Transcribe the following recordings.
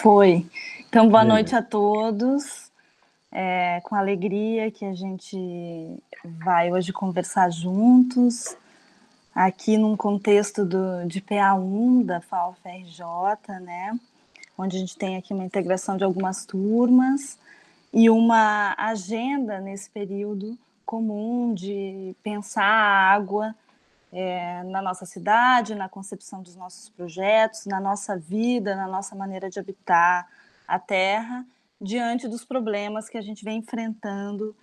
Foi. Então, boa noite a todos. É com alegria que a gente vai hoje conversar juntos, aqui num contexto do, de PA1 da FAUFRJ, né? Onde a gente tem aqui uma integração de algumas turmas e uma agenda nesse período comum de pensar a água é, na nossa cidade, na concepção dos nossos projetos, na nossa vida, na nossa maneira de habitar a terra, diante dos problemas que a gente vem enfrentando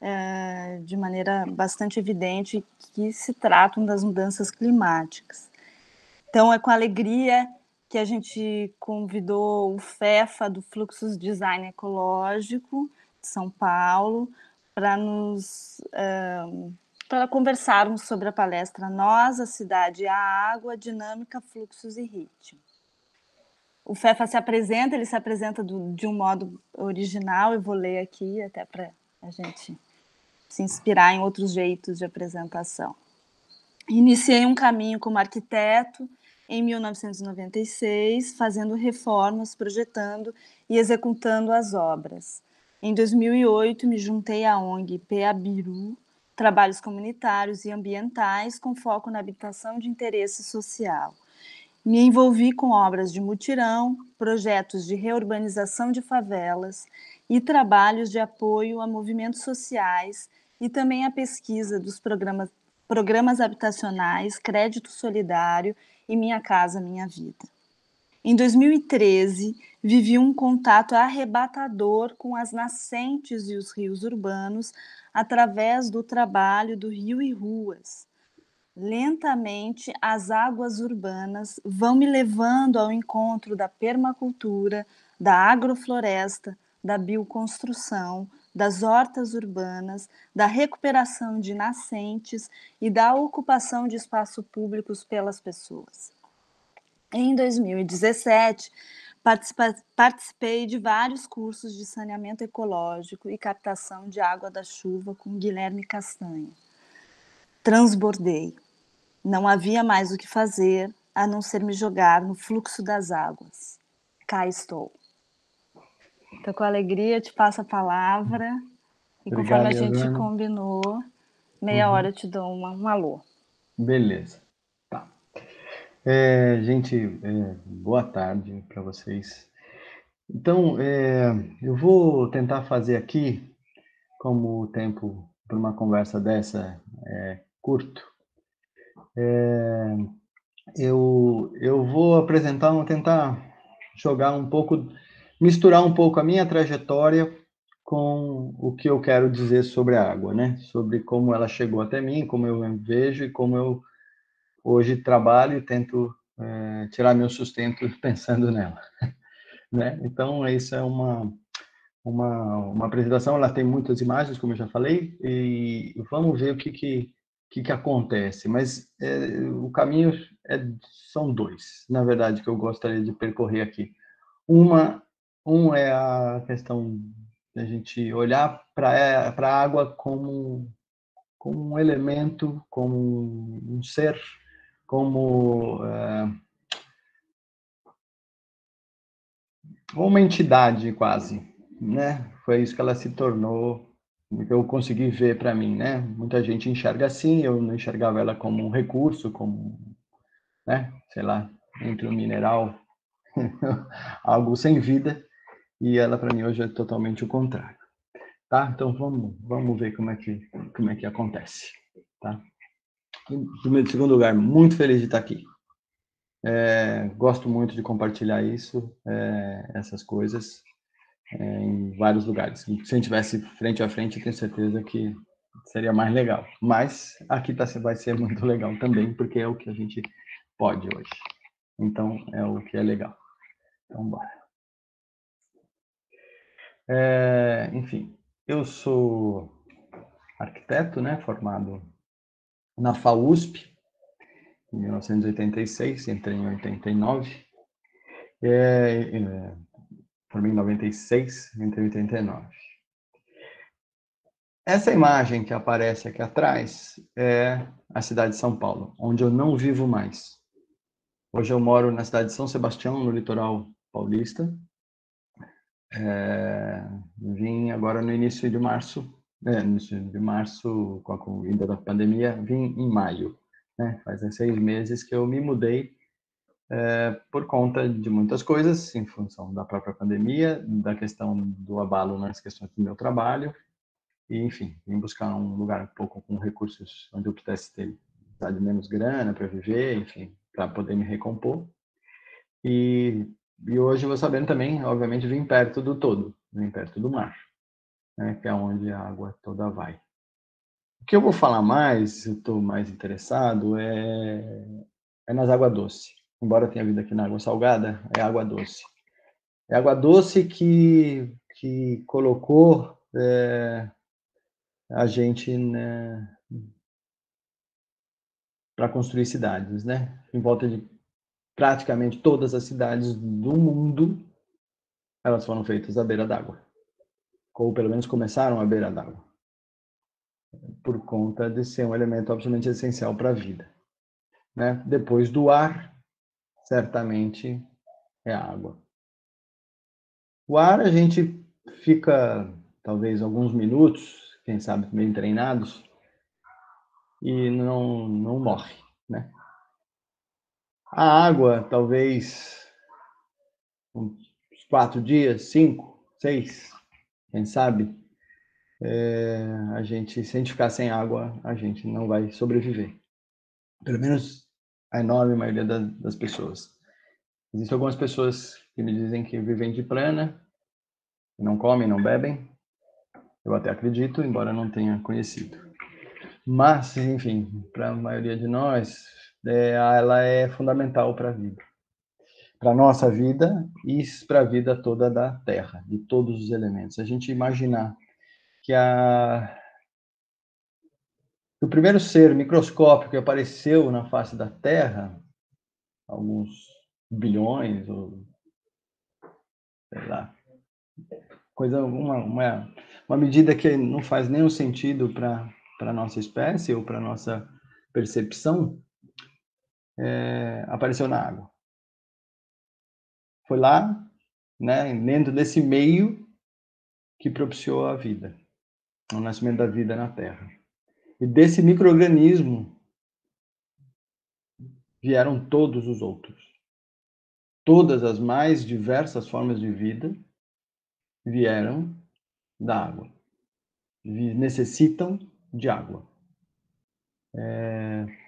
é, de maneira bastante evidente, que se tratam das mudanças climáticas. Então, é com alegria que a gente convidou o FEFA do Fluxos Design Ecológico de São Paulo para nos uh, para conversarmos sobre a palestra Nós, a Cidade a Água, Dinâmica, Fluxos e Ritmo. O FEFA se apresenta, ele se apresenta do, de um modo original, eu vou ler aqui até para a gente se inspirar em outros jeitos de apresentação. Iniciei um caminho como arquiteto em 1996, fazendo reformas, projetando e executando as obras. Em 2008, me juntei à ONG PABIRU, trabalhos comunitários e ambientais com foco na habitação de interesse social. Me envolvi com obras de mutirão, projetos de reurbanização de favelas e trabalhos de apoio a movimentos sociais e também a pesquisa dos programas, programas habitacionais, crédito solidário e Minha Casa Minha Vida. Em 2013, vivi um contato arrebatador com as nascentes e os rios urbanos através do trabalho do Rio e Ruas. Lentamente, as águas urbanas vão me levando ao encontro da permacultura, da agrofloresta, da bioconstrução, das hortas urbanas, da recuperação de nascentes e da ocupação de espaços públicos pelas pessoas. Em 2017, participei de vários cursos de saneamento ecológico e captação de água da chuva com Guilherme Castanho. Transbordei. Não havia mais o que fazer a não ser me jogar no fluxo das águas. Cá estou. Então, com alegria, te passo a palavra. E Obrigado, conforme a gente combinou, meia uhum. hora eu te dou uma, um alô. Beleza. É, gente, é, boa tarde para vocês. Então, é, eu vou tentar fazer aqui, como o tempo para uma conversa dessa é curto, é, eu, eu vou apresentar, vou tentar jogar um pouco, misturar um pouco a minha trajetória com o que eu quero dizer sobre a água, né? Sobre como ela chegou até mim, como eu vejo e como eu hoje trabalho e tento é, tirar meu sustento pensando nela. né? Então, isso é uma, uma, uma apresentação, ela tem muitas imagens, como eu já falei, e vamos ver o que, que, que, que acontece. Mas é, o caminho é, são dois, na verdade, que eu gostaria de percorrer aqui. Uma, um é a questão da gente olhar para a água como, como um elemento, como um ser como é, uma entidade quase, né? Foi isso que ela se tornou, eu consegui ver para mim, né? Muita gente enxerga assim, eu não enxergava ela como um recurso, como, né? Sei lá, entre um mineral, algo sem vida, e ela para mim hoje é totalmente o contrário, tá? Então vamos, vamos ver como é que como é que acontece, tá? Em primeiro, segundo lugar, muito feliz de estar aqui. É, gosto muito de compartilhar isso, é, essas coisas, é, em vários lugares. Se a gente tivesse frente a frente, tenho certeza que seria mais legal. Mas aqui tá, vai ser muito legal também, porque é o que a gente pode hoje. Então, é o que é legal. Então, bora. É, enfim, eu sou arquiteto, né, formado na FAUSP, em 1986, entrei em 89, é, é, formei em 96, entrei em 89. Essa imagem que aparece aqui atrás é a cidade de São Paulo, onde eu não vivo mais. Hoje eu moro na cidade de São Sebastião, no litoral paulista, É, vim agora no início de março, é, início de março, com a vinda da pandemia, vim em maio. Né? Faz seis meses que eu me mudei é, por conta de muitas coisas, em função da própria pandemia, da questão do abalo nas questões do meu trabalho, e enfim, vim buscar um lugar um pouco com recursos onde eu pudesse ter de menos grana para viver, enfim, para poder me recompor. E, e hoje eu vou sabendo também, obviamente, vim perto do todo, vim perto do mar, né, que é onde a água toda vai. O que eu vou falar mais, eu estou mais interessado, é, é nas águas doces embora tenha vindo aqui na água salgada, é água doce. É água doce que, que colocou é, a gente né, para construir cidades, né? Em volta de praticamente todas as cidades do mundo, elas foram feitas à beira d'água. Ou pelo menos começaram à beira d'água. Por conta de ser um elemento absolutamente essencial para a vida. Né? Depois do ar, certamente é água. O ar a gente fica talvez alguns minutos, quem sabe bem treinados, e não, não morre, né? A água, talvez uns quatro dias, cinco, seis, quem sabe, é, a gente, se a gente ficar sem água, a gente não vai sobreviver. Pelo menos a enorme maioria das, das pessoas. Existem algumas pessoas que me dizem que vivem de plana, não comem, não bebem. Eu até acredito, embora não tenha conhecido. Mas, enfim, para a maioria de nós, é, ela é fundamental para a vida. Para a nossa vida e para a vida toda da Terra, de todos os elementos. A gente imaginar que a o primeiro ser microscópico que apareceu na face da Terra, alguns bilhões, ou sei lá, coisa, uma, uma, uma medida que não faz nenhum sentido para a nossa espécie ou para a nossa percepção, é, apareceu na água. Foi lá, né, dentro desse meio que propiciou a vida, o nascimento da vida na Terra. E desse microorganismo vieram todos os outros. Todas as mais diversas formas de vida vieram da água. Necessitam de água. É...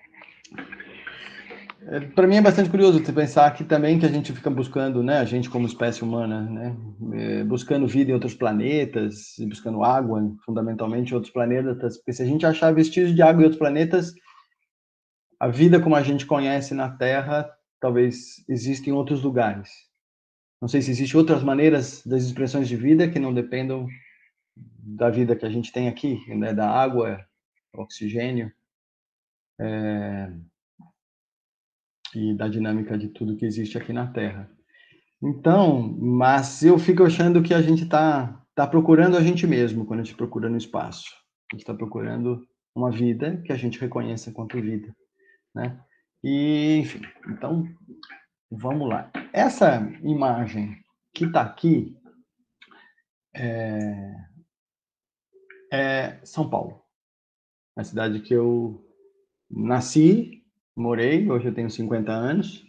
É, para mim é bastante curioso pensar que também que a gente fica buscando, né, a gente como espécie humana, né, é, buscando vida em outros planetas, buscando água, fundamentalmente em outros planetas, porque se a gente achar vestígios de água em outros planetas, a vida como a gente conhece na Terra talvez exista em outros lugares. Não sei se existem outras maneiras das expressões de vida que não dependam da vida que a gente tem aqui, né, da água, oxigênio. É da dinâmica de tudo que existe aqui na Terra. Então, mas eu fico achando que a gente está tá procurando a gente mesmo quando a gente procura no espaço. A gente está procurando uma vida que a gente reconheça enquanto vida, né? E, enfim, então, vamos lá. Essa imagem que está aqui é, é São Paulo, a cidade que eu nasci morei, hoje eu tenho 50 anos,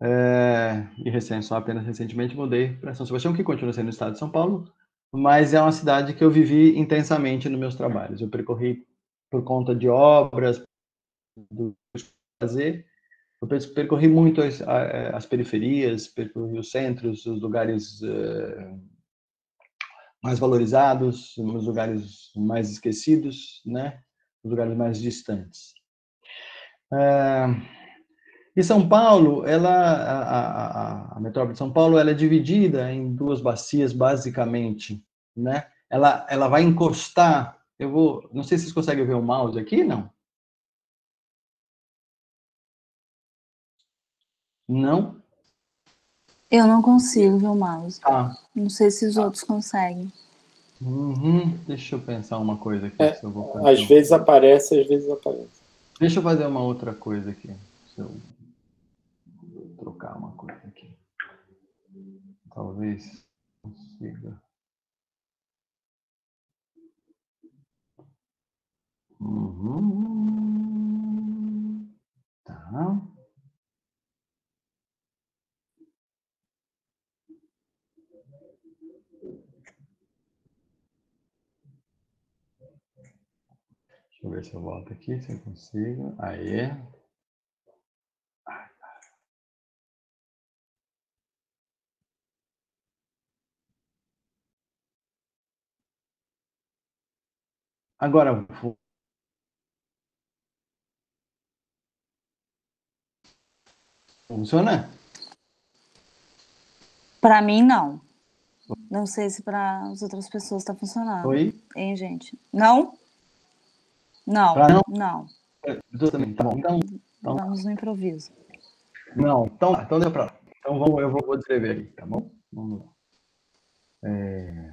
é, e recém, só apenas recentemente mudei para São Sebastião, que continua sendo o estado de São Paulo, mas é uma cidade que eu vivi intensamente nos meus trabalhos. Eu percorri por conta de obras, do fazer, eu percorri muito as, as periferias, percorri os centros, os lugares uh, mais valorizados, os lugares mais esquecidos, né? Os lugares mais distantes. É, e São Paulo, ela, a, a, a, metrópole de São Paulo, ela é dividida em duas bacias, basicamente, né? Ela, ela vai encostar, eu vou, não sei se vocês conseguem ver o mouse aqui, não? Não? Eu não consigo ver o mouse. Ah. Não sei se os ah. outros conseguem. Uhum. Deixa eu pensar uma coisa aqui. É, às vezes aparece, às vezes aparece. Deixa eu fazer uma outra coisa aqui. Deixa eu trocar uma coisa aqui. Talvez consigo. Uhum. Tá. Deixa eu ver se eu volto aqui, se eu consigo. Aí. Agora, funciona? Para mim, não. Não sei se para as outras pessoas está funcionando. Oi? Hein, gente? Não? Não, Pra não? não. Eu também. Tá bom. Então, Então- Vamos no improviso. não. Então, então deu pra. Então vamos, eu vou, vou descrever aqui, tá bom? Vamos lá. É...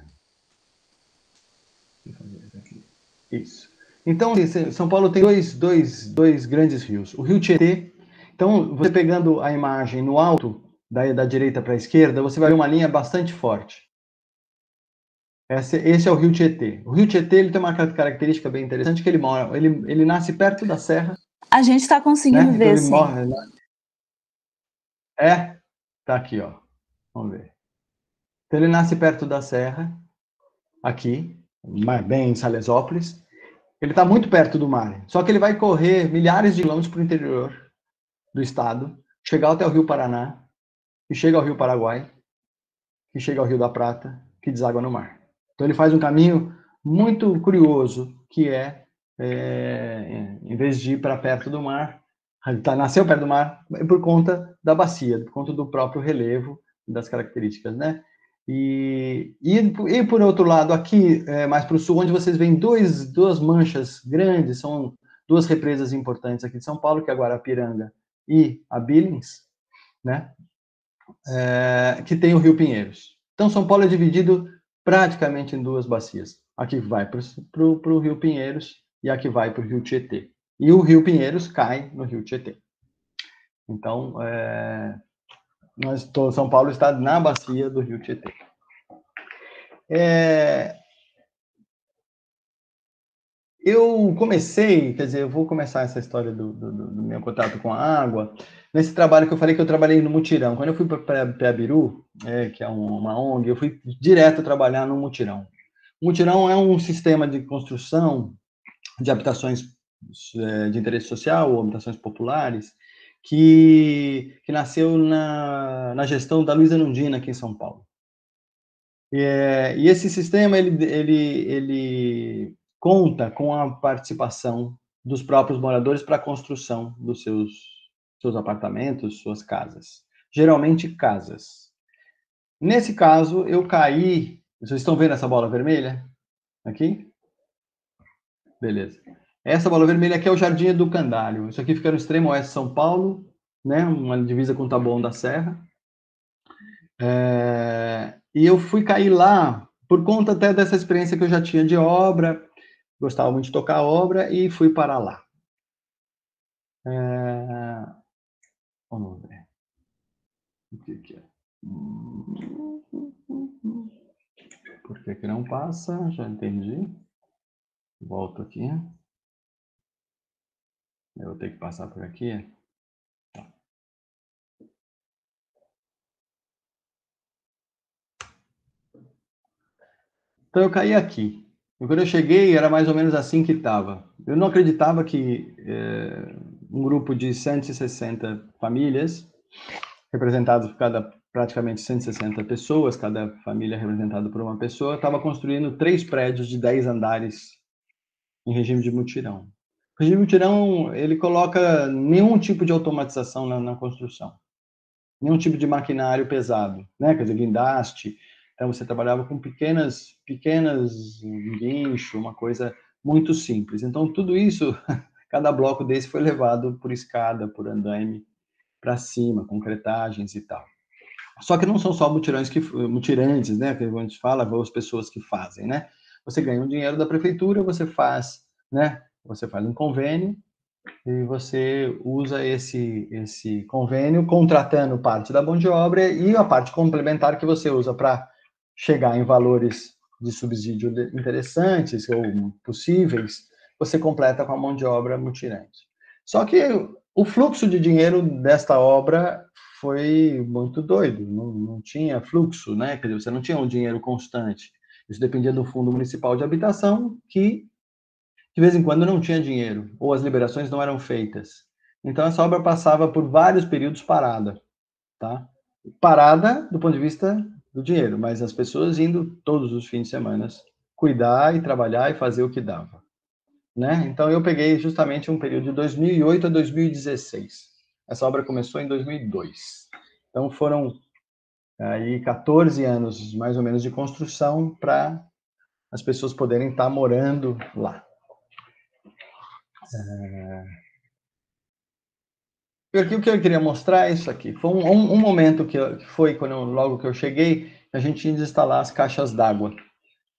Deixa eu fazer isso aqui. Isso. Então, São Paulo tem dois, dois, dois grandes rios. O rio Tietê. Então, você pegando a imagem no alto, da, da direita para a esquerda, você vai ver uma linha bastante forte. Esse, esse é o rio Tietê. O rio Tietê ele tem uma característica bem interessante que ele mora, ele, ele nasce perto da serra, A gente está conseguindo né? ver, Então ele sim. morre lá. É, tá aqui, ó. Vamos ver. Então ele nasce perto da serra, aqui, bem em Salesópolis. Ele está muito perto do mar. Só que ele vai correr milhares de quilômetros para o interior do estado, chegar até o Rio Paraná, que chega ao Rio Paraguai, que chega ao Rio da Prata, que deságua no mar. Então ele faz um caminho muito curioso, que é, é, em vez de ir para perto do mar, tá, nasceu perto do mar é por conta da bacia, por conta do próprio relevo, das características, né? E, e, e por outro lado, aqui é, mais para o sul, onde vocês veem dois, duas manchas grandes, são duas represas importantes aqui de São Paulo, que é a Guarapiranga e a Billings, né? É, que tem o Rio Pinheiros. Então, São Paulo é dividido praticamente em duas bacias. Aqui vai para o Rio Pinheiros e aqui vai para o Rio Tietê. E o Rio Pinheiros cai no Rio Tietê. Então, é, nós, São Paulo está na bacia do Rio Tietê. É, eu comecei, quer dizer, eu vou começar essa história do, do, do, meu contato com a água, nesse trabalho que eu falei que eu trabalhei no mutirão. Quando eu fui para Peabiru, é, que é uma ONG, eu fui direto trabalhar no mutirão. O mutirão é um sistema de construção de habitações é, de interesse social, ou habitações populares, que, que nasceu na, na gestão da Luiza Nundina, aqui em São Paulo. E, é, e esse sistema, ele, ele, ele conta com a participação dos próprios moradores para a construção dos seus, seus apartamentos, suas casas. Geralmente casas. Nesse caso, eu caí. Vocês estão vendo essa bola vermelha? Aqui? Beleza. Essa bola vermelha aqui é o Jardim do Candalho. Isso aqui fica no extremo oeste de São Paulo, né? Uma divisa com o Taboão da Serra. É... E eu fui cair lá por conta até dessa experiência que eu já tinha de obra, gostava muito de tocar obra e fui para lá. É... Vamos ver. O que, que é? Por que, que não passa? Já entendi. Volto aqui. Eu vou ter que passar por aqui. Tá. Então eu caí aqui. Quando eu cheguei, era mais ou menos assim que estava. Eu não acreditava que é, um grupo de 160 famílias, representados por cada praticamente 160 pessoas, cada família representada por uma pessoa, estava construindo três prédios de 10 andares em regime de mutirão. O regime de mutirão, ele coloca nenhum tipo de automatização na, na construção, nenhum tipo de maquinário pesado, né? Quer dizer, guindaste, então você trabalhava com pequenas, pequenas guincho, uma coisa muito simples. Então tudo isso, cada bloco desse foi levado por escada, por andaime para cima, concretagens e tal. Só que não são só mutirões que mutirantes, né, que a gente fala, as pessoas que fazem, né? Você ganha um dinheiro da prefeitura, você faz, né? Você faz um convênio e você usa esse esse convênio contratando parte da mão de obra e a parte complementar que você usa para chegar em valores de subsídio interessantes ou possíveis, você completa com a mão de obra mutirante. Só que o fluxo de dinheiro desta obra foi muito doido, não, não tinha fluxo, né? Quer dizer, você não tinha um dinheiro constante. Isso dependia do Fundo Municipal de Habitação, que de vez em quando não tinha dinheiro, ou as liberações não eram feitas. Então essa obra passava por vários períodos parada, tá? Parada do ponto de vista do dinheiro, mas as pessoas indo todos os fins de semana cuidar e trabalhar e fazer o que dava, né? Então eu peguei justamente um período de 2008 a 2016. Essa obra começou em 2002. Então foram aí 14 anos mais ou menos de construção para as pessoas poderem estar morando lá. É... Aqui, o que eu queria mostrar é isso aqui. Foi um, um, um momento que, eu, que, foi quando eu, logo que eu cheguei, a gente ia instalar as caixas d'água,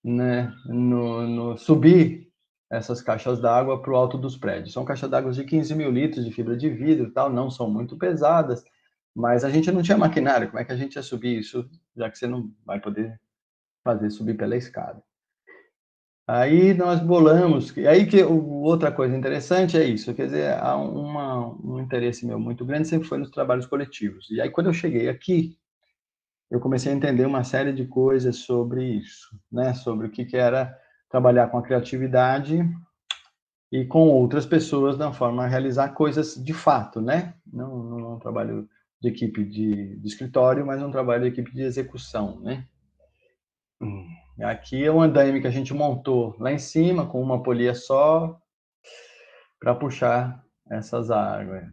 né? No, no, subir essas caixas d'água para o alto dos prédios. São caixas d'água de 15 mil litros de fibra de vidro e tal, não são muito pesadas, mas a gente não tinha maquinário. Como é que a gente ia subir isso, já que você não vai poder fazer subir pela escada? Aí nós bolamos, e aí que outra coisa interessante é isso, quer dizer, há uma, um interesse meu muito grande sempre foi nos trabalhos coletivos. E aí quando eu cheguei aqui, eu comecei a entender uma série de coisas sobre isso, né, sobre o que, que era trabalhar com a criatividade e com outras pessoas da forma a realizar coisas de fato, né? Não, não um trabalho de equipe de, de escritório, mas um trabalho de equipe de execução, né? Hum. Aqui é um andaime que a gente montou lá em cima, com uma polia só, para puxar essas águas.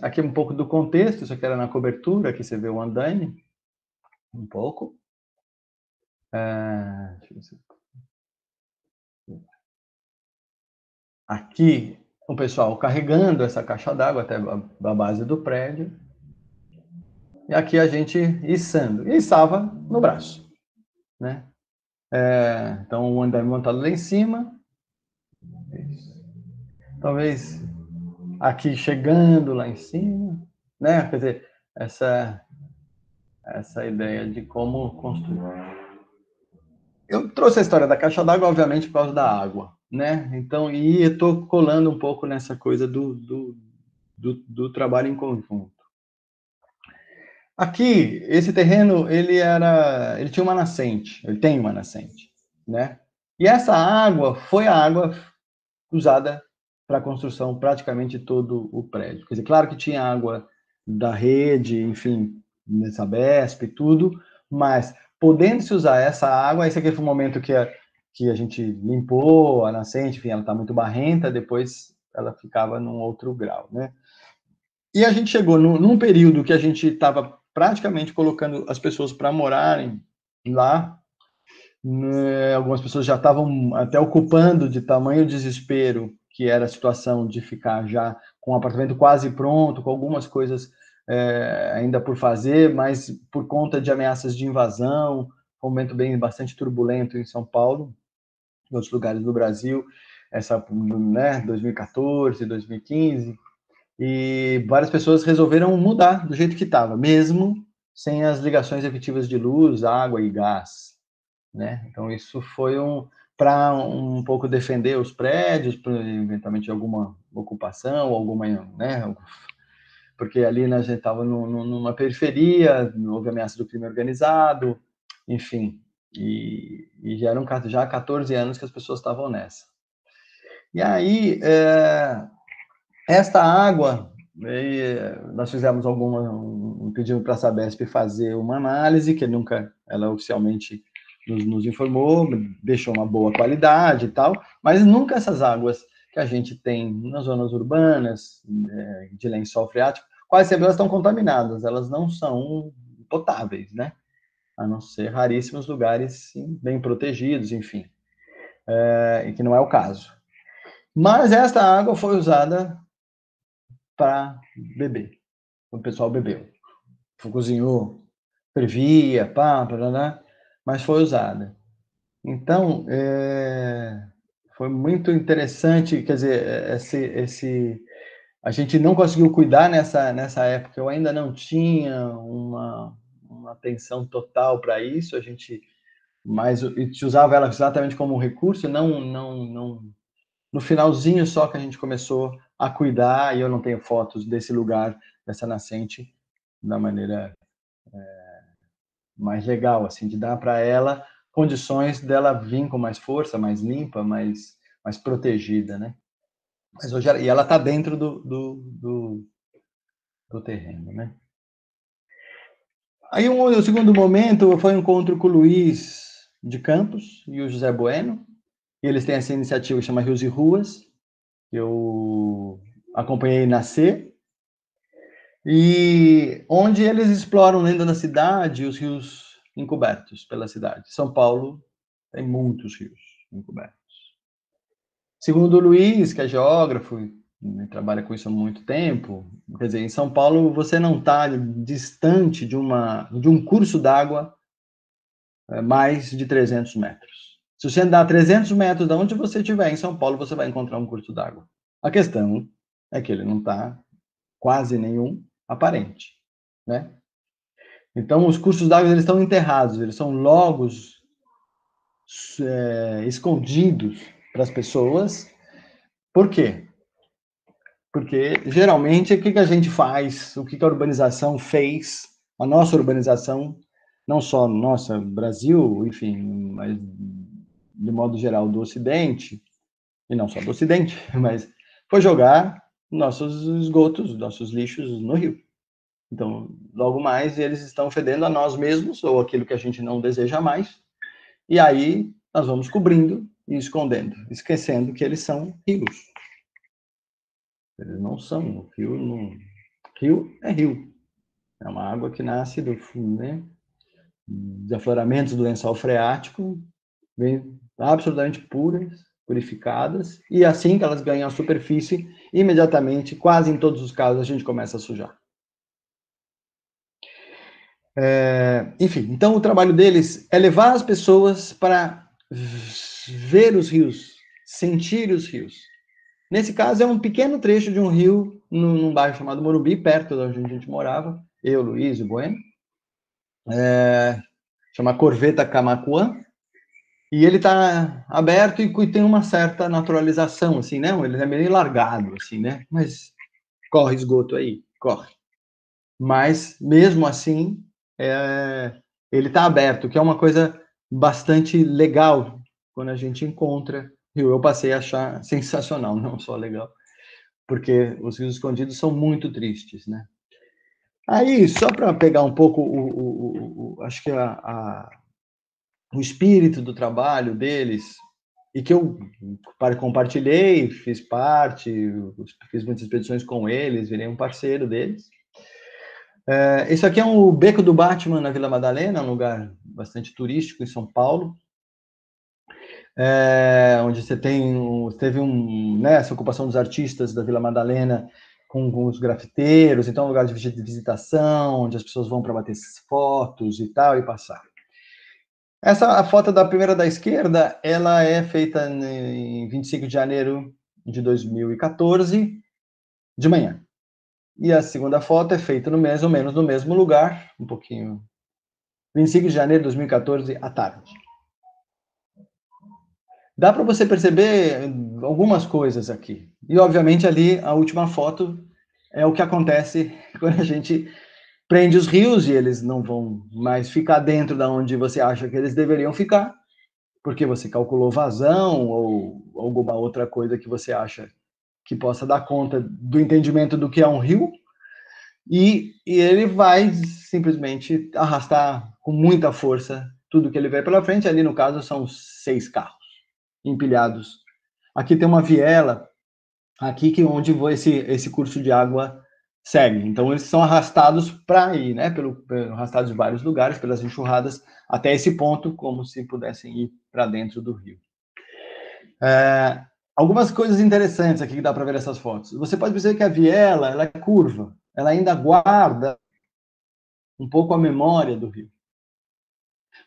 Aqui um pouco do contexto, isso aqui era na cobertura, aqui você vê o andaime, um pouco. É, aqui, o pessoal carregando essa caixa d'água até a base do prédio. E aqui a gente içando. E içava no braço, né? É, então, o andaime montado lá em cima. Talvez aqui chegando lá em cima, né? Quer dizer, essa, essa ideia de como construir. Eu trouxe a história da caixa d'água, obviamente, por causa da água, né? Então, e estou colando um pouco nessa coisa do, do, do, do trabalho em conjunto. Aqui, esse terreno, ele era, ele tinha uma nascente, ele tem uma nascente, né? E essa água foi a água usada para a construção praticamente todo o prédio. Quer dizer, claro que tinha água da rede, enfim, nessa BESP e tudo, mas podendo-se usar essa água, esse aqui foi o momento que a, que a gente limpou a nascente, enfim, ela está muito barrenta, depois ela ficava num outro grau, né? E a gente chegou num, num período que a gente estava praticamente colocando as pessoas para morarem lá. Né, algumas pessoas já estavam até ocupando de tamanho desespero que era a situação de ficar já com o apartamento quase pronto, com algumas coisas é, ainda por fazer, mas por conta de ameaças de invasão, um momento bem bastante turbulento em São Paulo, em outros lugares do Brasil, essa, né, 2014, 2015, e várias pessoas resolveram mudar do jeito que estava, mesmo sem as ligações efetivas de luz, água e gás, né? Então isso foi um para um pouco defender os prédios, para eventualmente alguma ocupação, alguma, né? Porque ali né, a gente estava numa periferia, houve ameaça do crime organizado, enfim, e, e já eram já 14 anos que as pessoas estavam nessa. E aí, é, esta água, nós fizemos alguma, um, pedimos para a Sabesp fazer uma análise, que nunca, ela oficialmente nos, nos, informou, deixou uma boa qualidade e tal, mas nunca essas águas que a gente tem nas zonas urbanas, é, de lençol freático, quase sempre elas estão contaminadas, elas não são potáveis, né? A não ser raríssimos lugares sim, bem protegidos, enfim, é, que não é o caso. Mas esta água foi usada para beber. O pessoal bebeu. Cozinhou, previa, pá, pá, mas foi usada. Então, é, foi muito interessante, quer dizer, esse, esse, a gente não conseguiu cuidar nessa, nessa época, eu ainda não tinha uma, uma atenção total para isso, a gente mas usava ela exatamente como um recurso, não, não, não. No finalzinho só que a gente começou a cuidar, e eu não tenho fotos desse lugar, dessa nascente, da maneira é, mais legal, assim, de dar para ela condições dela vir com mais força, mais limpa, mais, mais protegida, né? Mas hoje, e ela está dentro do, do, do, do terreno, né? Aí um, o segundo momento foi um encontro com o Luiz de Campos e o José Bueno. E eles têm essa iniciativa que chama Rios e Ruas, eu acompanhei nascer. E onde eles exploram dentro da cidade os rios encobertos pela cidade. São Paulo tem muitos rios encobertos. Segundo o Luiz, que é geógrafo, e trabalha com isso há muito tempo, quer dizer, em São Paulo você não está distante de, uma, de um curso d'água é, mais de 300 metros. Se você andar 300 metros de onde você estiver em São Paulo, você vai encontrar um curso d'água. A questão é que ele não está quase nenhum aparente, né? Então, os cursos d'água eles estão enterrados, eles são logos é, escondidos para as pessoas. Por quê? Porque geralmente o que, que a gente faz, o que, que a urbanização fez, a nossa urbanização não só nossa Brasil, enfim, mas de modo geral do Ocidente, e não só do Ocidente, mas foi jogar nossos esgotos, nossos lixos no rio. Então, logo mais, eles estão fedendo a nós mesmos, ou aquilo que a gente não deseja mais, e aí nós vamos cobrindo e escondendo, esquecendo que eles são rios. Eles não são. O rio, não... rio é rio. É uma água que nasce do fundo, né? desafloramentos do lençol freático, vêm absolutamente puras, purificadas, e assim que elas ganham a superfície, imediatamente, quase em todos os casos, a gente começa a sujar. É, enfim, então o trabalho deles é levar as pessoas para ver os rios, sentir os rios. Nesse caso, é um pequeno trecho de um rio num, num bairro chamado Morumbi, perto de onde a gente morava, eu, Luiz e Bueno é, chama Corveta Camacuã, e ele está aberto e tem uma certa naturalização, assim, né? Ele é meio largado, assim, né? Mas corre esgoto aí, corre. Mas, mesmo assim, é, ele está aberto, que é uma coisa bastante legal quando a gente encontra rio. Eu passei a achar sensacional, não só legal, porque os rios escondidos são muito tristes, né? Aí, só para pegar um pouco o, o, o acho que a, a, o espírito do trabalho deles, e que eu compartilhei, fiz parte, fiz muitas expedições com eles, virei um parceiro deles. É, isso aqui é um, Beco do Batman na Vila Madalena, um lugar bastante turístico em São Paulo, é, onde você tem, teve um, né, essa ocupação dos artistas da Vila Madalena com, com, os grafiteiros, então é um lugar de visitação, onde as pessoas vão para bater fotos e tal, e passar. Essa a foto da primeira da esquerda, ela é feita em 25 de janeiro de 2014, de manhã. E a segunda foto é feita no mais ou menos no mesmo lugar, um pouquinho. 25 de janeiro de 2014, à tarde. Dá para você perceber algumas coisas aqui. E, obviamente, ali, a última foto é o que acontece quando a gente prende os rios e eles não vão mais ficar dentro da onde você acha que eles deveriam ficar, porque você calculou vazão ou alguma outra coisa que você acha que possa dar conta do entendimento do que é um rio, e, e ele vai simplesmente arrastar com muita força tudo que ele vê pela frente. Ali, no caso, são seis carros empilhados. Aqui tem uma viela aqui que onde esse esse curso de água segue. Então eles são arrastados para ir, né, pelo, pelo arrastados de vários lugares pelas enxurradas até esse ponto, como se pudessem ir para dentro do rio. É, algumas coisas interessantes aqui que dá para ver essas fotos. Você pode perceber que a viela ela é curva, ela ainda guarda um pouco a memória do rio.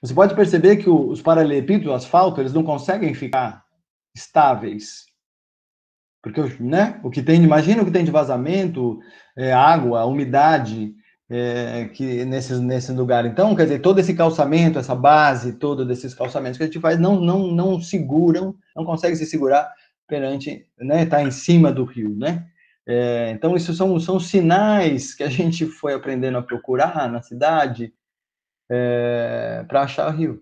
Você pode perceber que os paralelepípedos, o asfalto, eles não conseguem ficar estáveis. Porque né, o que tem, imagina o que tem de vazamento, é, água, umidade, é, que nesse, nesse lugar. Então, quer dizer, todo esse calçamento, essa base toda desses calçamentos que a gente faz não, não, não seguram, não consegue se segurar perante, né, tá em cima do rio, né? É, então, isso são, são sinais que a gente foi aprendendo a procurar na cidade é, para achar o rio.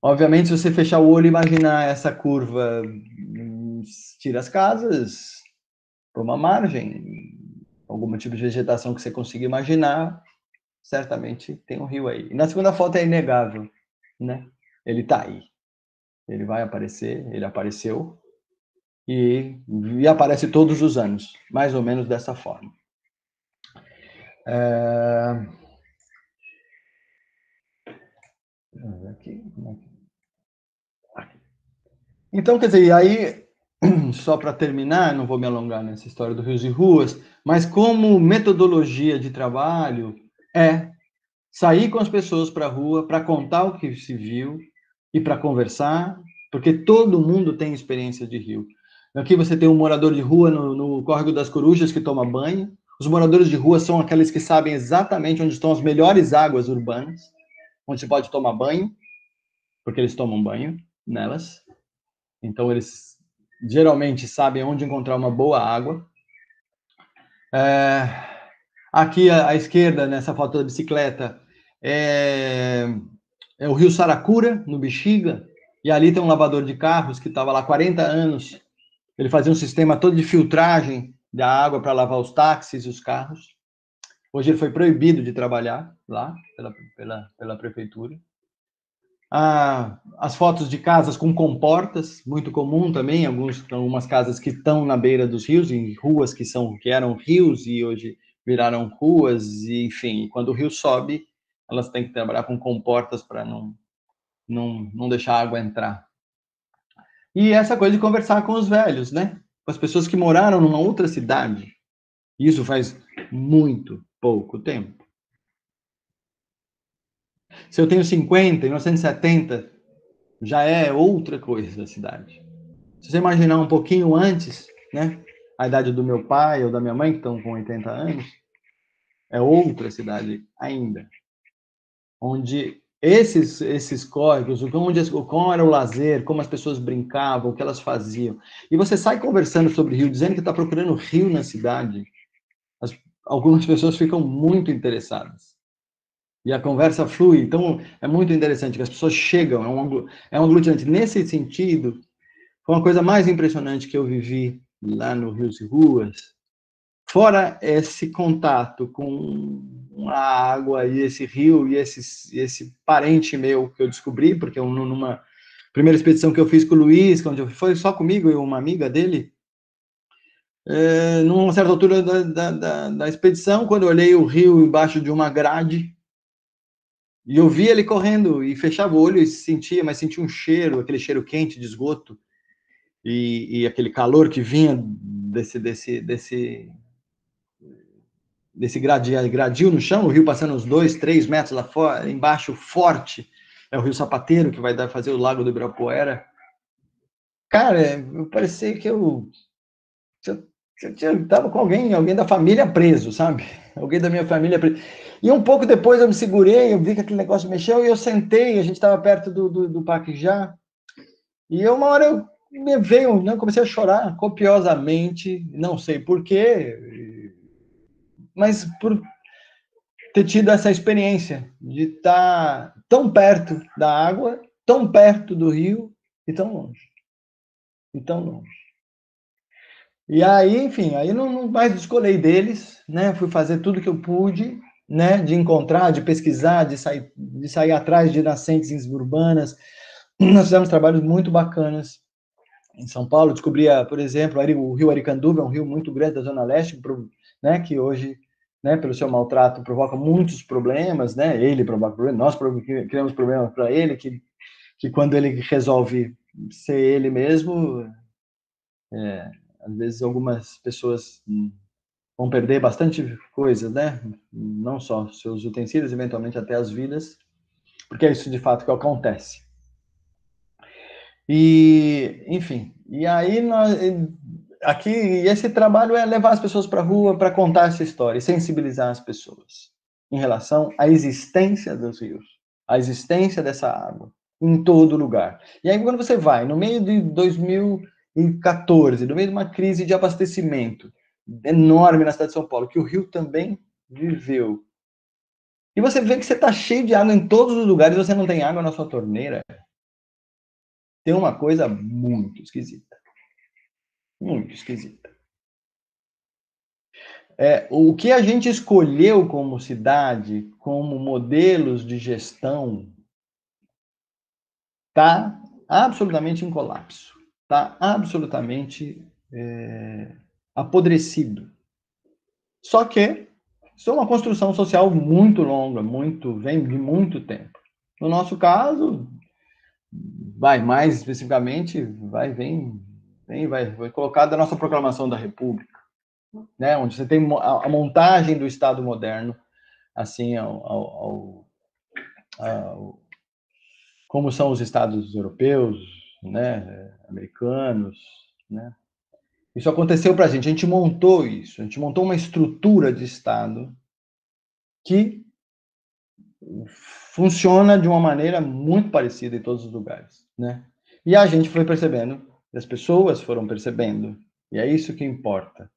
Obviamente, se você fechar o olho e imaginar essa curva, tira as casas para uma margem, algum tipo de vegetação que você consiga imaginar, certamente tem um rio aí. E na segunda foto é inegável, né? Ele está aí. Ele vai aparecer, ele apareceu, e, e, aparece todos os anos, mais ou menos dessa forma. É... Aqui, aqui. Então, quer dizer, aí, só para terminar, não vou me alongar nessa história do Rios e Ruas, mas como metodologia de trabalho é sair com as pessoas para a rua para contar o que se viu e para conversar, porque todo mundo tem experiência de rio. Aqui você tem um morador de rua no, no Córrego das Corujas que toma banho. Os moradores de rua são aqueles que sabem exatamente onde estão as melhores águas urbanas, onde se pode tomar banho, porque eles tomam banho nelas. Então, eles geralmente sabem onde encontrar uma boa água. É, aqui à, à, esquerda, nessa foto da bicicleta, é, é o rio Saracura, no Bexiga, e ali tem um lavador de carros que estava lá 40 anos ele fazia um sistema todo de filtragem da água para lavar os táxis e os carros. Hoje ele foi proibido de trabalhar lá pela, pela, pela prefeitura. Ah, as fotos de casas com comportas, muito comum também, alguns, algumas casas que estão na beira dos rios, em ruas que são que eram rios e hoje viraram ruas, e, enfim, quando o rio sobe, elas têm que trabalhar com comportas para não, não, não deixar a água entrar. E essa coisa de conversar com os velhos, né? Com as pessoas que moraram numa outra cidade. Isso faz muito pouco tempo. Se eu tenho 50, em 1970, já é outra coisa a cidade. Se você imaginar um pouquinho antes, né? A idade do meu pai ou da minha mãe, que estão com 80 anos, é outra cidade ainda. Onde esses, esses córregos, onde, como era o lazer, como as pessoas brincavam, o que elas faziam. E você sai conversando sobre rio, dizendo que está procurando rio na cidade. As, algumas pessoas ficam muito interessadas. E a conversa flui. Então, é muito interessante que as pessoas chegam, é um, é um aglutinante. Nesse sentido, foi uma coisa mais impressionante que eu vivi lá no Rios e Ruas, fora esse contato com a água e esse rio e esse, esse parente meu que eu descobri, porque eu, numa primeira expedição que eu fiz com o Luiz, onde eu foi só comigo e uma amiga dele, é, numa certa altura da, da, da, da, expedição, quando eu olhei o rio embaixo de uma grade, e eu vi ele correndo, e fechava o olho e sentia, mas sentia um cheiro, aquele cheiro quente de esgoto, e, e aquele calor que vinha desse, desse, desse, desse gradil, gradil no chão, o rio passando uns dois, três metros lá fora, embaixo, forte, é o rio Sapateiro, que vai dar, fazer o Lago do Ibirapuera. Cara, eu parecia que eu, eu, eu tava com alguém, alguém da família preso, sabe? Alguém da minha família preso. E um pouco depois eu me segurei, eu vi que aquele negócio mexeu e eu sentei, a gente estava perto do, do, do Paquijá, e uma hora eu me veio, né, comecei a chorar copiosamente, não sei porquê, mas por ter tido essa experiência de estar tão perto da água, tão perto do rio e tão longe. E tão longe. E aí, enfim, aí não, não mais descolei deles, né? Fui fazer tudo que eu pude, né? De encontrar, de pesquisar, de sair, de sair atrás de nascentes urbanas. Nós fizemos trabalhos muito bacanas em São Paulo. Descobria, por exemplo, o rio Aricanduva, é um rio muito grande da Zona Leste, né? Que hoje né, pelo seu maltrato, provoca muitos problemas, né? Ele provoca problemas, nós criamos problemas para ele, que, que quando ele resolve ser ele mesmo, é, às vezes algumas pessoas vão perder bastante coisa, né? Não só seus utensílios, eventualmente até as vidas, porque é isso de fato que acontece. E, enfim, e aí nós, aqui, esse trabalho é levar as pessoas para a rua para contar essa história sensibilizar as pessoas em relação à existência dos rios, à existência dessa água em todo lugar. E aí, quando você vai, no meio de 2014, no meio de uma crise de abastecimento enorme na cidade de São Paulo, que o Rio também viveu, e você vê que você está cheio de água em todos os lugares você não tem água na sua torneira, tem uma coisa muito esquisita. Muito esquisita. É, o que a gente escolheu como cidade, como modelos de gestão, está absolutamente em colapso. Está absolutamente é, apodrecido. Só que isso é uma construção social muito longa, muito vem de muito tempo. No nosso caso, vai mais especificamente, vai vem, vem vai, vai colocado a nossa proclamação da República, né, onde você tem a, montagem do Estado moderno, assim, ao, ao, ao, como são os Estados europeus, né, americanos, né. Isso aconteceu para a gente, a gente montou isso, a gente montou uma estrutura de Estado que funciona de uma maneira muito parecida em todos os lugares, né? E a gente foi percebendo, as pessoas foram percebendo, e é isso que importa.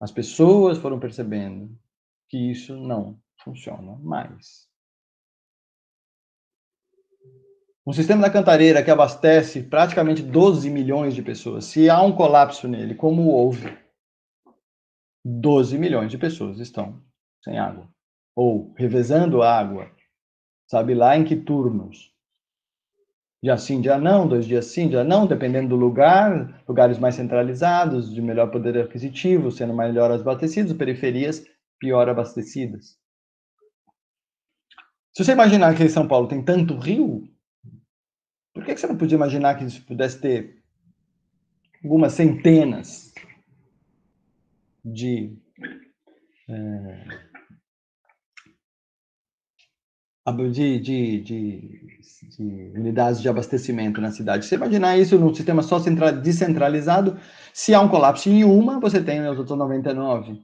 As pessoas foram percebendo que isso não funciona mais. Um sistema da Cantareira que abastece praticamente 12 milhões de pessoas, se há um colapso nele, como houve, 12 milhões de pessoas estão sem água, ou revezando água sabe lá em que turnos. Dia sim, dia não, dois dias sim, dia não, dependendo do lugar, lugares mais centralizados, de melhor poder aquisitivo, sendo melhor abastecidos, periferias pior abastecidas. Se você imaginar que em São Paulo tem tanto rio, por que você não podia imaginar que pudesse ter algumas centenas de é, de, de, de, de, unidades de abastecimento na cidade. Você imaginar isso num sistema só descentralizado, se há um colapso em uma, você tem os outros 99.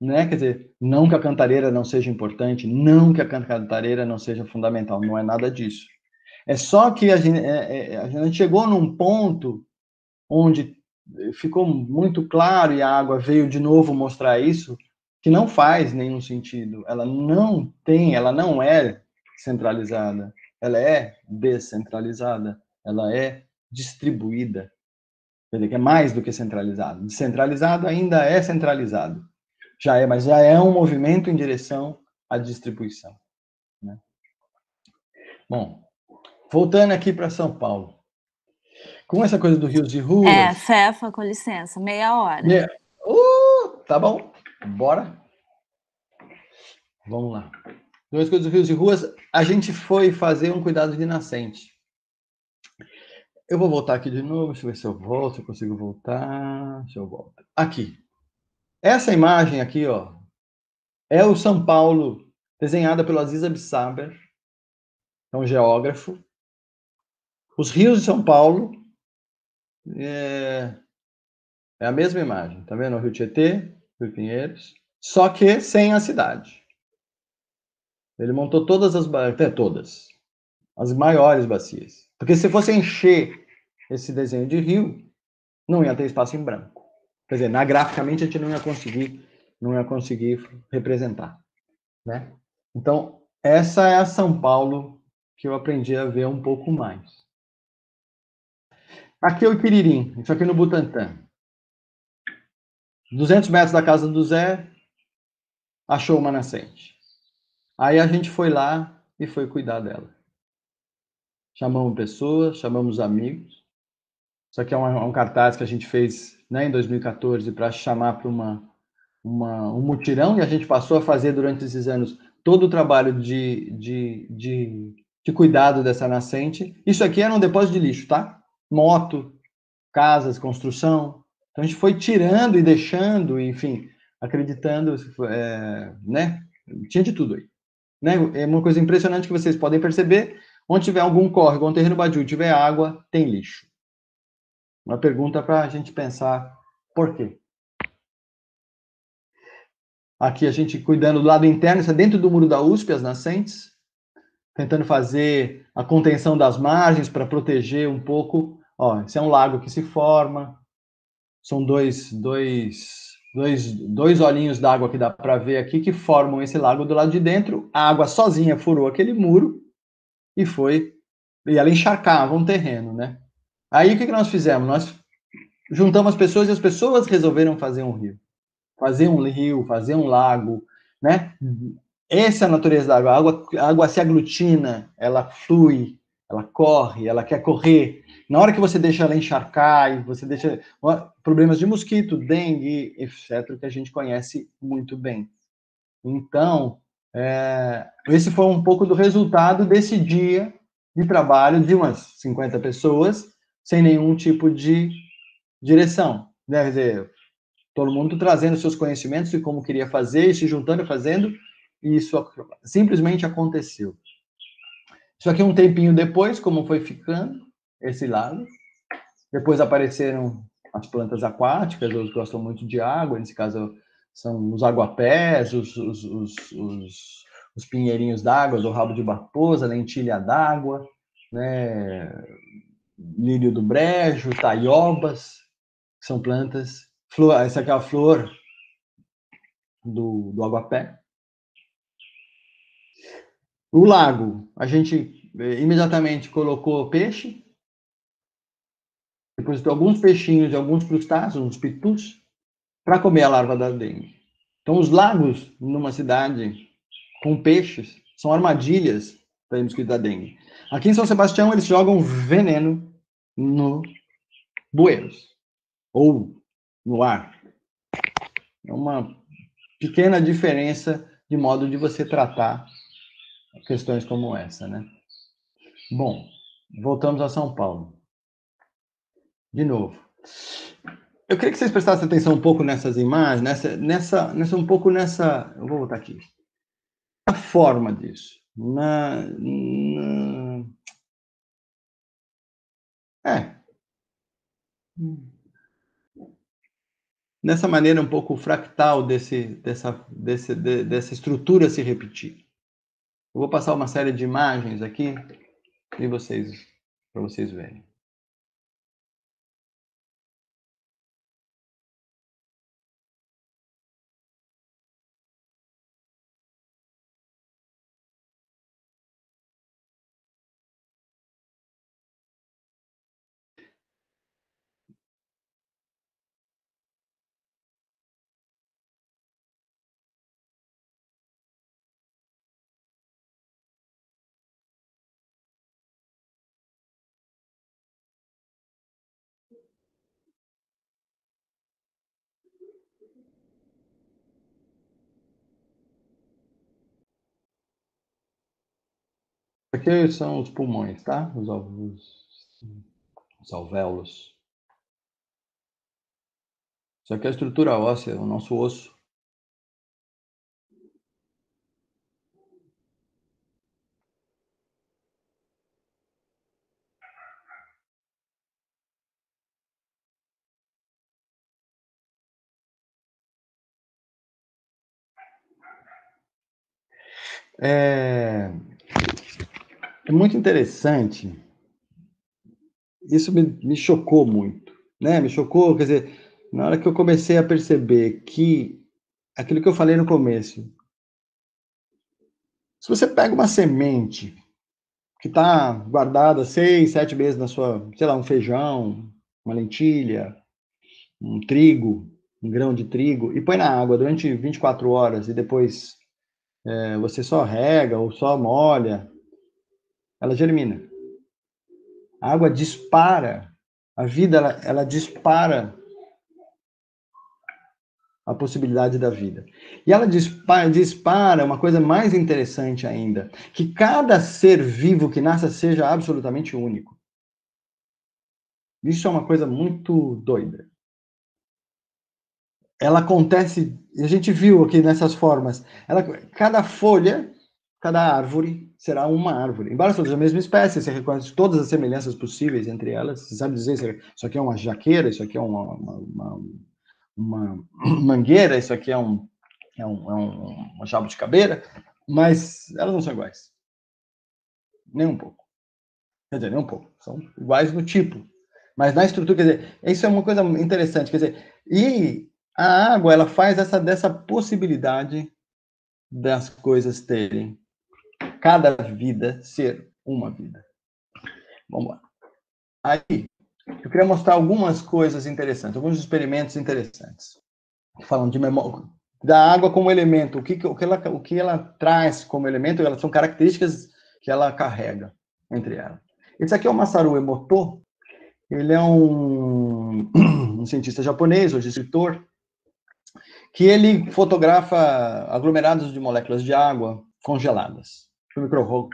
Né? Quer dizer, não que a cantareira não seja importante, não que a cantareira não seja fundamental, não é nada disso. É só que a gente, é, é, a gente chegou num ponto onde ficou muito claro, e a água veio de novo mostrar isso, que não faz nenhum sentido. Ela não tem, ela não é centralizada. Ela é descentralizada. Ela é distribuída. Quer dizer, que é mais do que centralizado. Descentralizado ainda é centralizado. Já é, mas já é um movimento em direção à distribuição. Né? Bom, voltando aqui para São Paulo. Com essa coisa do Rios de Ruas... É, Cefa, com licença, meia hora. Meia... Uh, tá bom. Bora? Vamos lá. Duas coisas dos rios e ruas. A gente foi fazer um cuidado de nascente. Eu vou voltar aqui de novo. Deixa eu ver se eu volto, se eu consigo voltar. Se eu volto. Aqui. Essa imagem aqui, ó, é o São Paulo desenhada pelo Aziz Absaber, é um geógrafo. Os rios de São Paulo é, é a mesma imagem, tá vendo? O Rio Tietê, Rio Pinheiros, só que sem a cidade. Ele montou todas as até todas, as maiores bacias. Porque se fosse encher esse desenho de rio, não ia ter espaço em branco. Quer dizer, na graficamente a gente não ia conseguir, não ia conseguir representar, né? Então, essa é a São Paulo que eu aprendi a ver um pouco mais. Aqui é o Quiririm, isso aqui no Butantã. 200 metros da casa do Zé, achou uma nascente. Aí a gente foi lá e foi cuidar dela. Chamamos pessoas, chamamos amigos. Isso aqui é um, um cartaz que a gente fez né, em 2014 para chamar para uma, uma, um mutirão e a gente passou a fazer durante esses anos todo o trabalho de, de, de, de cuidado dessa nascente. Isso aqui era um depósito de lixo, tá? Moto, casas, construção, então a gente foi tirando e deixando, enfim, acreditando, é, né? Tinha de tudo aí. Né? É uma coisa impressionante que vocês podem perceber. Onde tiver algum córrego, um terreno badio, tiver água, tem lixo. Uma pergunta para a gente pensar Por quê? Aqui a gente cuidando do lado interno, isso é dentro do muro da USP, as nascentes, tentando fazer a contenção das margens para proteger um pouco. Ó, esse é um lago que se forma, são dois, dois, dois, dois olhinhos d'água que dá para ver aqui que formam esse lago do lado de dentro. A água sozinha furou aquele muro e foi e ela encharcava um terreno, né? Aí o que, que nós fizemos? Nós juntamos as pessoas e as pessoas resolveram fazer um rio. Fazer um rio, fazer um lago, né? Essa é a natureza da água. A água, a água se aglutina, ela flui, ela corre, ela quer correr. Na hora que você deixa ela encharcar e você deixa problemas de mosquito, dengue, etc., que a gente conhece muito bem. Então, é, esse foi um pouco do resultado desse dia de trabalho de umas 50 pessoas, sem nenhum tipo de direção. Né? Quer dizer, todo mundo trazendo seus conhecimentos de como queria fazer, e se juntando e fazendo, e isso simplesmente aconteceu. Isso aqui um tempinho depois, como foi ficando esse lago. Depois apareceram as plantas aquáticas, eles gostam muito de água, nesse caso são os aguapés, os, os, os, os os pinheirinhos d'água, do rabo de barposa, lentilha d'água, né, lírio do brejo, taiobas, que são plantas. Flor, essa aqui é a flor do, do aguapé. O lago, a gente eh, imediatamente colocou peixe, depois alguns peixinhos e alguns crustáceos, uns pitus, para comer a larva da dengue. Então, os lagos numa cidade com peixes são armadilhas para o mosquito da dengue. Aqui em São Sebastião, eles jogam veneno no bueiros ou no ar. É uma pequena diferença de modo de você tratar questões como essa, né? Bom, voltamos a São Paulo. De novo. Eu queria que vocês prestassem atenção um pouco nessas imagens, nessa, nessa, nessa um pouco nessa. Eu vou voltar aqui a forma disso. Na, na... É. Nessa maneira um pouco fractal desse, dessa, desse, de, dessa estrutura se repetir. Eu vou passar uma série de imagens aqui e vocês para vocês verem. Aqui são os pulmões, tá? Os, os, os alvéolos. Isso aqui é a estrutura óssea, o nosso osso. É, é muito interessante. Isso me, me chocou muito, né? Me chocou, quer dizer, na hora que eu comecei a perceber que aquilo que eu falei no começo, se você pega uma semente que está guardada seis, sete meses na sua, sei lá, um feijão, uma lentilha, um trigo, um grão de trigo, e põe na água durante 24 horas e depois é, você só rega ou só molha, ela germina. A água dispara, a vida ela, ela dispara a possibilidade da vida. E ela dispara, dispara uma coisa mais interessante ainda, que cada ser vivo que nasça seja absolutamente único. Isso é uma coisa muito doida. Ela acontece, a gente viu aqui nessas formas, ela, cada folha cada árvore será uma árvore. Embora sejam da mesma espécie, você reconhece todas as semelhanças possíveis entre elas. Você sabe dizer isso aqui é uma jaqueira, isso aqui é uma, uma, uma, uma mangueira, isso aqui é um, é um, é um uma jabuticabeira, mas elas não são iguais. Nem um pouco. Quer dizer, nem um pouco. São iguais no tipo. Mas na estrutura, quer dizer, isso é uma coisa interessante. Quer dizer, e a água, ela faz essa dessa possibilidade das coisas terem cada vida ser uma vida. Vamos lá. Aí, eu queria mostrar algumas coisas interessantes, alguns experimentos interessantes. Falando de memória, da água como elemento, o que, o que, ela, o que ela traz como elemento, elas são características que ela carrega entre elas. Esse aqui é o Masaru Emoto, ele é um, um cientista japonês, hoje escritor, que ele fotografa aglomerados de moléculas de água congeladas.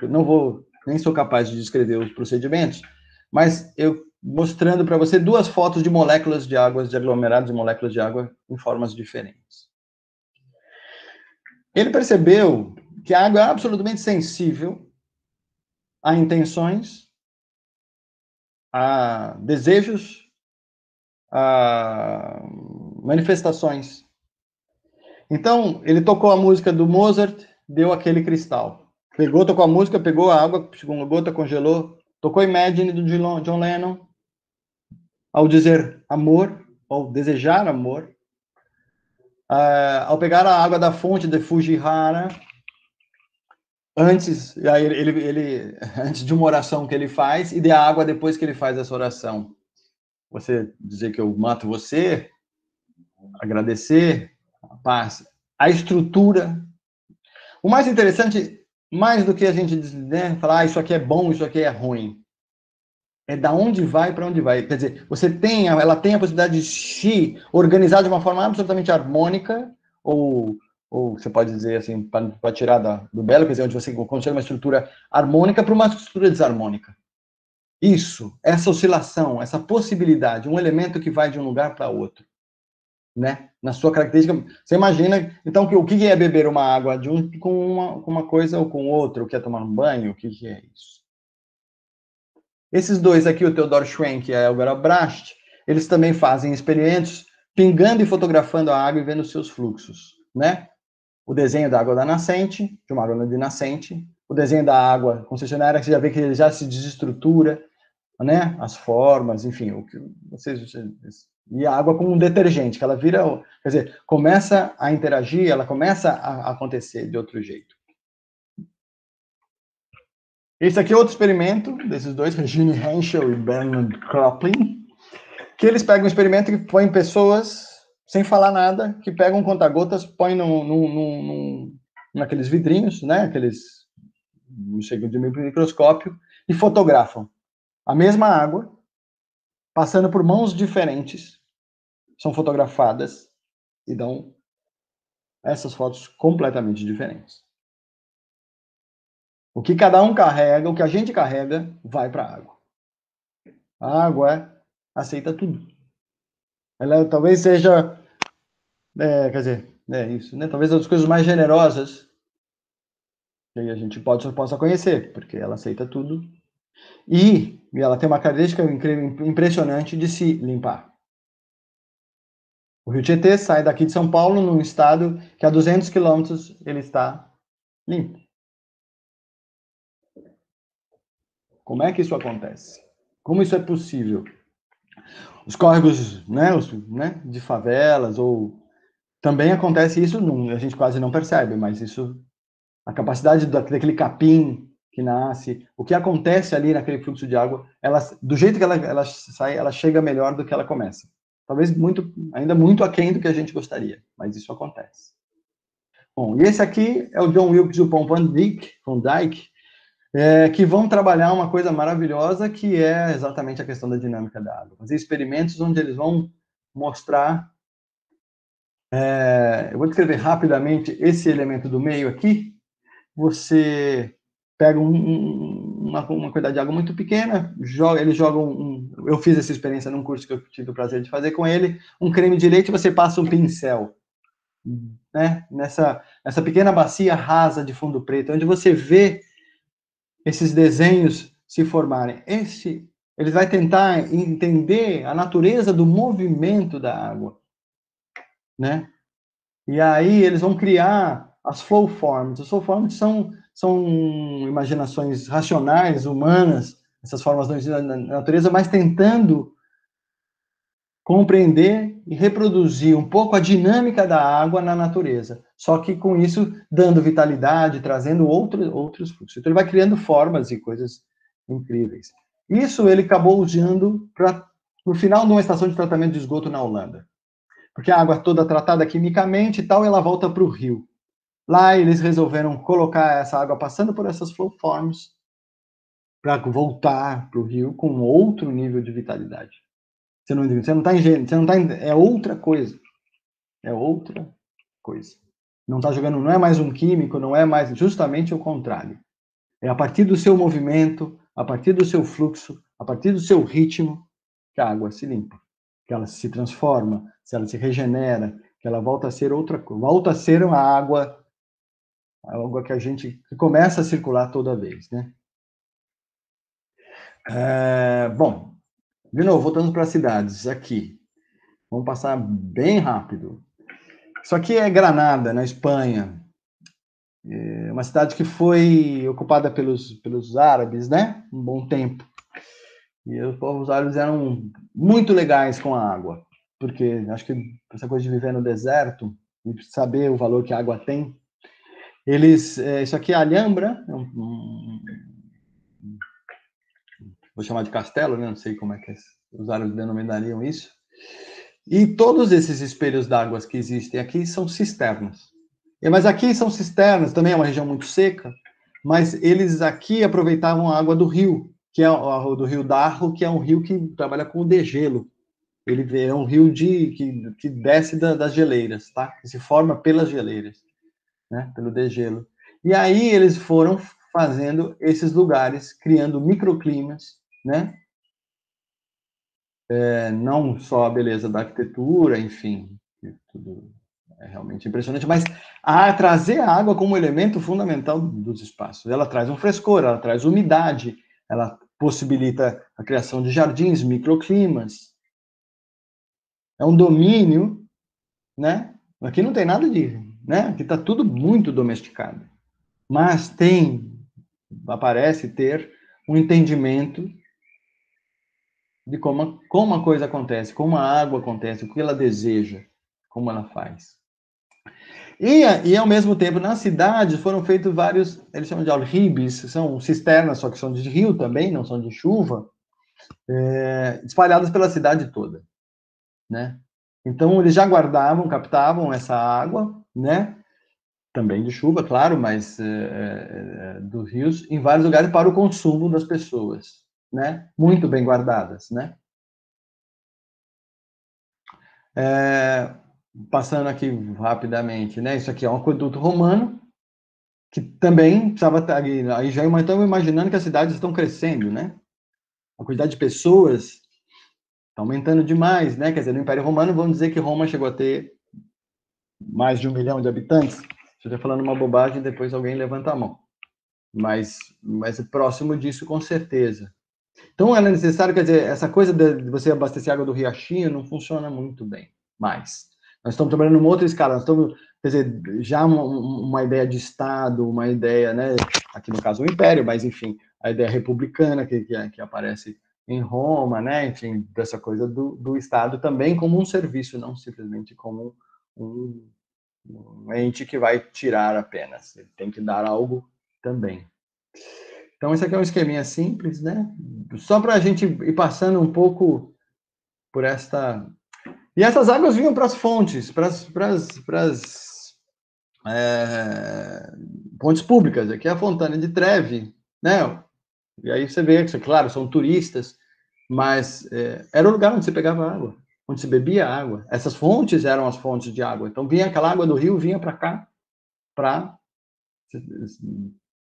Não vou, nem sou capaz de descrever os procedimentos, mas eu mostrando para você duas fotos de moléculas de água, de aglomerados de moléculas de água em formas diferentes. Ele percebeu que a água é absolutamente sensível a intenções, a desejos, a manifestações. Então, ele tocou a música do Mozart, deu aquele cristal. Pegou, tocou a música, pegou a água, pegou uma gota, congelou. Tocou Imagine do John Lennon. Ao dizer amor, ou desejar amor, uh, ao pegar a água da fonte de Fujihara, antes, ele, ele, antes de uma oração que ele faz, e de água depois que ele faz essa oração. Você dizer que eu mato você, agradecer, a paz, a estrutura. O mais interessante, mais do que a gente né, falar, ah, isso aqui é bom, isso aqui é ruim, é da onde vai para onde vai. Quer dizer, você tem, ela tem a possibilidade de se organizar de uma forma absolutamente harmônica, ou, ou você pode dizer assim, para tirar da, do belo, quer dizer, onde você consegue uma estrutura harmônica para uma estrutura desarmônica. Isso, essa oscilação, essa possibilidade, um elemento que vai de um lugar para outro, né? Na sua característica, você imagina, então, que o que é beber uma água de um com uma, com uma coisa ou com outra, o que é tomar um banho, o que é isso? Esses dois aqui, o Theodor Schwenk e a Elvira Brast, eles também fazem experimentos pingando e fotografando a água e vendo seus fluxos, né? O desenho da água da nascente, de uma água de nascente, o desenho da água concessionária, que você já vê que ele já se desestrutura, né? As formas, enfim, o que vocês e a água como um detergente, que ela vira, quer dizer, começa a interagir, ela começa a acontecer de outro jeito. Esse aqui é outro experimento desses dois, Regine Henschel e Bernard Kroplin, que eles pegam um experimento que põem pessoas sem falar nada, que pegam conta-gotas, põem num, naqueles vidrinhos, né, aqueles, não sei de microscópio, e fotografam a mesma água, passando por mãos diferentes, são fotografadas e dão essas fotos completamente diferentes. O que cada um carrega, o que a gente carrega, vai para a água. A água é, aceita tudo. Ela talvez seja, é, quer dizer, é isso, né? Talvez as coisas mais generosas que a gente pode, possa conhecer, porque ela aceita tudo. E, ela tem uma característica impressionante de se limpar. O Rio Tietê sai daqui de São Paulo, num estado que a 200 quilômetros ele está limpo. Como é que isso acontece? Como isso é possível? Os córregos né, os, né, de favelas, ou também acontece isso, a gente quase não percebe, mas isso, a capacidade daquele capim que nasce, o que acontece ali naquele fluxo de água, ela, do jeito que ela, ela sai, ela chega melhor do que ela começa. Talvez muito, ainda muito aquém do que a gente gostaria, mas isso acontece. Bom, e esse aqui é o John Wilkes e o Paul Van Dyke, Van Dyke é, que vão trabalhar uma coisa maravilhosa que é exatamente a questão da dinâmica da água. Fazer experimentos onde eles vão mostrar. É, eu vou descrever rapidamente esse elemento do meio aqui. Você pega um, uma, uma quantidade de água muito pequena, joga, eles jogam. Um, eu fiz essa experiência num curso que eu tive o prazer de fazer com ele. Um creme de leite, você passa um pincel. Né, nessa, nessa pequena bacia rasa de fundo preto, onde você vê esses desenhos se formarem. Esse, ele vai tentar entender a natureza do movimento da água. né? E aí eles vão criar as flow forms. As flow forms são, são imaginações racionais, humanas, essas formas da natureza, mas tentando compreender e reproduzir um pouco a dinâmica da água na natureza. Só que com isso dando vitalidade, trazendo outro, outros fluxos. Então ele vai criando formas e coisas incríveis. Isso ele acabou usando para no final de uma estação de tratamento de esgoto na Holanda. Porque a água toda tratada quimicamente e tal, ela volta para o rio. Lá eles resolveram colocar essa água passando por essas flow forms para voltar para o rio com outro nível de vitalidade. Você não você não está ingênuo, você não está é outra coisa. É outra coisa. Não está jogando, não é mais um químico, não é mais justamente o contrário. É a partir do seu movimento, a partir do seu fluxo, a partir do seu ritmo, que a água se limpa, que ela se transforma, se ela se regenera, que ela volta a ser outra coisa, volta a ser uma água, a água que a gente que começa a circular toda vez, né? É, bom, de novo, voltando para as cidades, aqui. Vamos passar bem rápido. Isso aqui é Granada, na Espanha. É uma cidade que foi ocupada pelos, pelos árabes, né? Um bom tempo. E os povos árabes eram muito legais com a água, porque acho que essa coisa de viver no deserto e saber o valor que a água tem, eles, é, isso aqui é Alhambra, é um, um, vou chamar de castelo, né? não sei como é que os árabes denominariam isso, e todos esses espelhos d'água que existem aqui são cisternas. Mas aqui são cisternas, também é uma região muito seca, mas eles aqui aproveitavam a água do rio, que é do rio Darro, que é um rio que trabalha com o degelo. Ele é um rio de, que, que desce da, das geleiras, tá? Que se forma pelas geleiras, né? Pelo degelo. E aí eles foram fazendo esses lugares, criando microclimas, né? É, não só a beleza da arquitetura, enfim, tudo é realmente impressionante, mas a trazer a água como elemento fundamental dos espaços. Ela traz um frescor, ela traz umidade, ela possibilita a criação de jardins, microclimas. É um domínio, né? Aqui não tem nada de, né? Aqui está tudo muito domesticado, mas tem, aparece ter um entendimento de como, como a coisa acontece, como a água acontece, o que ela deseja, como ela faz. E, e ao mesmo tempo, na cidade foram feitos vários, eles chamam de alribes, são cisternas, só que são de rio também, não são de chuva, é, espalhadas pela cidade toda, né? Então, eles já guardavam, captavam essa água, né? Também de chuva, claro, mas é, dos rios, em vários lugares para o consumo das pessoas né? Muito bem guardadas, né? É, passando aqui rapidamente, né? Isso aqui é um aqueduto romano que também precisava estar aí, aí já estamos imaginando que as cidades estão crescendo, né? A quantidade de pessoas está aumentando demais, né? Quer dizer, no Império Romano, vamos dizer que Roma chegou a ter mais de um milhão de habitantes. Se eu estou falando uma bobagem, depois alguém levanta a mão. Mas, mas próximo disso, com certeza. Então, ela é necessário, quer dizer, essa coisa de você abastecer água do riachinho não funciona muito bem mais. Nós estamos trabalhando numa outra escala, nós estamos, quer dizer, já uma, uma ideia de Estado, uma ideia, né, aqui no caso o Império, mas enfim, a ideia republicana que, que, que aparece em Roma, né, enfim, dessa coisa do, do Estado também como um serviço, não simplesmente como um, um ente que vai tirar apenas, ele tem que dar algo também. Então, esse aqui é um esqueminha simples, né? Só para a gente ir passando um pouco por esta. E essas águas vinham para as fontes, para as é... pontes públicas. Aqui é a Fontana de Treve, né? E aí você vê que, claro, são turistas, mas é, era o lugar onde você pegava água, onde se bebia água. Essas fontes eram as fontes de água. Então, vinha aquela água do rio, vinha para cá, para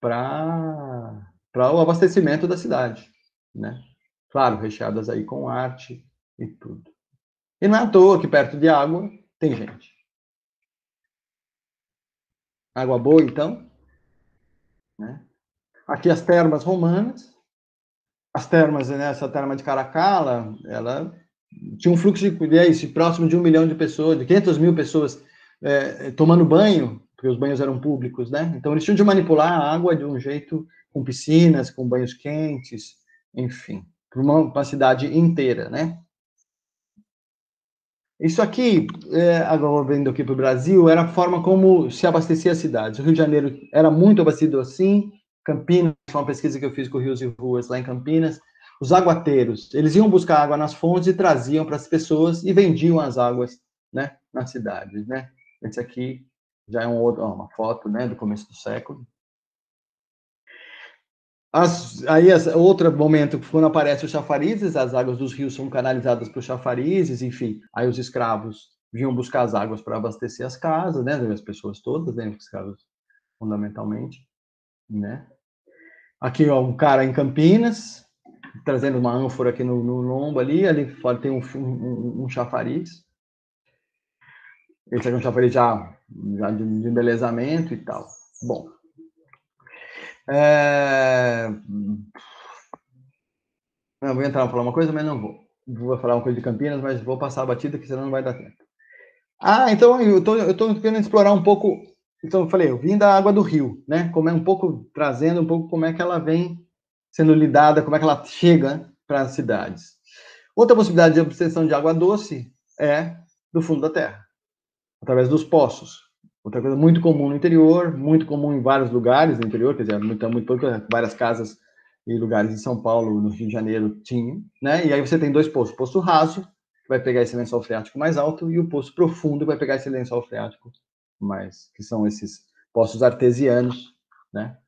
para para o abastecimento da cidade, né? Claro, recheadas aí com arte e tudo. E não é à toa que perto de água tem gente. Água boa, então. Né? Aqui as termas romanas. As termas, né, essa terma de Caracala, ela tinha um fluxo de, isso, próximo de um milhão de pessoas, de 500 mil pessoas é, tomando banho, porque os banhos eram públicos, né? Então eles tinham de manipular a água de um jeito com piscinas, com banhos quentes, enfim, para uma, uma cidade inteira, né? Isso aqui, é, agora vendo aqui para o Brasil, era a forma como se abastecia as cidades. O Rio de Janeiro era muito abastecido assim, Campinas, foi uma pesquisa que eu fiz com Rios e Ruas lá em Campinas, os aguateiros, eles iam buscar água nas fontes e traziam para as pessoas e vendiam as águas, né, nas cidades, né? Esse aqui já é um outro, ó, uma foto, né, do começo do século. As, aí, as, outro momento, quando aparecem os chafarizes, as águas dos rios são canalizadas para os chafarizes, enfim. Aí os escravos vinham buscar as águas para abastecer as casas, né? As pessoas todas, né? Os escravos, fundamentalmente, né? Aqui, ó, um cara em Campinas, trazendo uma ânfora aqui no, no lombo ali, ali fora tem um, um, um chafariz. Esse aqui é um chafariz já, já de, de embelezamento e tal. Bom, é... Não, vou entrar para falar uma coisa, mas não vou. Vou falar uma coisa de Campinas, mas vou passar a batida, que senão não vai dar tempo. Ah, então eu estou eu tô querendo explorar um pouco. Então, eu falei, eu vim da água do rio, né? Como é um pouco, trazendo um pouco como é que ela vem sendo lidada, como é que ela chega para as cidades. Outra possibilidade de obtenção de água doce é do fundo da terra, através dos poços. Outra coisa muito comum no interior, muito comum em vários lugares no interior, quer dizer, muito, muito pouco, várias casas e lugares em São Paulo, no Rio de Janeiro, tinham, né? E aí você tem dois poços, poço raso, que vai pegar esse lençol freático mais alto, e o poço profundo, que vai pegar esse lençol freático mais, que são esses poços artesianos, né?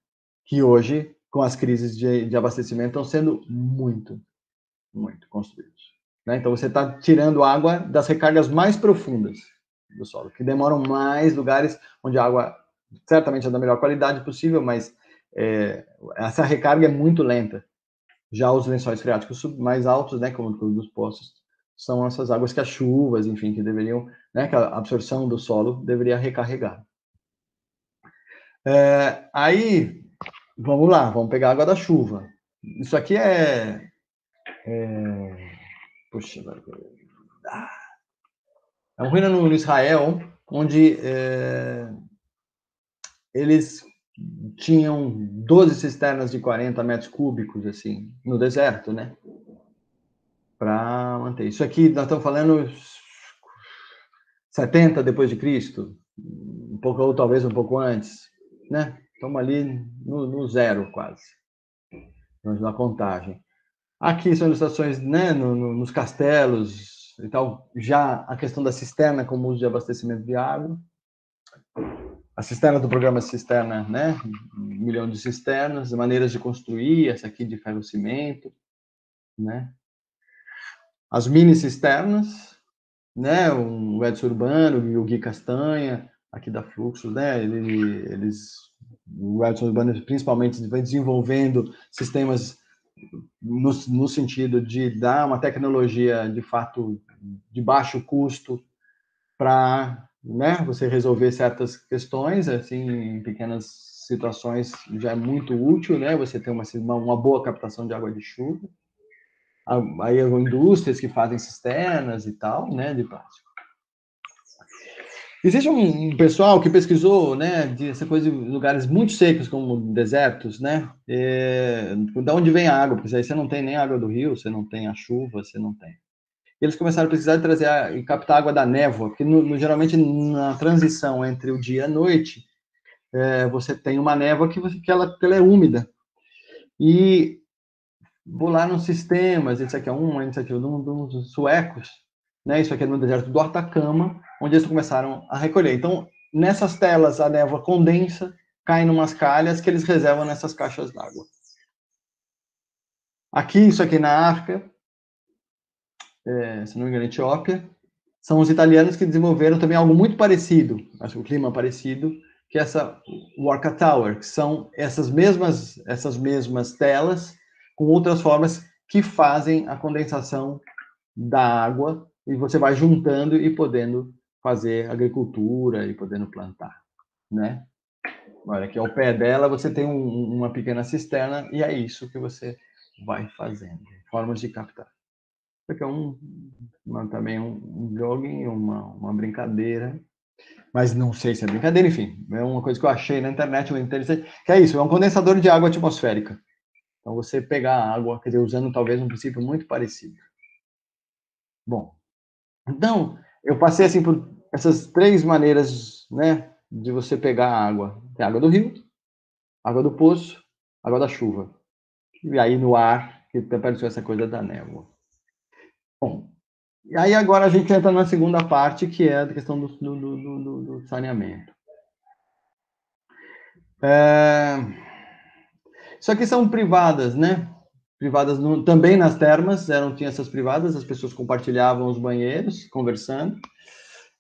Que hoje, com as crises de, de abastecimento, estão sendo muito, muito construídos. Né? Então você está tirando água das recargas mais profundas do solo, que demoram mais, lugares onde a água certamente é da melhor qualidade possível, mas é, essa recarga é muito lenta. Já os lençóis freáticos mais altos, né, como os dos poços, são essas águas que as chuvas, enfim, que deveriam, né, que a absorção do solo deveria recarregar. É, aí, vamos lá, vamos pegar água da chuva. Isso aqui é, é puxa, ah, é uma ruína no, Israel, onde é, eles tinham 12 cisternas de 40 metros cúbicos, assim, no deserto, né? Para manter. Isso aqui, nós estamos falando 70 depois de Cristo, um pouco, ou talvez um pouco antes, né? Estamos ali no, no zero, quase, na contagem. Aqui são ilustrações, né, no, no, nos castelos, então, já a questão da cisterna como uso de abastecimento de água. A cisterna do programa Cisterna, né? Um milhão de cisternas, maneiras de construir, essa aqui de ferro cimento, né? As mini cisternas, né? O Edson Urbano e o Gui Castanha, aqui da Fluxos, né? Ele, eles, o Edson Urbano principalmente vem desenvolvendo sistemas no, no sentido de dar uma tecnologia de fato de baixo custo para né, você resolver certas questões, assim, em pequenas situações já é muito útil, né? Você ter uma, uma boa captação de água de chuva. Aí indústrias que fazem cisternas e tal, né, de plástico. Existe um pessoal que pesquisou, né, de essa coisa de lugares muito secos, como desertos, né, é, da onde vem a água, porque aí você não tem nem água do rio, você não tem a chuva, você não tem. E eles começaram a precisar de trazer e captar água da névoa, porque no, no, geralmente na transição entre o dia e a noite, é, você tem uma névoa que, você, que, ela, que ela é úmida. E nos sistemas, esse aqui é um, esse aqui é um dos suecos, né, isso aqui é no deserto do Atacama, onde eles começaram a recolher. Então, nessas telas, a névoa condensa, cai em umas calhas que eles reservam nessas caixas d'água. Aqui, isso aqui na África, é, se não me engano, Etiópia, são os italianos que desenvolveram também algo muito parecido, acho que o clima parecido, que é essa Warka Tower, que são essas mesmas, essas mesmas telas com outras formas que fazem a condensação da água e você vai juntando e podendo fazer agricultura e podendo plantar, né? Olha, aqui ao pé dela você tem um, uma pequena cisterna e é isso que você vai fazendo. Formas de captar. Isso aqui é um uma, também um, um joguinho, uma, uma brincadeira, mas não sei se é brincadeira, enfim, é uma coisa que eu achei na internet muito interessante, que é isso, é um condensador de água atmosférica. Então, você pegar a água, quer dizer, usando talvez um princípio muito parecido. Bom, então, eu passei assim por essas três maneiras, né, de você pegar a água. Tem água do rio, água do poço, água da chuva. E aí no ar, que apareceu essa coisa da névoa. Bom, e aí agora a gente entra na segunda parte, que é a questão do, do, do, do saneamento. É... Isso aqui são privadas, né? Privadas no, também nas termas, eram, tinha essas privadas, as pessoas compartilhavam os banheiros, conversando.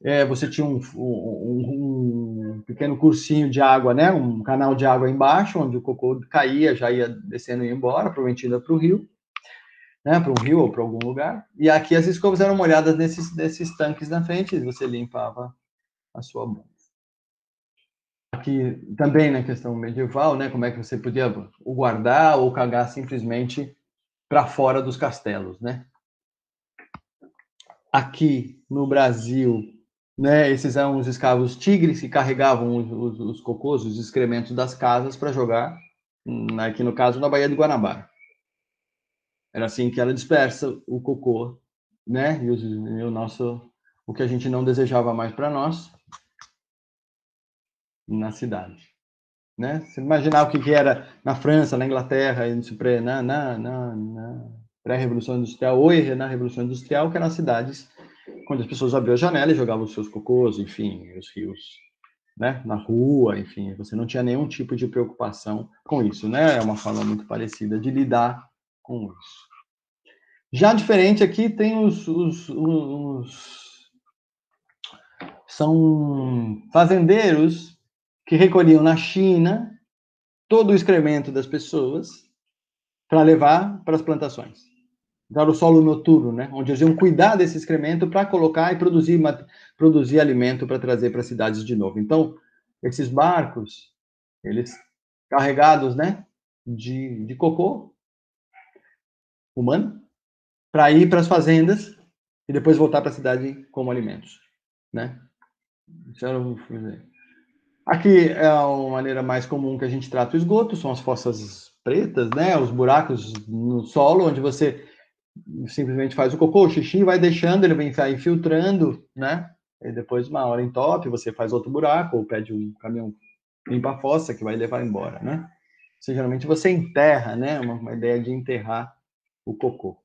É, você tinha um, um, um, pequeno cursinho de água, né? Um canal de água embaixo, onde o cocô caía, já ia descendo e embora, ia para o rio, né? Para um rio ou para algum lugar. E aqui as escovas eram molhadas nesses, nesses tanques na frente, e você limpava a sua mão aqui também na questão medieval, né, como é que você podia o guardar ou cagar simplesmente para fora dos castelos, né? Aqui no Brasil, né, esses eram os escravos tigres que carregavam os, os, os cocôs, os excrementos das casas para jogar, hum, aqui no caso na Baía de Guanabara. Era assim que ela dispersa o cocô, né, e, e o nosso o que a gente não desejava mais para nós, na cidade. Né? Você imaginar o que, que era na França, na Inglaterra, na, na, na, na pré-revolução industrial ou na revolução industrial, que eram as cidades onde as pessoas abriam a janela e jogavam os seus cocôs, enfim, os rios, né, na rua, enfim, você não tinha nenhum tipo de preocupação com isso, né? É uma forma muito parecida de lidar com isso. Já diferente aqui tem os, os, os são fazendeiros que recolhiam na China todo o excremento das pessoas para levar para as plantações. Então, era o solo noturno, né? onde eles iam cuidar desse excremento para colocar e produzir, produzir alimento para trazer para as cidades de novo. Então, esses barcos, eles carregados né, de, de cocô humano, para ir para as fazendas e depois voltar para a cidade como alimentos. Né? Isso era o Aqui é a maneira mais comum que a gente trata o esgoto, são as fossas pretas, né? Os buracos no solo, onde você simplesmente faz o cocô, o xixi, vai deixando, ele vem infiltrando, né? E depois, uma hora em top, você faz outro buraco, ou pede um caminhão limpa a fossa que vai levar embora, né? Geralmente você enterra, né? Uma, uma ideia de enterrar o cocô.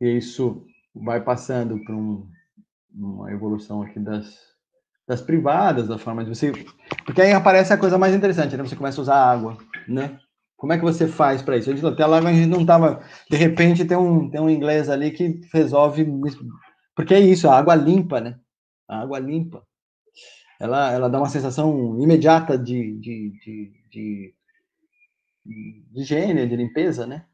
E isso vai passando por um, uma evolução aqui das das privadas, da forma de você. Porque aí aparece a coisa mais interessante, né? Você começa a usar água, né? Como é que você faz para isso? Até lá a gente não estava. De repente tem um, tem um inglês ali que resolve. Porque é isso, a água limpa, né? A água limpa. Ela, ela dá uma sensação imediata de, de, de, de, de higiene, de limpeza, né?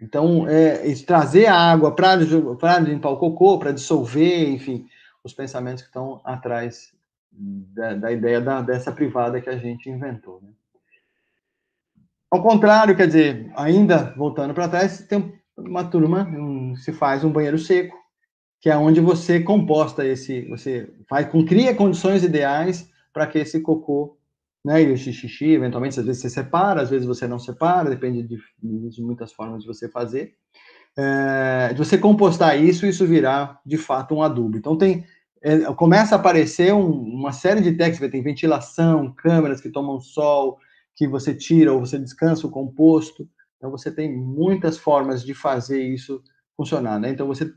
Então, é, trazer a água para limpar o cocô, para dissolver, enfim, os pensamentos que estão atrás da, da ideia da, dessa privada que a gente inventou. Né? Ao contrário, quer dizer, ainda voltando para trás, tem uma turma, um, se faz um banheiro seco, que é onde você composta esse, você faz, cria condições ideais para que esse cocô, né, e o xixi, eventualmente, às vezes você separa, às vezes você não separa, depende de, de muitas formas de você fazer, é, de você compostar isso, isso virar, de fato, um adubo. Então, tem começa a aparecer um, uma série de técnicas, tem ventilação, câmeras que tomam sol, que você tira ou você descansa o composto. Então, você tem muitas formas de fazer isso funcionar, né? Então, você,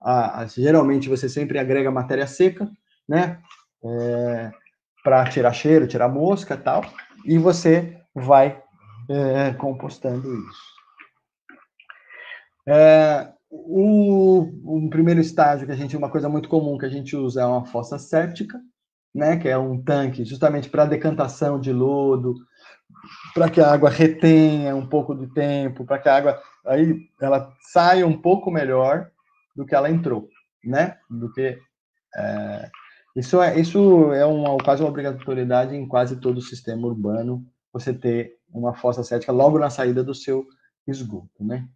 a, a, geralmente, você sempre agrega matéria seca, né? É, para tirar cheiro, tirar mosca tal, e você vai é, compostando isso. É, o, o, primeiro estágio que a gente, uma coisa muito comum que a gente usa é uma fossa séptica, né, que é um tanque justamente para decantação de lodo, para que a água retenha um pouco do tempo, para que a água aí ela saia um pouco melhor do que ela entrou, né? Do que é, isso é isso é uma quase uma obrigatoriedade em quase todo o sistema urbano você ter uma fossa séptica logo na saída do seu esgoto, né?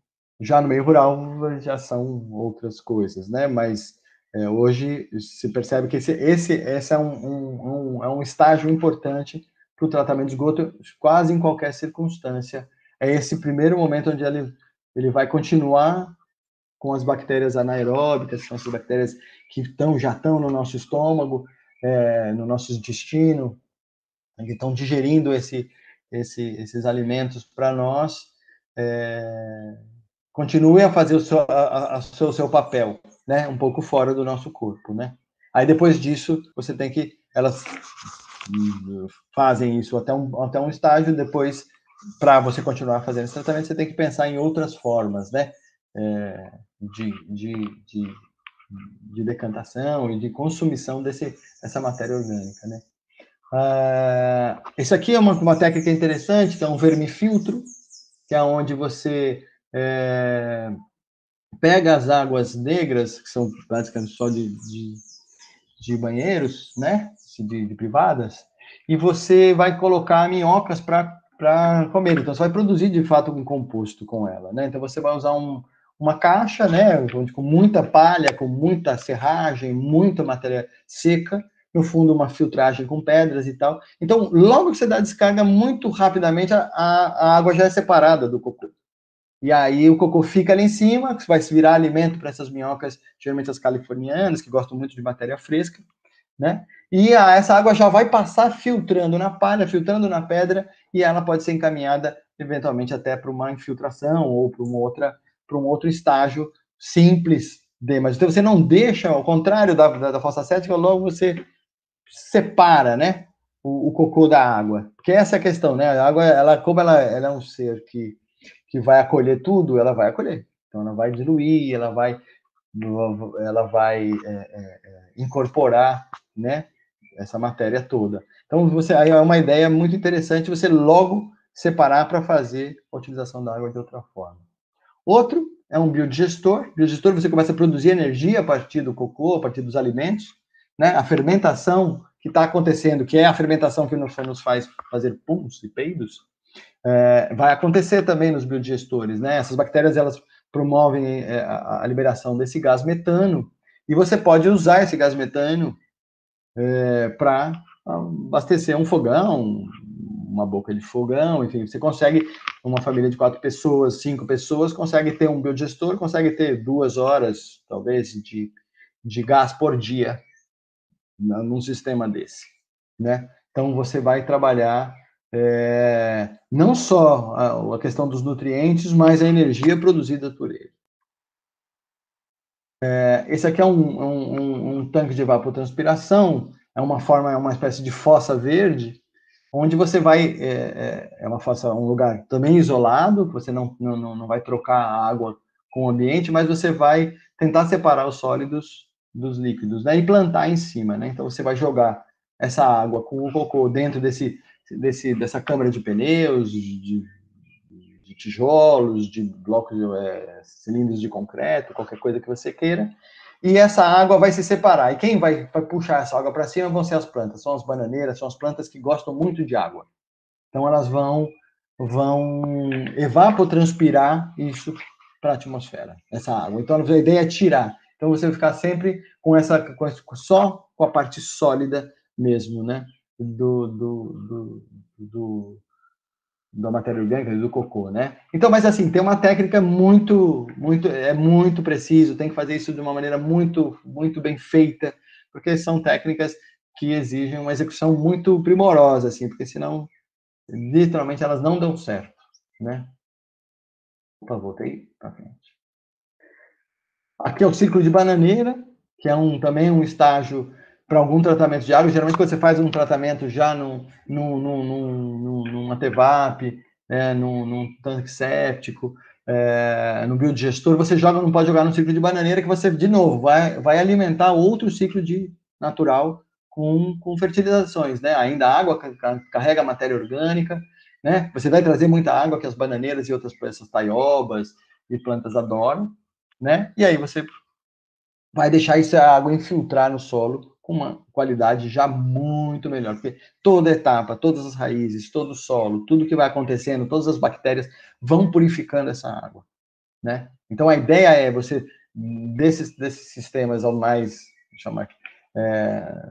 Já no meio rural já são outras coisas, né? Mas é, hoje se percebe que esse, esse, esse é, um, um, um, é um estágio importante para o tratamento de esgoto, quase em qualquer circunstância. É esse primeiro momento onde ele, ele vai continuar com as bactérias anaeróbicas, são essas bactérias que estão, já estão no nosso estômago, é, no nosso intestino, que estão digerindo esse, esse, esses alimentos para nós, é, continue a fazer o seu, a, a, seu, seu papel, né? Um pouco fora do nosso corpo, né? Aí depois disso, você tem que elas fazem isso até um, até um estágio, depois para você continuar fazendo esse tratamento, você tem que pensar em outras formas, né? É, de, de, de, de, decantação e de consumição desse, dessa matéria orgânica, né? Ah, isso aqui é uma, uma técnica interessante, que é um vermifiltro, que é onde você é, pega as águas negras, que são basicamente só de, de, de banheiros, né, de, de, privadas, e você vai colocar minhocas para comer. Então, você vai produzir, de fato, um composto com ela, né? Então, você vai usar um, uma caixa, né, com muita palha, com muita serragem, muita matéria seca, no fundo uma filtragem com pedras e tal. Então, logo que você dá descarga, muito rapidamente a, a água já é separada do cocô. E aí o cocô fica ali em cima, vai se virar alimento para essas minhocas, geralmente as californianas, que gostam muito de matéria fresca, né? E a, essa água já vai passar filtrando na palha, filtrando na pedra, e ela pode ser encaminhada eventualmente até para uma infiltração ou para uma outra para um outro estágio simples de, mas então você não deixa, ao contrário da, da, da fossa cética, logo você separa, né, o, o, cocô da água, porque essa é a questão, né, a água, ela, como ela, ela é um ser que que vai acolher tudo, ela vai acolher. Então, ela vai diluir, ela vai, ela vai é, é, incorporar, né, essa matéria toda. Então, você aí é uma ideia muito interessante você logo separar para fazer a utilização da água de outra forma. Outro é um biodigestor. Biodigestor você começa a produzir energia a partir do cocô, a partir dos alimentos, né? A fermentação que está acontecendo, que é a fermentação que nos faz fazer pums e peidos, é, vai acontecer também nos biodigestores, né? Essas bactérias, elas promovem é, a, a, liberação desse gás metano, e você pode usar esse gás metano é, para abastecer um fogão, uma boca de fogão, enfim, você consegue, uma família de quatro pessoas, cinco pessoas, consegue ter um biodigestor, consegue ter duas horas, talvez, de, de gás por dia num sistema desse, né? Então, você vai trabalhar é, não só a, a, questão dos nutrientes, mas a energia produzida por ele. É, esse aqui é um, um, um, tanque de evapotranspiração, é uma forma, é uma espécie de fossa verde, onde você vai, é, é, é uma fossa, um lugar também isolado, você não, não, não vai trocar a água com o ambiente, mas você vai tentar separar os sólidos dos líquidos, né, e plantar em cima, né, então você vai jogar essa água com o cocô dentro desse desse, dessa câmara de pneus, de, de tijolos, de blocos, é, cilindros de concreto, qualquer coisa que você queira, e essa água vai se separar. E quem vai, vai puxar essa água para cima vão ser as plantas, são as bananeiras, são as plantas que gostam muito de água. Então elas vão vão evapotranspirar isso para a atmosfera, essa água. Então a ideia é tirar. Então você vai ficar sempre com essa com só com a parte sólida mesmo, né? Do, do, do, do, da matéria orgânica, do cocô, né? Então, mas assim, tem uma técnica muito, muito, é muito preciso, tem que fazer isso de uma maneira muito, muito bem feita, porque são técnicas que exigem uma execução muito primorosa, assim, porque senão, literalmente, elas não dão certo, né? Opa, voltei para frente. Aqui é o ciclo de bananeira, que é um, também um estágio para algum tratamento de água. Geralmente, quando você faz um tratamento já num, num, num, numa TEVAP, é, num, num tanque séptico, é, no biodigestor, você joga, não pode jogar no ciclo de bananeira, que você, de novo, vai, vai alimentar outro ciclo de natural com, com fertilizações, né? Ainda a água carrega matéria orgânica, né? Você vai trazer muita água que as bananeiras e outras essas taiobas e plantas adoram, né? E aí você vai deixar essa água infiltrar no solo uma qualidade já muito melhor, porque toda etapa, todas as raízes, todo o solo, tudo que vai acontecendo, todas as bactérias vão purificando essa água. né? Então a ideia é você desses desses sistemas ao mais chamar é,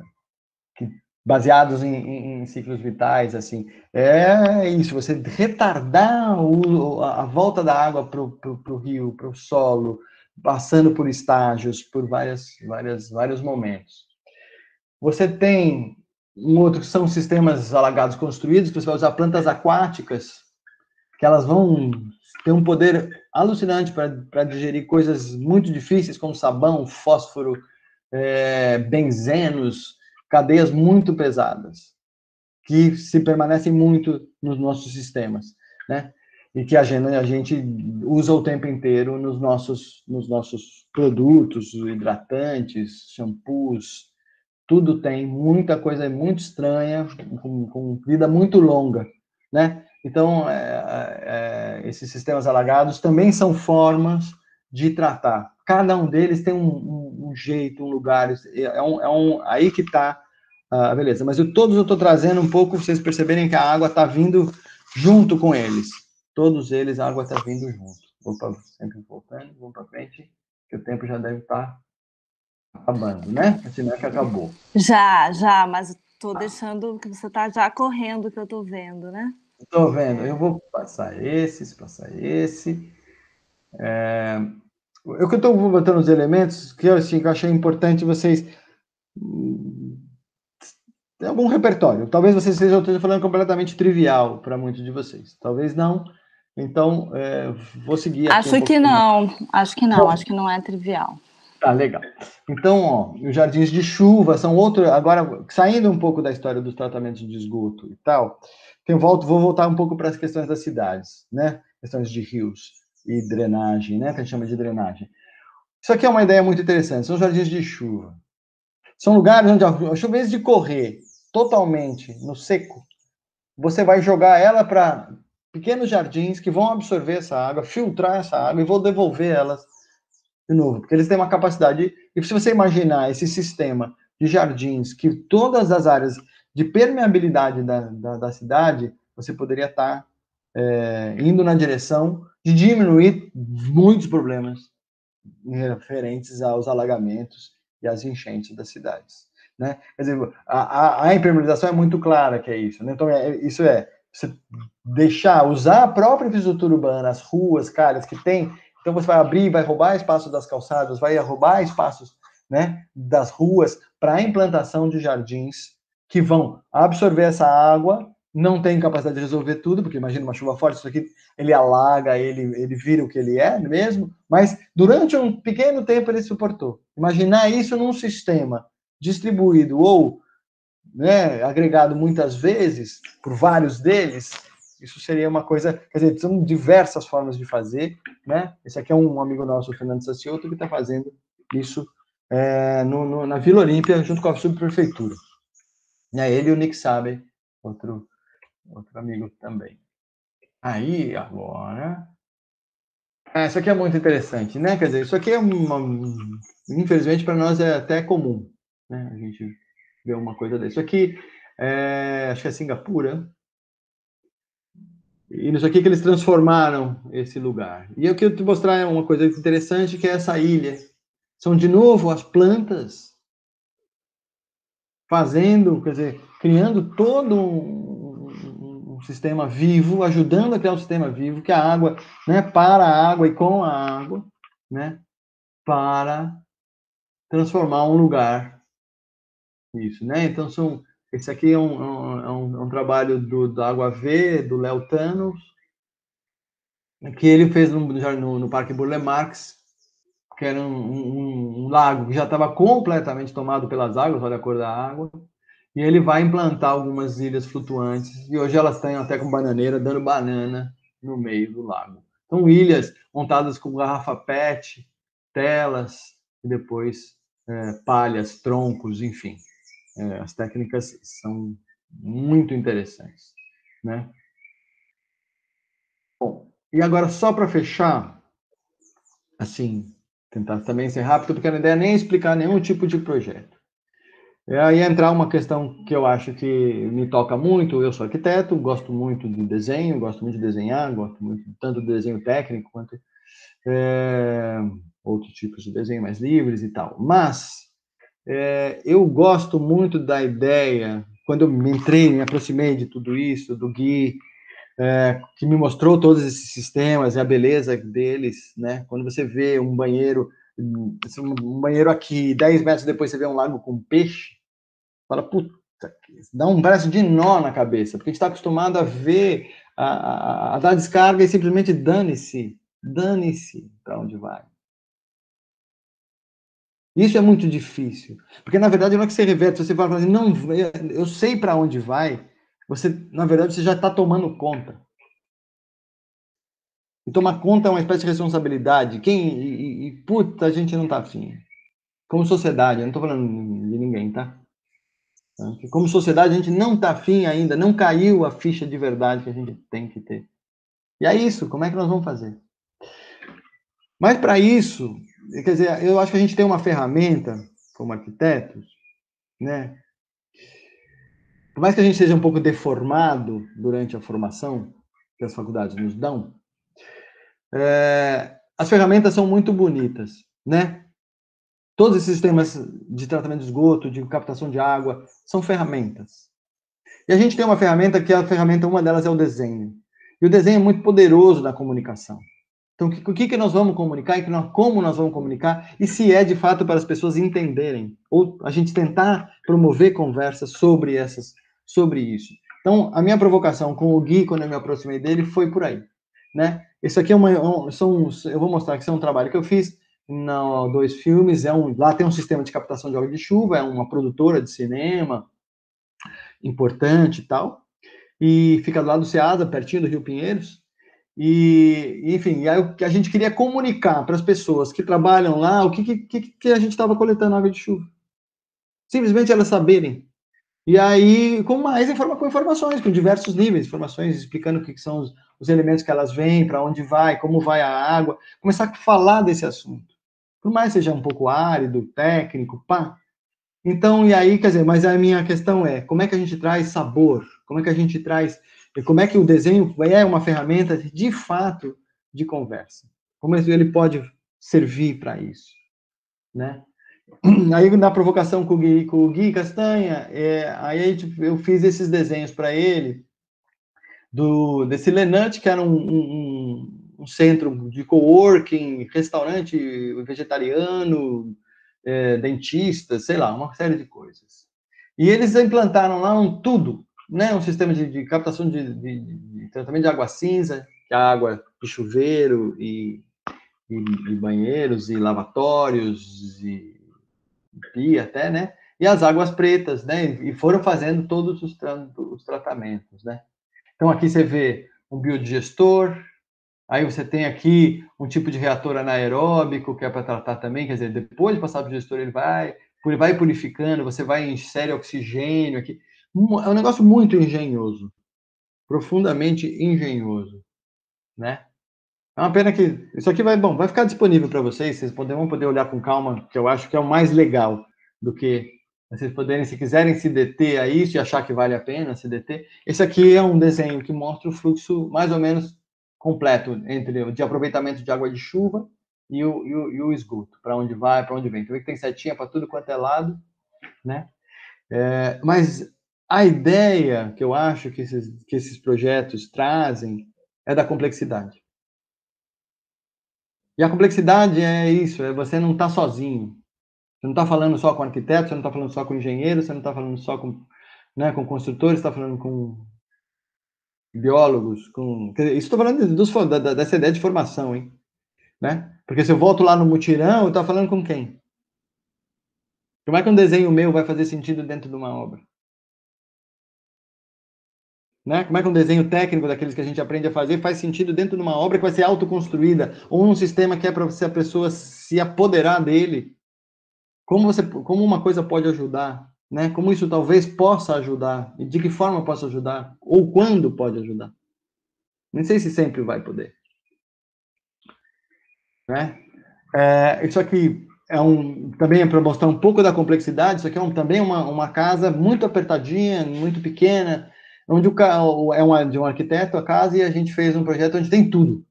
que, baseados em, em, em, ciclos vitais, assim, é isso. Você retardar o, a volta da água para o rio, para o solo, passando por estágios, por várias, várias, vários momentos. Você tem um outro que são sistemas alagados construídos, que você vai usar plantas aquáticas, que elas vão ter um poder alucinante para digerir coisas muito difíceis, como sabão, fósforo, é, benzenos, cadeias muito pesadas, que se permanecem muito nos nossos sistemas, né? E que a gente, a gente usa o tempo inteiro nos nossos, nos nossos produtos, hidratantes, shampoos, tudo tem, muita coisa é muito estranha, com, com vida muito longa, né? Então, é, é, é, esses sistemas alagados também são formas de tratar. Cada um deles tem um, um, um jeito, um lugar, é um, é um aí que está a beleza. Mas eu, todos eu estou trazendo um pouco, vocês perceberem que a água está vindo junto com eles. Todos eles, a água está vindo junto. Vou sempre voltando, vamos para frente, que o tempo já deve estar tá acabando, né? Assim, é que acabou. Já, já, mas estou deixando que você está já correndo, que eu estou vendo, né? Estou vendo. Eu vou passar esses, passar esse. É... Eu que estou botando os elementos que eu, assim, que eu achei importante vocês tem algum repertório. Talvez vocês estejam falando completamente trivial para muitos de vocês. Talvez não. Então, é, vou seguir. Acho um que não. Acho que não. Acho que não é trivial. Tá, legal. Então, ó, os jardins de chuva são outro. Agora, saindo um pouco da história dos tratamentos de esgoto e tal, tem, volto, vou voltar um pouco para as questões das cidades, né? Questões de rios e drenagem, né? Que a gente chama de drenagem. Isso aqui é uma ideia muito interessante. São jardins de chuva. São lugares onde a chuva, em vez de correr totalmente no seco, você vai jogar ela para pequenos jardins que vão absorver essa água, filtrar essa água e vão devolver elas de novo, porque eles têm uma capacidade. E se você imaginar esse sistema de jardins, que todas as áreas de permeabilidade da, da, da cidade, você poderia estar é, indo na direção de diminuir muitos problemas referentes aos alagamentos e às enchentes das cidades. Né? Quer dizer, a, a, a impermeabilização é muito clara que é isso. Né? Então, é, isso é você deixar, usar a própria infraestrutura urbana, as ruas, calhas que tem. Então, você vai abrir, vai roubar espaço das calçadas, vai roubar espaços né, das ruas para a implantação de jardins que vão absorver essa água, não tem capacidade de resolver tudo, porque imagina uma chuva forte, isso aqui ele alaga, ele, ele vira o que ele é mesmo, mas durante um pequeno tempo ele suportou. Imaginar isso num sistema distribuído ou né, agregado muitas vezes por vários deles, isso seria uma coisa, quer dizer, são diversas formas de fazer, né? Esse aqui é um amigo nosso, o Fernando Sacioto, que está fazendo isso é, no, no, na Vila Olímpia, junto com a subprefeitura. Né? Ele e o Nick Sabe, outro, outro amigo também. Aí, agora... Ah, isso aqui é muito interessante, né? Quer dizer, isso aqui é uma... Infelizmente, para nós é até comum, né? A gente vê uma coisa dessa. Isso aqui, é, acho que é Singapura. E isso aqui que eles transformaram esse lugar. E eu quero te mostrar uma coisa interessante, que é essa ilha. São, de novo, as plantas fazendo, quer dizer, criando todo um, um, sistema vivo, ajudando a criar um sistema vivo, que a água, né, para a água e com a água, né, para transformar um lugar isso, né? Então, são, esse aqui é um, é um, é um trabalho do, do Água V, do Léo Thanos, que ele fez no, no, no Parque Burle Marx, que era um, um, um, lago que já estava completamente tomado pelas águas, olha a cor da água, e ele vai implantar algumas ilhas flutuantes, e hoje elas têm até com bananeira, dando banana no meio do lago. Então, ilhas montadas com garrafa PET, telas, e depois é, palhas, troncos, enfim. É, as técnicas são muito interessantes, né? Bom, e agora só para fechar, assim, tentar também ser rápido, porque a ideia nem explicar nenhum tipo de projeto. E aí entrar uma questão que eu acho que me toca muito, eu sou arquiteto, gosto muito de desenho, gosto muito de desenhar, gosto muito tanto do desenho técnico quanto é, outros tipos de desenho mais livres e tal. Mas é, eu gosto muito da ideia, quando eu me entrei, me aproximei de tudo isso, do Gui, é, que me mostrou todos esses sistemas e a beleza deles, né? Quando você vê um banheiro, um banheiro aqui, 10 metros depois você vê um lago com peixe, fala, puta, dá um braço de nó na cabeça, porque a gente está acostumado a ver, a, a, a dar descarga e simplesmente dane-se, dane-se para onde vai. Isso é muito difícil, porque na verdade não é que você reverte, você fala assim, não, eu sei para onde vai, você, na verdade, você já está tomando conta. E tomar conta é uma espécie de responsabilidade. Quem, e, e puta, a gente não está afim. Como sociedade, eu não estou falando de ninguém, tá? Como sociedade, a gente não está afim ainda, não caiu a ficha de verdade que a gente tem que ter. E é isso, como é que nós vamos fazer? Mas para isso, quer dizer, eu acho que a gente tem uma ferramenta, como arquitetos, né? Por mais que a gente seja um pouco deformado durante a formação que as faculdades nos dão, é, as ferramentas são muito bonitas, né? Todos esses sistemas de tratamento de esgoto, de captação de água, são ferramentas. E a gente tem uma ferramenta que é a ferramenta, uma delas é o desenho. E o desenho é muito poderoso na comunicação. Então, o que, que nós vamos comunicar e como nós vamos comunicar, e se é de fato para as pessoas entenderem, ou a gente tentar promover conversas sobre essas, sobre isso. Então, a minha provocação com o Gui, quando eu me aproximei dele, foi por aí, né? Isso aqui é uma, um, são, eu vou mostrar que isso é um trabalho que eu fiz no dois filmes, é um, lá tem um sistema de captação de água de chuva, é uma produtora de cinema importante e tal, e fica do lado do Ceasa, pertinho do Rio Pinheiros, e, enfim, aí a gente queria comunicar para as pessoas que trabalham lá o que, que, que a gente estava coletando água de chuva. Simplesmente elas saberem. E aí, com mais informa com informações, com diversos níveis, informações explicando o que, que são os, os elementos que elas vêm, para onde vai, como vai a água, começar a falar desse assunto por mais seja um pouco árido, técnico, pá. Então, e aí, quer dizer, mas a minha questão é, como é que a gente traz sabor? Como é que a gente traz, como é que o desenho é uma ferramenta de fato de conversa? Como ele pode servir para isso, né? Aí, na provocação com o Gui, com o Gui Castanha, é, aí tipo, eu fiz esses desenhos para ele, do, desse Lenante, que era um, um, um centro de coworking, restaurante vegetariano, é, dentista, sei lá, uma série de coisas. E eles implantaram lá um tudo, né? Um sistema de, de captação de, de, de, tratamento de água cinza, que é água de chuveiro e, e, e banheiros e lavatórios e, pia até, né? E as águas pretas, né? E foram fazendo todos os, tra os tratamentos, né? Então aqui você vê um biodigestor, Aí você tem aqui um tipo de reator anaeróbico, que é para tratar também, quer dizer, depois de passar o gestor, ele vai, ele vai purificando, você vai insere oxigênio aqui. É um negócio muito engenhoso, profundamente engenhoso, né? É uma pena que isso aqui vai, bom, vai ficar disponível para vocês, vocês vão poder olhar com calma, que eu acho que é o mais legal do que vocês poderem, se quiserem se deter a isso e achar que vale a pena se deter. Esse aqui é um desenho que mostra o fluxo mais ou menos completo entre o de aproveitamento de água de chuva e o, e o, e o esgoto, para onde vai, para onde vem. Então, tem setinha para tudo quanto é lado, né? É, mas a ideia que eu acho que esses, que esses projetos trazem é da complexidade. E a complexidade é isso, é você não estar tá sozinho. Você não está falando só com arquiteto, você não está falando só com engenheiro, você não está falando só com, né, com construtores, está falando com biólogos, com. Estou falando dos, da, dessa ideia de formação, hein? Né? Porque se eu volto lá no mutirão, eu estou falando com quem? Como é que um desenho meu vai fazer sentido dentro de uma obra? Né? Como é que um desenho técnico daqueles que a gente aprende a fazer faz sentido dentro de uma obra que vai ser autoconstruída ou num sistema que é para a pessoa se apoderar dele? Como você, como uma coisa pode ajudar né? Como isso talvez possa ajudar e de que forma possa ajudar ou quando pode ajudar. Nem sei se sempre vai poder. Né? É, isso aqui é um também é para mostrar um pouco da complexidade. Isso aqui é um, também uma, uma casa muito apertadinha, muito pequena, onde o é uma, de um arquiteto a casa e a gente fez um projeto onde tem tudo.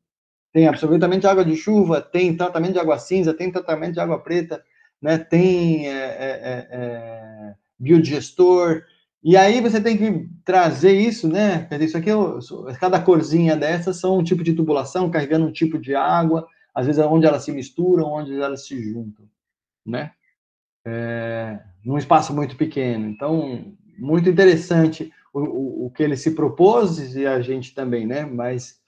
Tem aproveitamento de água de chuva, tem tratamento de água cinza, tem tratamento de água preta, né? tem é, é, é, é biodigestor, e aí você tem que trazer isso, né? Isso aqui, cada corzinha dessas são um tipo de tubulação, carregando um tipo de água, às vezes onde elas se misturam, onde elas se juntam, né? É, num espaço muito pequeno. Então, muito interessante o, o, que ele se propôs e a gente também, né? Mas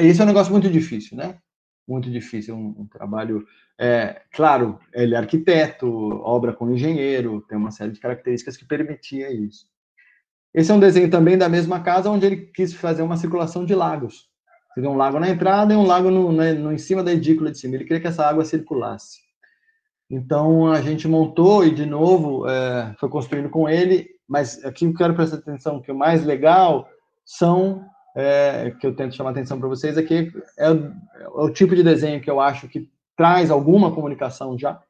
esse é um negócio muito difícil, né? Muito difícil, um, um trabalho. É, claro, ele é arquiteto, obra com engenheiro, tem uma série de características que permitia isso. Esse é um desenho também da mesma casa, onde ele quis fazer uma circulação de lagos. Seria um lago na entrada e um lago no, né, no, em cima da edícula de cima. Ele queria que essa água circulasse. Então, a gente montou e, de novo, é, foi construindo com ele, mas aqui eu quero prestar atenção que o mais legal são, é, que eu tento chamar atenção para vocês aqui, é o, é o, tipo de desenho que eu acho que traz alguma comunicação já,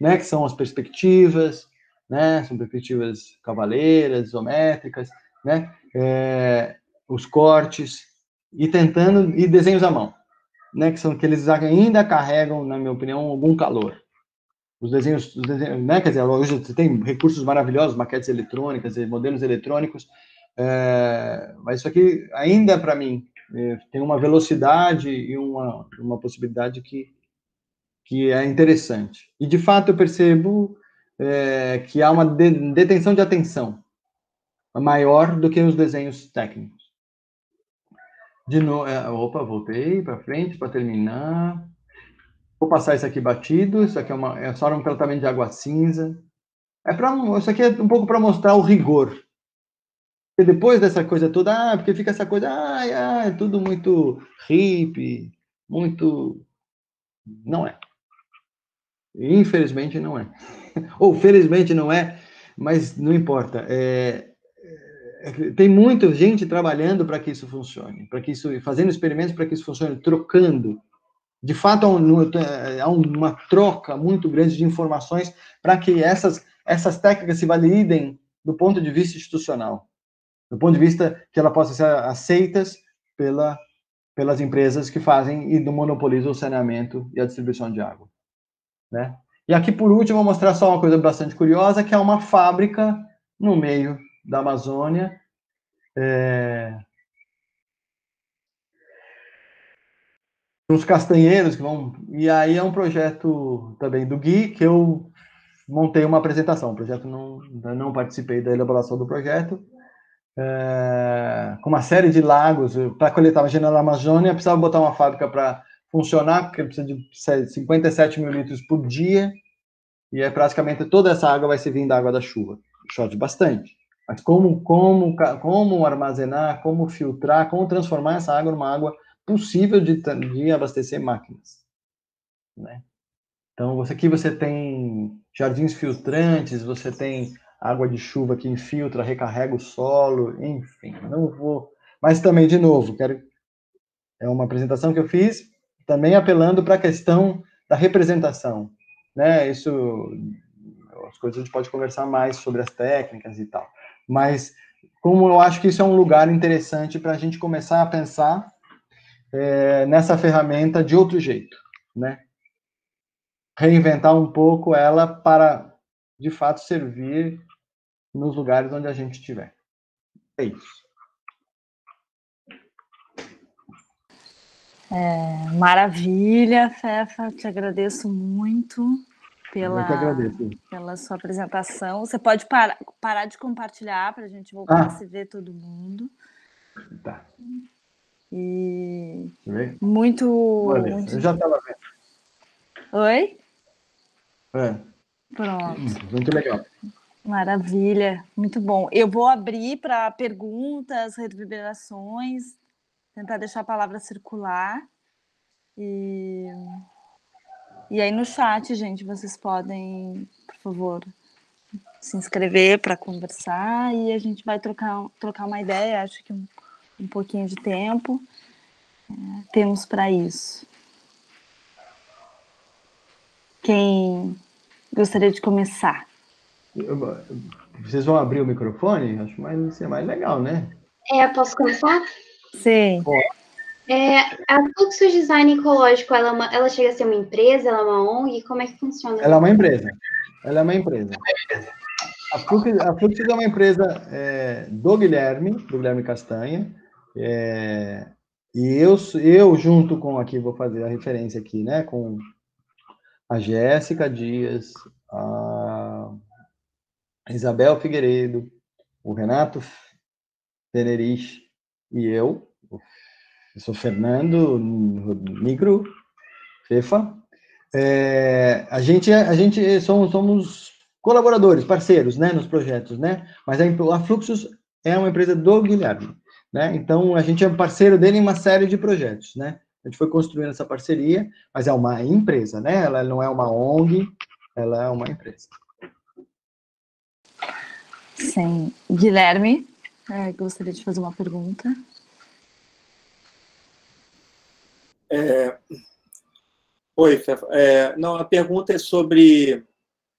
né, que são as perspectivas, né, são perspectivas cavaleiras, isométricas, né, é, os cortes, e tentando, e desenhos à mão, né, que são que ainda carregam, na minha opinião, algum calor os desenhos, os desenhos né? Quer dizer, hoje você tem recursos maravilhosos, maquetes eletrônicas, modelos eletrônicos, é, mas isso aqui ainda para mim é, tem uma velocidade e uma, uma possibilidade que, que é interessante. E de fato eu percebo é, que há uma de, detenção de atenção maior do que os desenhos técnicos. De novo, é, opa, voltei para frente para terminar. Vou passar isso aqui batido, isso aqui é, uma, é só um tratamento de água cinza. É para isso aqui é um pouco para mostrar o rigor. E depois dessa coisa toda, ah, porque fica essa coisa, ai, ai, é tudo muito hippie, muito. Não é. Infelizmente não é. Ou felizmente não é, mas não importa. É, é, tem muita gente trabalhando para que isso funcione, para que isso, fazendo experimentos para que isso funcione, trocando de fato, há uma troca muito grande de informações para que essas, essas técnicas se validem do ponto de vista institucional, do ponto de vista que ela possa ser aceitas pela, pelas empresas que fazem e monopolizam o saneamento e a distribuição de água. Né? E aqui, por último, vou mostrar só uma coisa bastante curiosa, que é uma fábrica no meio da Amazônia, é, uns castanheiros que vão. E aí é um projeto também do Gui, que eu montei uma apresentação. O projeto não, não participei da elaboração do projeto. É, com uma série de lagos, para coletar a na Amazônia, precisava botar uma fábrica para funcionar, porque precisa de 57 mil litros por dia, e é praticamente toda essa água vai ser vindo da água da chuva. Chove bastante. Mas como, como, como armazenar, como filtrar, como transformar essa água numa água possível de, de abastecer máquinas. Né? Então, você, aqui você tem jardins filtrantes, você tem água de chuva que infiltra, recarrega o solo, enfim, não vou. Mas também, de novo, quero. É uma apresentação que eu fiz, também apelando para a questão da representação. Né? Isso, as coisas a gente pode conversar mais sobre as técnicas e tal. Mas, como eu acho que isso é um lugar interessante para a gente começar a pensar é, nessa ferramenta de outro jeito, né? Reinventar um pouco ela para, de fato, servir nos lugares onde a gente estiver. É isso. É, maravilha, Fefa, te agradeço muito pela, pela sua apresentação. Você pode par, parar de compartilhar para a gente voltar ah. a se ver todo mundo. Tá. E muito, Olha, muito. Eu já estava vendo. Oi? É. Pronto. Muito legal. Maravilha, muito bom. Eu vou abrir para perguntas, reverberações, tentar deixar a palavra circular. E, e aí no chat, gente, vocês podem, por favor, se inscrever para conversar e a gente vai trocar, trocar uma ideia. Acho que um, um pouquinho de tempo, é, temos para isso. Quem gostaria de começar? Vocês vão abrir o microfone? Acho mais, é mais legal, né? É, posso começar? Sim. É, a Fluxus Design Ecológico, ela, é uma, ela chega a ser uma empresa, ela é uma ONG? Como é que funciona? Ela é uma empresa. Ela é uma empresa. A Fluxus, a Fluxus é uma empresa é, do Guilherme, do Guilherme Castanha, é, e eu, eu, junto com, aqui vou fazer a referência aqui, né, com a Jéssica Dias, a Isabel Figueiredo, o Renato Tenerich e eu, eu sou Fernando Micro, FEFA. É, a gente, a gente somos, somos colaboradores, parceiros, né, nos projetos, né? Mas a, a Fluxus é uma empresa do Guilherme, né? Então a gente é parceiro dele em uma série de projetos, né? A gente foi construindo essa parceria, mas é uma empresa, né? Ela não é uma ONG, ela é uma empresa. Sim. Guilherme, é, gostaria de fazer uma pergunta. É... Oi, Fefa. É, não, a pergunta é sobre,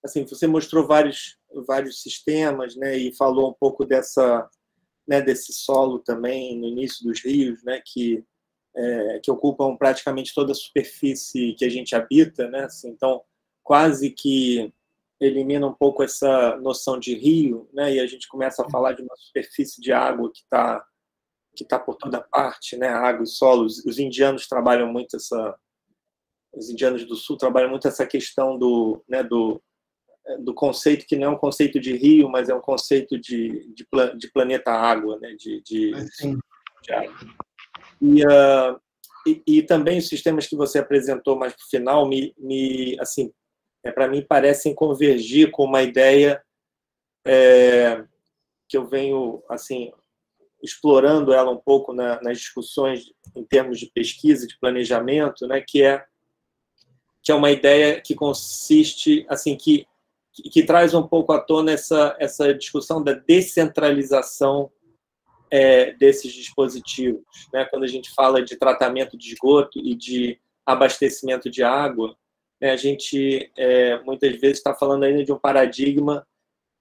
assim, você mostrou vários, vários sistemas, né, e falou um pouco dessa, né, desse solo também no início dos rios, né, que é, que ocupam praticamente toda a superfície que a gente habita, né, assim, então quase que elimina um pouco essa noção de rio, né, e a gente começa a falar de uma superfície de água que está que está por toda parte, né? Água e solo. Os, os, indianos trabalham muito essa, os indianos do sul trabalham muito essa questão do, né, do, do conceito que não é um conceito de rio, mas é um conceito de, de, de planeta água, né? De, de, de água. E, uh, e, e, também os sistemas que você apresentou mais para o final me, me assim, é, para mim parecem convergir com uma ideia é, que eu venho assim explorando ela um pouco na, nas discussões em termos de pesquisa, de planejamento, né, que é que é uma ideia que consiste assim que que, que traz um pouco à tona essa essa discussão da descentralização é, desses dispositivos, né? Quando a gente fala de tratamento de esgoto e de abastecimento de água, né, a gente é, muitas vezes está falando ainda de um paradigma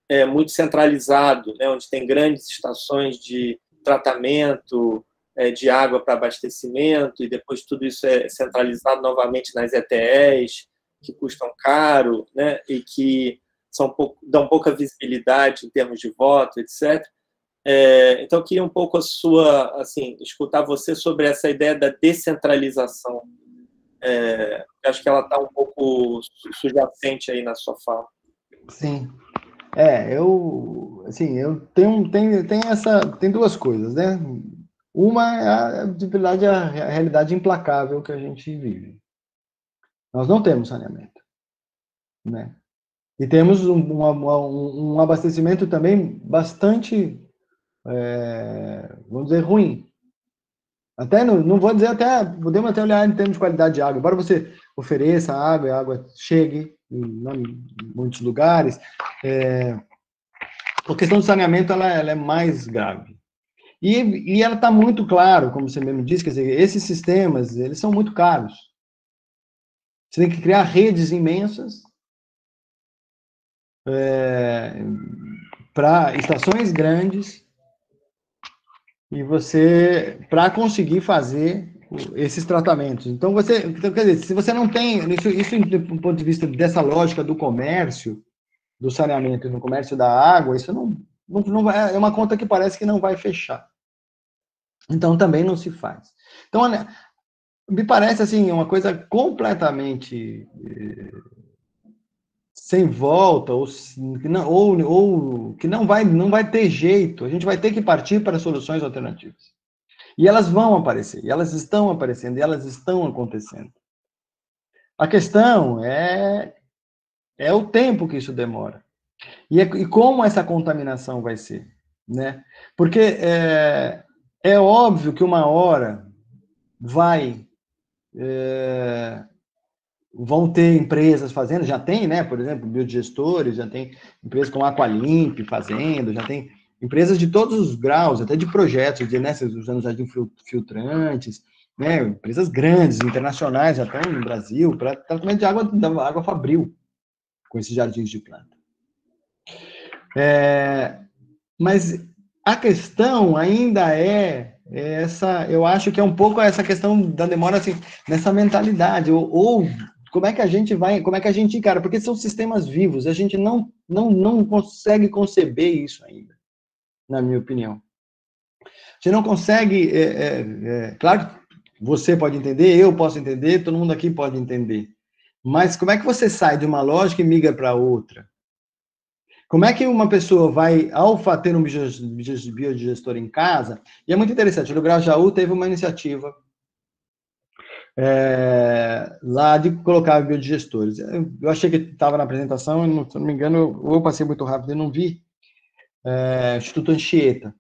é, muito centralizado, né, onde tem grandes estações de tratamento é, de água para abastecimento, e depois tudo isso é centralizado novamente nas ETEs, que custam caro, né, e que são pouco, dão pouca visibilidade em termos de voto, etc. É, então, eu queria um pouco a sua, assim, escutar você sobre essa ideia da descentralização. É, acho que ela está um pouco subjacente aí na sua fala. Sim. É, eu, assim, eu tenho, tenho, tenho essa, tem duas coisas, né? Uma é, a, de verdade, a, a realidade implacável que a gente vive. Nós não temos saneamento, né? E temos um, um, um abastecimento também bastante, é, vamos dizer, ruim. Até, não, não vou dizer até, podemos até olhar em termos de qualidade de água. Embora você ofereça água a água chegue em, em muitos lugares, é, a questão do saneamento ela, ela é mais grave. E, e ela está muito claro, como você mesmo disse, quer dizer, esses sistemas, eles são muito caros. Você tem que criar redes imensas é, para estações grandes e você para conseguir fazer esses tratamentos. Então você, então, quer dizer, se você não tem isso, isso do ponto de vista dessa lógica do comércio, do saneamento e do comércio da água, isso não, não, não vai, é uma conta que parece que não vai fechar. Então também não se faz. Então me parece assim uma coisa completamente eh, sem volta ou, ou, ou que não vai não vai ter jeito. A gente vai ter que partir para soluções alternativas. E elas vão aparecer, e elas estão aparecendo, e elas estão acontecendo. A questão é, é o tempo que isso demora. E, é, e como essa contaminação vai ser. Né? Porque é, é óbvio que uma hora vai. É, vão ter empresas fazendo, já tem, né? Por exemplo, biodigestores, já tem empresas como Aqualimp fazendo, já tem empresas de todos os graus, até de projetos, de, né, usando jardim filtrantes, né, empresas grandes, internacionais, já estão no Brasil, para tratamento de água, da água fabril, com esses jardins de planta. É, mas a questão ainda é, essa, eu acho que é um pouco essa questão da demora, assim, nessa mentalidade, ou, ou como é que a gente vai, como é que a gente encara, porque são sistemas vivos, a gente não, não, não consegue conceber isso ainda, na minha opinião. Você não consegue, é, é, é, claro, você pode entender, eu posso entender, todo mundo aqui pode entender, mas como é que você sai de uma lógica e migra para outra? Como é que uma pessoa vai, ao ter um biodigestor em casa, e é muito interessante, o Grajaú teve uma iniciativa é, lá de colocar biodigestores. Eu achei que estava na apresentação, se não me engano, ou eu passei muito rápido e não vi, é, Instituto Anchieta.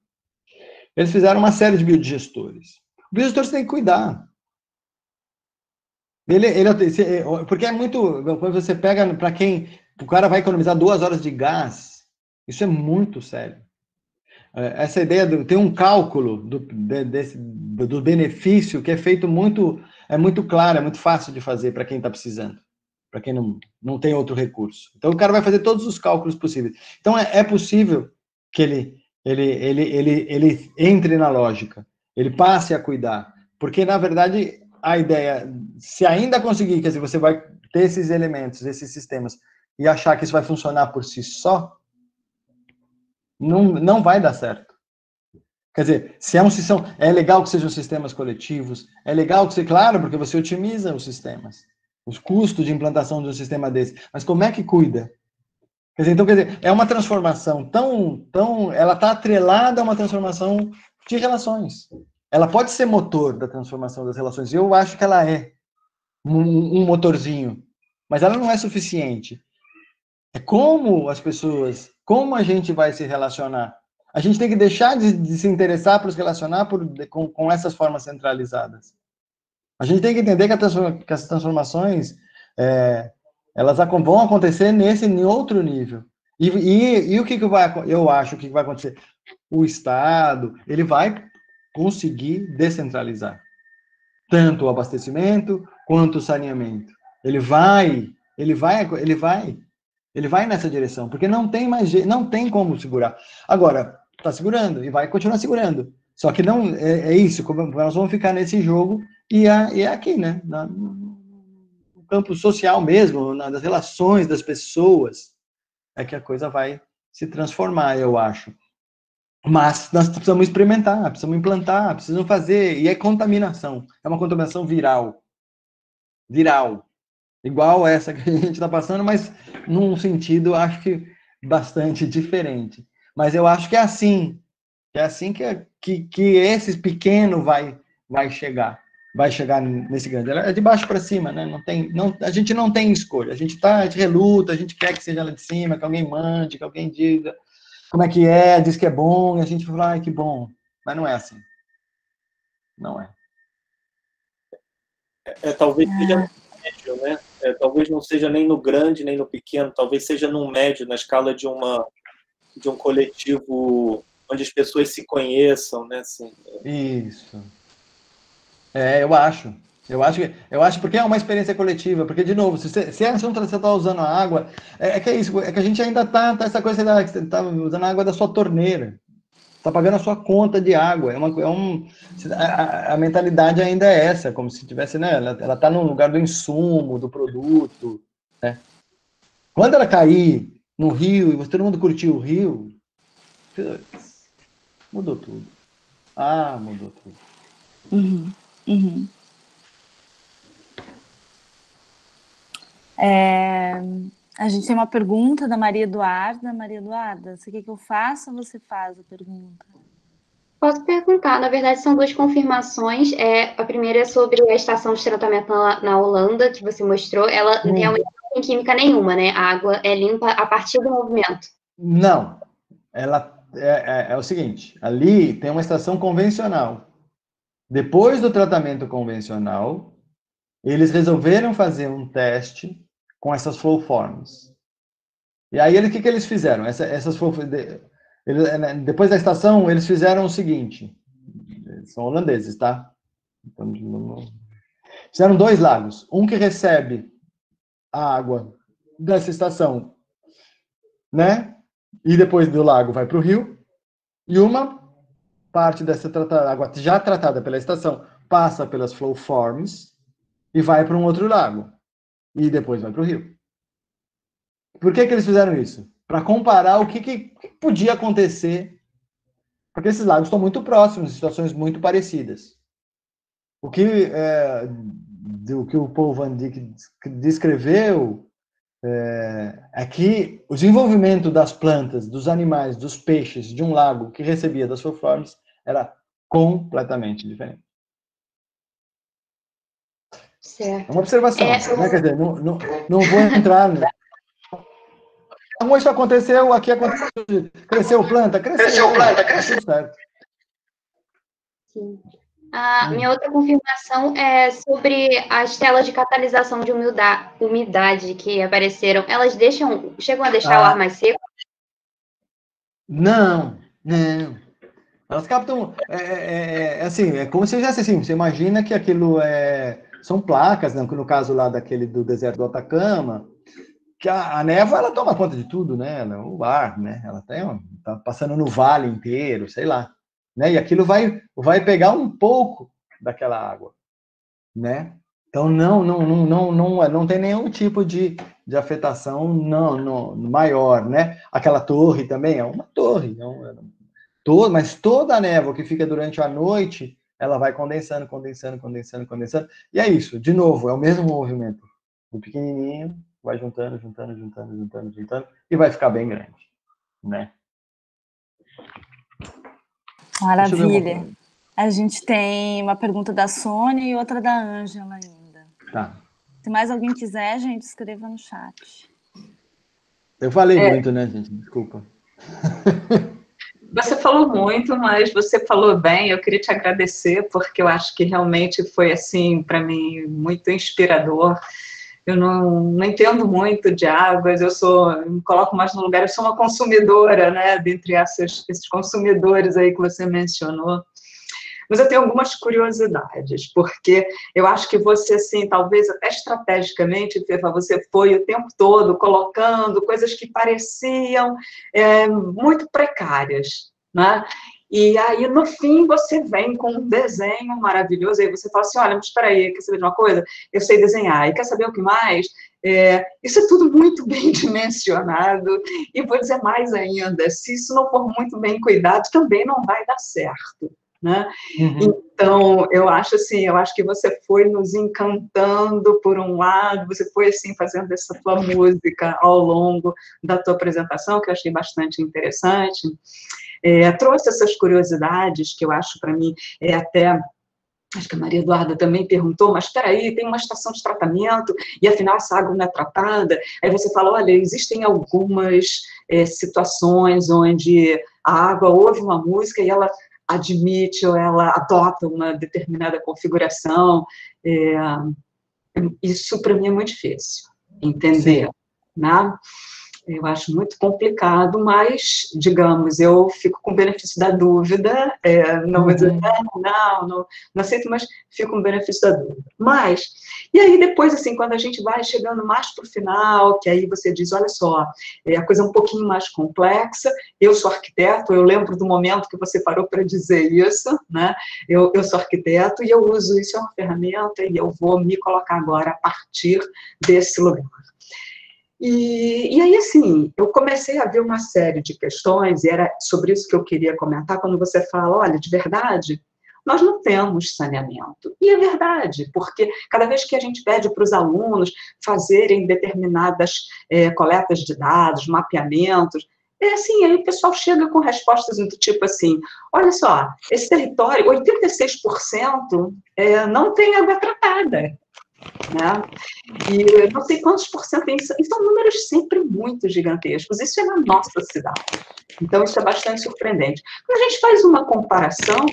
Eles fizeram uma série de biodigestores. O biodigestor você tem que cuidar. Ele, ele, porque é muito. Quando você pega para quem o cara vai economizar duas horas de gás. Isso é muito sério. É, essa ideia de tem um cálculo do, de, desse, do benefício que é feito muito, é muito claro, é muito fácil de fazer para quem está precisando, para quem não, não tem outro recurso. Então o cara vai fazer todos os cálculos possíveis. Então é, é possível que ele, ele, ele, ele, ele entre na lógica, ele passe a cuidar, porque na verdade a ideia, se ainda conseguir, quer dizer, você vai ter esses elementos, esses sistemas e achar que isso vai funcionar por si só, não, não vai dar certo. Quer dizer, se é um sistema, é legal que sejam sistemas coletivos, é legal que seja, claro, porque você otimiza os sistemas, os custos de implantação de um sistema desse, mas como é que cuida? Quer dizer, então, quer dizer, é uma transformação tão, tão, ela está atrelada a uma transformação de relações. Ela pode ser motor da transformação das relações, eu acho que ela é um, um motorzinho, mas ela não é suficiente. É como as pessoas, como a gente vai se relacionar. A gente tem que deixar de, de se interessar por se relacionar por, com, com, essas formas centralizadas. A gente tem que entender que, a, que as transformações é, elas vão acontecer nesse em outro nível. E, e, e o que, que vai, eu acho que vai acontecer? O Estado ele vai conseguir descentralizar tanto o abastecimento quanto o saneamento. Ele vai, ele vai, ele vai ele vai nessa direção, porque não tem mais não tem como segurar. Agora, está segurando e vai continuar segurando. Só que não é, é isso, como nós vamos ficar nesse jogo e é, é aqui, né? Na, no campo social mesmo, nas relações das pessoas, é que a coisa vai se transformar, eu acho. Mas nós precisamos experimentar, precisamos implantar, precisamos fazer, e é contaminação, é uma contaminação viral. Viral igual essa que a gente está passando, mas num sentido, acho que bastante diferente. Mas eu acho que é assim, é assim que, que, que esse pequeno vai, vai chegar, vai chegar nesse grande. É de baixo para cima, né? Não tem, não, a gente não tem escolha. A gente tá, a gente reluta, a gente quer que seja lá de cima, que alguém mande, que alguém diga como é que é, diz que é bom, e a gente fala, ai, que bom. Mas não é assim. Não é. É, é talvez seja médio, né? É, talvez não seja nem no grande nem no pequeno, talvez seja no médio, na escala de uma de um coletivo onde as pessoas se conheçam, né? Assim. Isso. É, eu acho. Eu acho, que, eu acho porque é uma experiência coletiva, porque, de novo, se você, se é assunto você está usando a água, é, é, que é isso, é que a gente ainda está tá essa coisa, você está usando a água da sua torneira está pagando a sua conta de água. É uma, é um, a, a, mentalidade ainda é essa, como se tivesse, né? Ela está no lugar do insumo, do produto. Né? Quando ela cair no rio e todo mundo curtiu o rio, mudou tudo. Ah, mudou tudo. Uhum, uhum. É, a gente tem uma pergunta da Maria Eduarda. Maria Eduarda, você quer que eu faça ou você faz a pergunta? Posso perguntar. Na verdade, são duas confirmações. É, a primeira é sobre a estação de tratamento na, na Holanda, que você mostrou. Ela hum. realmente não tem química nenhuma, né? A água é limpa a partir do movimento. Não. Ela é, é, é o seguinte: ali tem uma estação convencional. Depois do tratamento convencional, eles resolveram fazer um teste com essas flow forms. E aí, o que, que eles fizeram? Essa, essas né, depois da estação, eles fizeram o seguinte: são holandeses, tá? Então, fizeram dois lagos. Um que recebe a água dessa estação, né? E depois do lago vai para o rio. E uma parte dessa água já tratada pela estação passa pelas flow forms e vai para um outro lago. E depois vai para o rio. Por que, que eles fizeram isso? Para comparar o que, que, podia acontecer. Porque esses lagos estão muito próximos, situações muito parecidas. O que, é, do que o Paul Van Dyck descreveu é, é que o desenvolvimento das plantas, dos animais, dos peixes de um lago que recebia das formas era completamente diferente. Certo. É uma observação, é, né? Quer dizer, não, não, não vou entrar. Né? Isso aconteceu, aqui aconteceu. Cresceu planta, cresceu, cresceu planta, cresceu. Certo. Sim. A minha outra confirmação é sobre as telas de catalisação de umidade, umidade que apareceram. Elas deixam, chegam a deixar ah. o ar mais seco? Não, não. Elas captam, é, é, é, é assim, é como se fizesse assim, você imagina que aquilo é, são placas, né? no caso lá daquele do deserto do Atacama, que a, a névoa, ela toma conta de tudo, né? O ar, né? Ela tem, tá passando no vale inteiro, sei lá né? E aquilo vai, vai pegar um pouco daquela água, né? Então não, não, não, não, não, não tem nenhum tipo de, de afetação não, maior, né? Aquela torre também é uma torre, não, é, todo, mas toda a névoa que fica durante a noite, ela vai condensando, condensando, condensando, condensando. E é isso, de novo, é o mesmo movimento. O pequenininho vai juntando, juntando, juntando, juntando, juntando e vai ficar bem grande, né? Maravilha. A gente tem uma pergunta da Sônia e outra da Ângela ainda. Tá. Se mais alguém quiser, gente, escreva no chat. Eu falei é. muito, né, gente? Desculpa. Você falou muito, mas você falou bem. Eu queria te agradecer porque eu acho que realmente foi assim para mim muito inspirador eu não, não entendo muito de águas, eu sou, me coloco mais no lugar, eu sou uma consumidora, né, dentre essas, esses consumidores aí que você mencionou. Mas eu tenho algumas curiosidades, porque eu acho que você, assim, talvez até estrategicamente, Fefa, você foi o tempo todo colocando coisas que pareciam é, muito precárias, né? E aí, no fim, você vem com um desenho maravilhoso, aí você fala assim, olha, mas espera aí, quer saber de uma coisa? Eu sei desenhar, e quer saber o que mais? É, isso é tudo muito bem dimensionado, e vou dizer mais ainda, se isso não for muito bem cuidado, também não vai dar certo. Né? Uhum. Então, eu acho assim, eu acho que você foi nos encantando por um lado, você foi assim fazendo essa tua música ao longo da tua apresentação, que eu achei bastante interessante é, trouxe essas curiosidades que eu acho para mim é até acho que a Maria Eduarda também perguntou, mas espera aí, tem uma estação de tratamento e afinal essa água não é tratada. Aí você fala, olha, existem algumas é, situações onde a água ouve uma música e ela admite ou ela adota uma determinada configuração. É, isso para mim é muito difícil entender, Sim. né? Eu acho muito complicado, mas, digamos, eu fico com o benefício da dúvida, é, não vou dizer, uhum. não, não, não, não aceito, mas fico com o benefício da dúvida. Mas, e aí depois, assim, quando a gente vai chegando mais para o final, que aí você diz, olha só, é, a coisa é um pouquinho mais complexa, eu sou arquiteto, eu lembro do momento que você parou para dizer isso, né, eu, eu sou arquiteto e eu uso isso, é uma ferramenta, e eu vou me colocar agora a partir desse lugar. E, e aí, assim, eu comecei a ver uma série de questões, e era sobre isso que eu queria comentar, quando você fala, olha, de verdade, nós não temos saneamento. E é verdade, porque cada vez que a gente pede para os alunos fazerem determinadas é, coletas de dados, mapeamentos, é assim, aí o pessoal chega com respostas do tipo assim, olha só, esse território, 86% é, não tem água tratada. Né? E não sei quantos por cento isso, são números sempre muito gigantescos. Isso é na nossa cidade. Então, isso é bastante surpreendente. Quando a gente faz uma comparação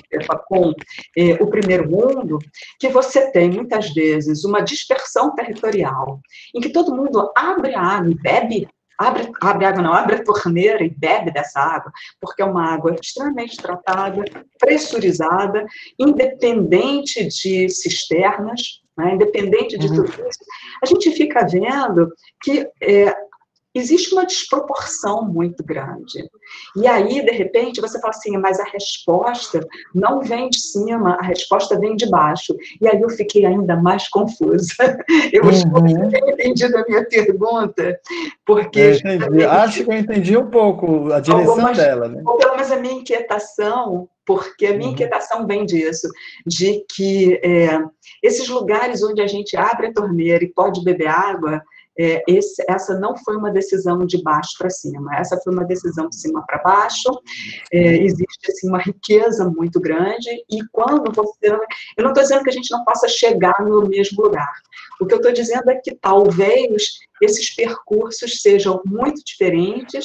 com eh, o primeiro mundo, que você tem, muitas vezes, uma dispersão territorial, em que todo mundo abre a água e bebe, abre, abre água não, abre a torneira e bebe dessa água, porque é uma água extremamente tratada, pressurizada, independente de cisternas, né, independente de uhum. tudo isso, a gente fica vendo que é, existe uma desproporção muito grande. E aí, de repente, você fala assim, mas a resposta não vem de cima, a resposta vem de baixo. E aí eu fiquei ainda mais confusa. Eu uhum. espero que entendido a minha pergunta, porque... Eu Acho que eu entendi um pouco a direção algumas, dela. Né? Ou pelo menos a minha inquietação, porque a minha uhum. inquietação vem disso, de que é, esses lugares onde a gente abre a torneira e pode beber água, é, esse, essa não foi uma decisão de baixo para cima, essa foi uma decisão de cima para baixo. É, existe assim, uma riqueza muito grande, e quando você. Eu não estou dizendo que a gente não possa chegar no mesmo lugar. O que eu estou dizendo é que talvez esses percursos sejam muito diferentes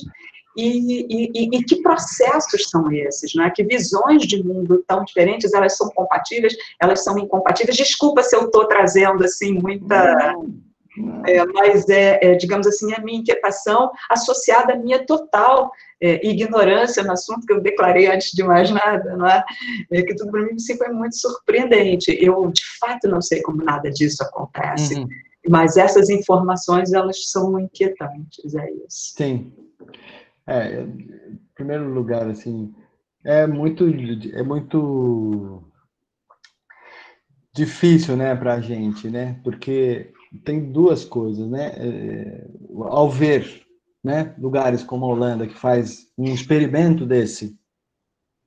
e, e, e, que processos são esses, né? Que visões de mundo tão diferentes, elas são compatíveis, elas são incompatíveis. Desculpa se eu estou trazendo assim muita é, mas é, é, digamos assim, a minha inquietação associada à minha total é, ignorância no assunto que eu declarei antes de mais nada, não é? é que tudo para mim sempre é muito surpreendente. Eu, de fato, não sei como nada disso acontece, uhum. mas essas informações, elas são inquietantes, é isso. Sim. É, em primeiro lugar, assim, é muito, é muito difícil, né, para a gente, né, porque tem duas coisas, né? É, ao ver, né, lugares como a Holanda que faz um experimento desse,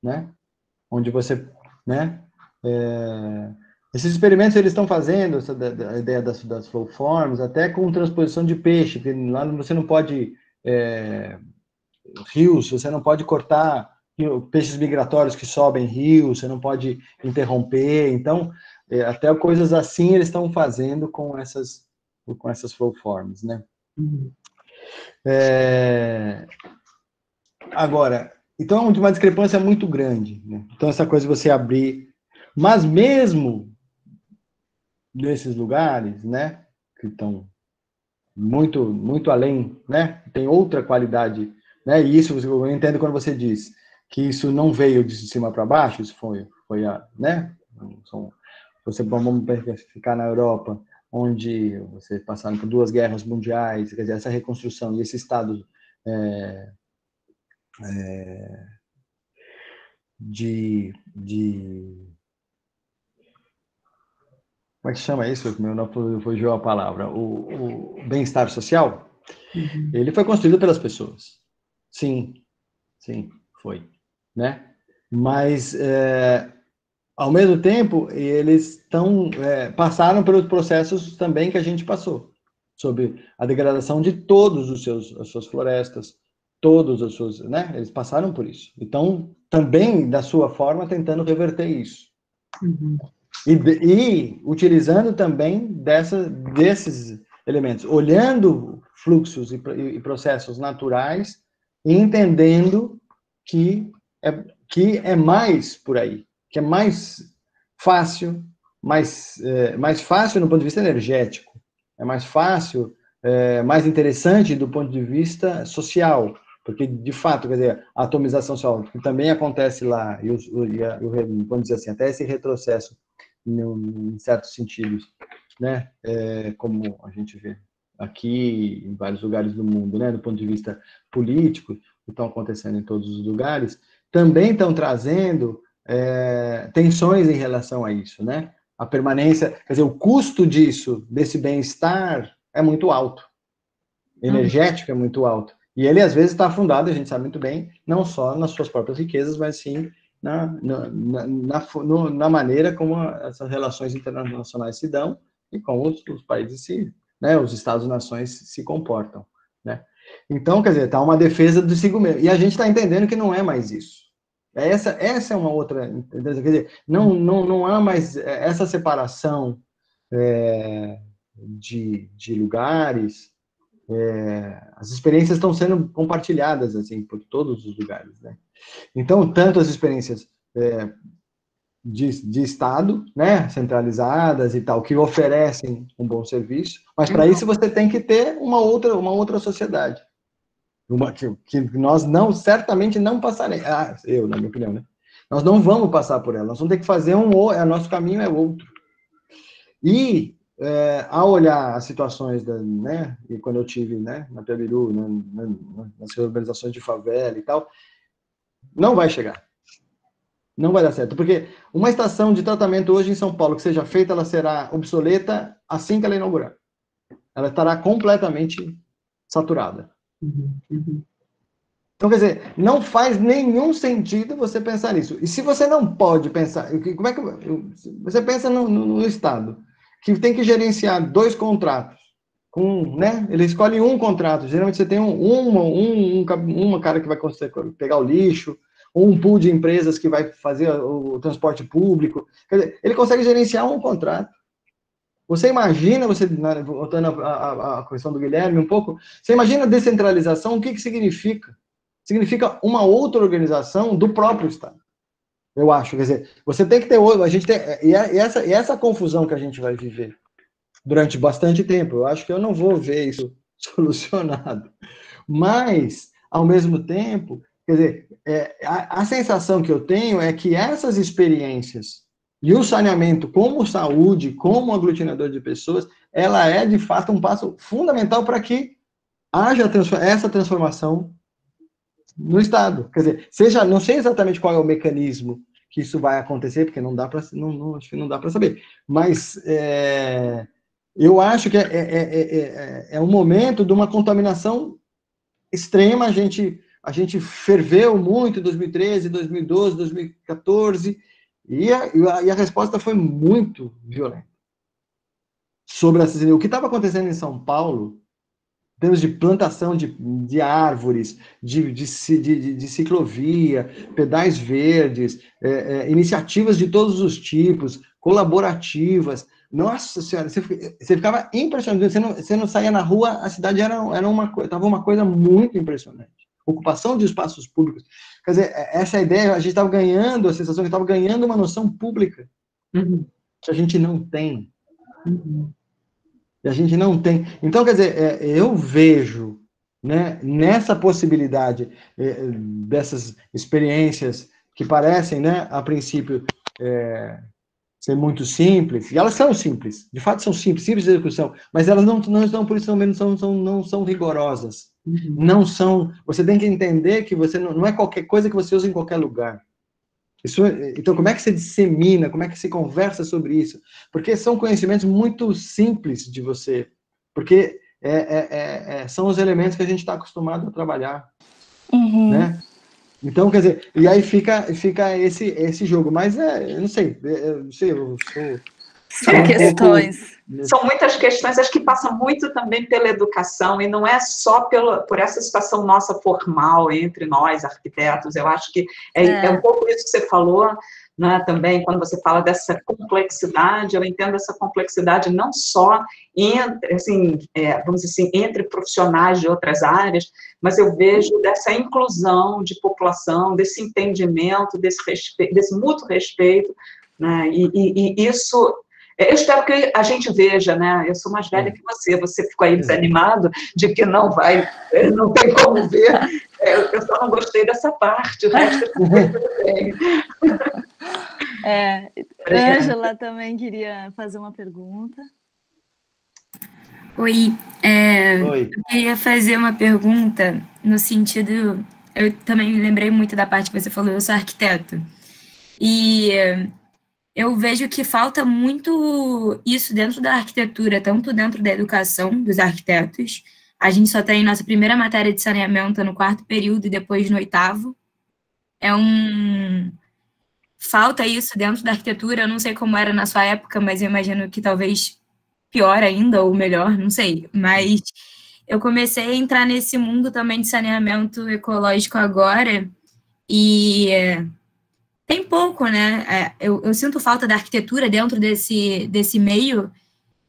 né, onde você, né, é, esses experimentos eles estão fazendo essa da, a ideia das, das flow forms, até com transposição de peixe, que lá você não pode é, rios, você não pode cortar peixes migratórios que sobem rios, você não pode interromper, então é, até coisas assim eles estão fazendo com essas com essas flow forms, né? Uhum. É... Agora, então é uma discrepância muito grande, né? Então essa coisa de você abrir, mas mesmo nesses lugares, né, que estão muito muito além, né? Tem outra qualidade, né? E isso eu entendo quando você diz que isso não veio de cima para baixo, isso foi foi a, né? Você vamos ficar na Europa, onde você passaram por duas guerras mundiais, quer dizer, essa reconstrução e esse estado é, é, de, de como é que chama isso? Meu não fugiu a palavra. O, o bem-estar social, uhum. ele foi construído pelas pessoas. Sim, sim, foi, né? Mas é, ao mesmo tempo, eles estão é, passaram pelos processos também que a gente passou, sobre a degradação de todos os seus as suas florestas, todos os seus, né? Eles passaram por isso. Então, também da sua forma tentando reverter isso. Uhum. E, e, utilizando também dessa, desses elementos, olhando fluxos e, e processos naturais entendendo que é, que é mais por aí, que é mais fácil, mais, é, mais fácil no ponto de vista energético, é mais fácil, é, mais interessante do ponto de vista social, porque, de fato, quer dizer, a atomização social, que também acontece lá, e, o, e, a, vamos dizer assim, até esse retrocesso, em, em certos sentidos, né, é, como a gente vê aqui em vários lugares do mundo, né, do ponto de vista político, que estão acontecendo em todos os lugares, também estão trazendo é, tensões em relação a isso, né? A permanência, quer dizer, o custo disso, desse bem-estar, é muito alto. Energético é muito alto. E ele, às vezes, está fundado, a gente sabe muito bem, não só nas suas próprias riquezas, mas sim na, na, na, na, na maneira como essas relações internacionais se dão e como os, os países se, né, os Estados-nações se comportam, né? Então, quer dizer, está uma defesa do si mesmo. E a gente está entendendo que não é mais isso. Essa, essa é uma outra. Quer dizer, não, não, não há mais essa separação é, de, de lugares. É, as experiências estão sendo compartilhadas assim por todos os lugares, né? Então, tanto as experiências é, de, de Estado, né, centralizadas e tal, que oferecem um bom serviço, mas para isso você tem que ter uma outra, uma outra sociedade uma, que, que, nós não, certamente não passaremos, ah, eu, na minha opinião, né? Nós não vamos passar por ela, nós vamos ter que fazer um, o nosso caminho é outro. E é, a olhar as situações, da, né, e quando eu tive, né, na Piabiru, né, nas organizações de favela e tal, não vai chegar. Não vai dar certo, porque uma estação de tratamento hoje em São Paulo que seja feita, ela será obsoleta assim que ela inaugurar. Ela estará completamente saturada. Uhum. Então, quer dizer, não faz nenhum sentido você pensar nisso. E se você não pode pensar, como é que você pensa no, no, no Estado, que tem que gerenciar dois contratos, com, né? Ele escolhe um contrato. Geralmente você tem um, uma, um, um, uma cara que vai pegar o lixo, ou um pool de empresas que vai fazer o transporte público. Quer dizer, ele consegue gerenciar um contrato. Você imagina, você voltando à, questão do Guilherme um pouco, você imagina descentralização, o que, que significa? Significa uma outra organização do próprio Estado. Eu acho, quer dizer, você tem que ter a gente tem, e é, essa, e essa confusão que a gente vai viver durante bastante tempo. Eu acho que eu não vou ver isso solucionado. Mas, ao mesmo tempo, quer dizer, é, a, a sensação que eu tenho é que essas experiências e o saneamento como saúde, como aglutinador de pessoas, ela é de fato um passo fundamental para que haja essa transformação no Estado. Quer dizer, seja, não sei exatamente qual é o mecanismo que isso vai acontecer, porque não dá para não, não, acho que não dá para saber. Mas é, eu acho que é, é, é, é, um momento de uma contaminação extrema. A gente a gente ferveu muito em 2013, 2012, 2014 e a, e a resposta foi muito violenta. Sobre essas, o que estava acontecendo em São Paulo, em termos de plantação de, de árvores, de, de, de, de ciclovia, pedais verdes, é, é, iniciativas de todos os tipos, colaborativas. Nossa Senhora, você, você ficava impressionado. Você não, você não saía na rua, a cidade era, era uma, tava uma coisa muito impressionante. Ocupação de espaços públicos. Quer dizer, é, essa ideia, a gente estava ganhando, a sensação que estava ganhando uma noção pública uhum. que a gente não tem. Uhum. E a gente não tem. Então, quer dizer, é, eu vejo né, nessa possibilidade é, dessas experiências que parecem, né, a princípio, é, ser muito simples, e elas são simples, de fato são simples, simples de execução, mas elas não, não estão, por isso, não são, são, não são rigorosas. Uhum. Não são. Você tem que entender que você não, não é qualquer coisa que você usa em qualquer lugar. Isso, então, como é que você dissemina? Como é que se conversa sobre isso? Porque são conhecimentos muito simples de você. Porque é, é, é, é são os elementos que a gente está acostumado a trabalhar. Uhum. Né? Então, quer dizer, e aí fica, fica esse, esse jogo. Mas, é, eu não sei, eu, não sei, eu sou são questões. São muitas questões, acho que passam muito também pela educação, e não é só pela, por essa situação nossa formal entre nós, arquitetos, eu acho que é, é. é um pouco isso que você falou, né, também, quando você fala dessa complexidade, eu entendo essa complexidade não só entre, assim, é, vamos dizer assim, entre profissionais de outras áreas, mas eu vejo dessa inclusão de população, desse entendimento, desse, respeito, desse mútuo respeito, né, e, e, e isso eu espero que a gente veja, né? Eu sou mais velha que você, você ficou aí desanimado de que não vai, não tem como ver. É, eu só não gostei dessa parte, o resto é, é Ângela também queria fazer uma pergunta. Oi, é, Oi, eu queria fazer uma pergunta no sentido. Eu também me lembrei muito da parte que você falou, eu sou arquiteto. E eu vejo que falta muito isso dentro da arquitetura, tanto dentro da educação dos arquitetos. A gente só tem nossa primeira matéria de saneamento no quarto período e depois no oitavo. É um. Falta isso dentro da arquitetura. Eu não sei como era na sua época, mas eu imagino que talvez pior ainda, ou melhor, não sei. Mas eu comecei a entrar nesse mundo também de saneamento ecológico agora. E tem pouco, né? É, eu, eu, sinto falta da arquitetura dentro desse, desse meio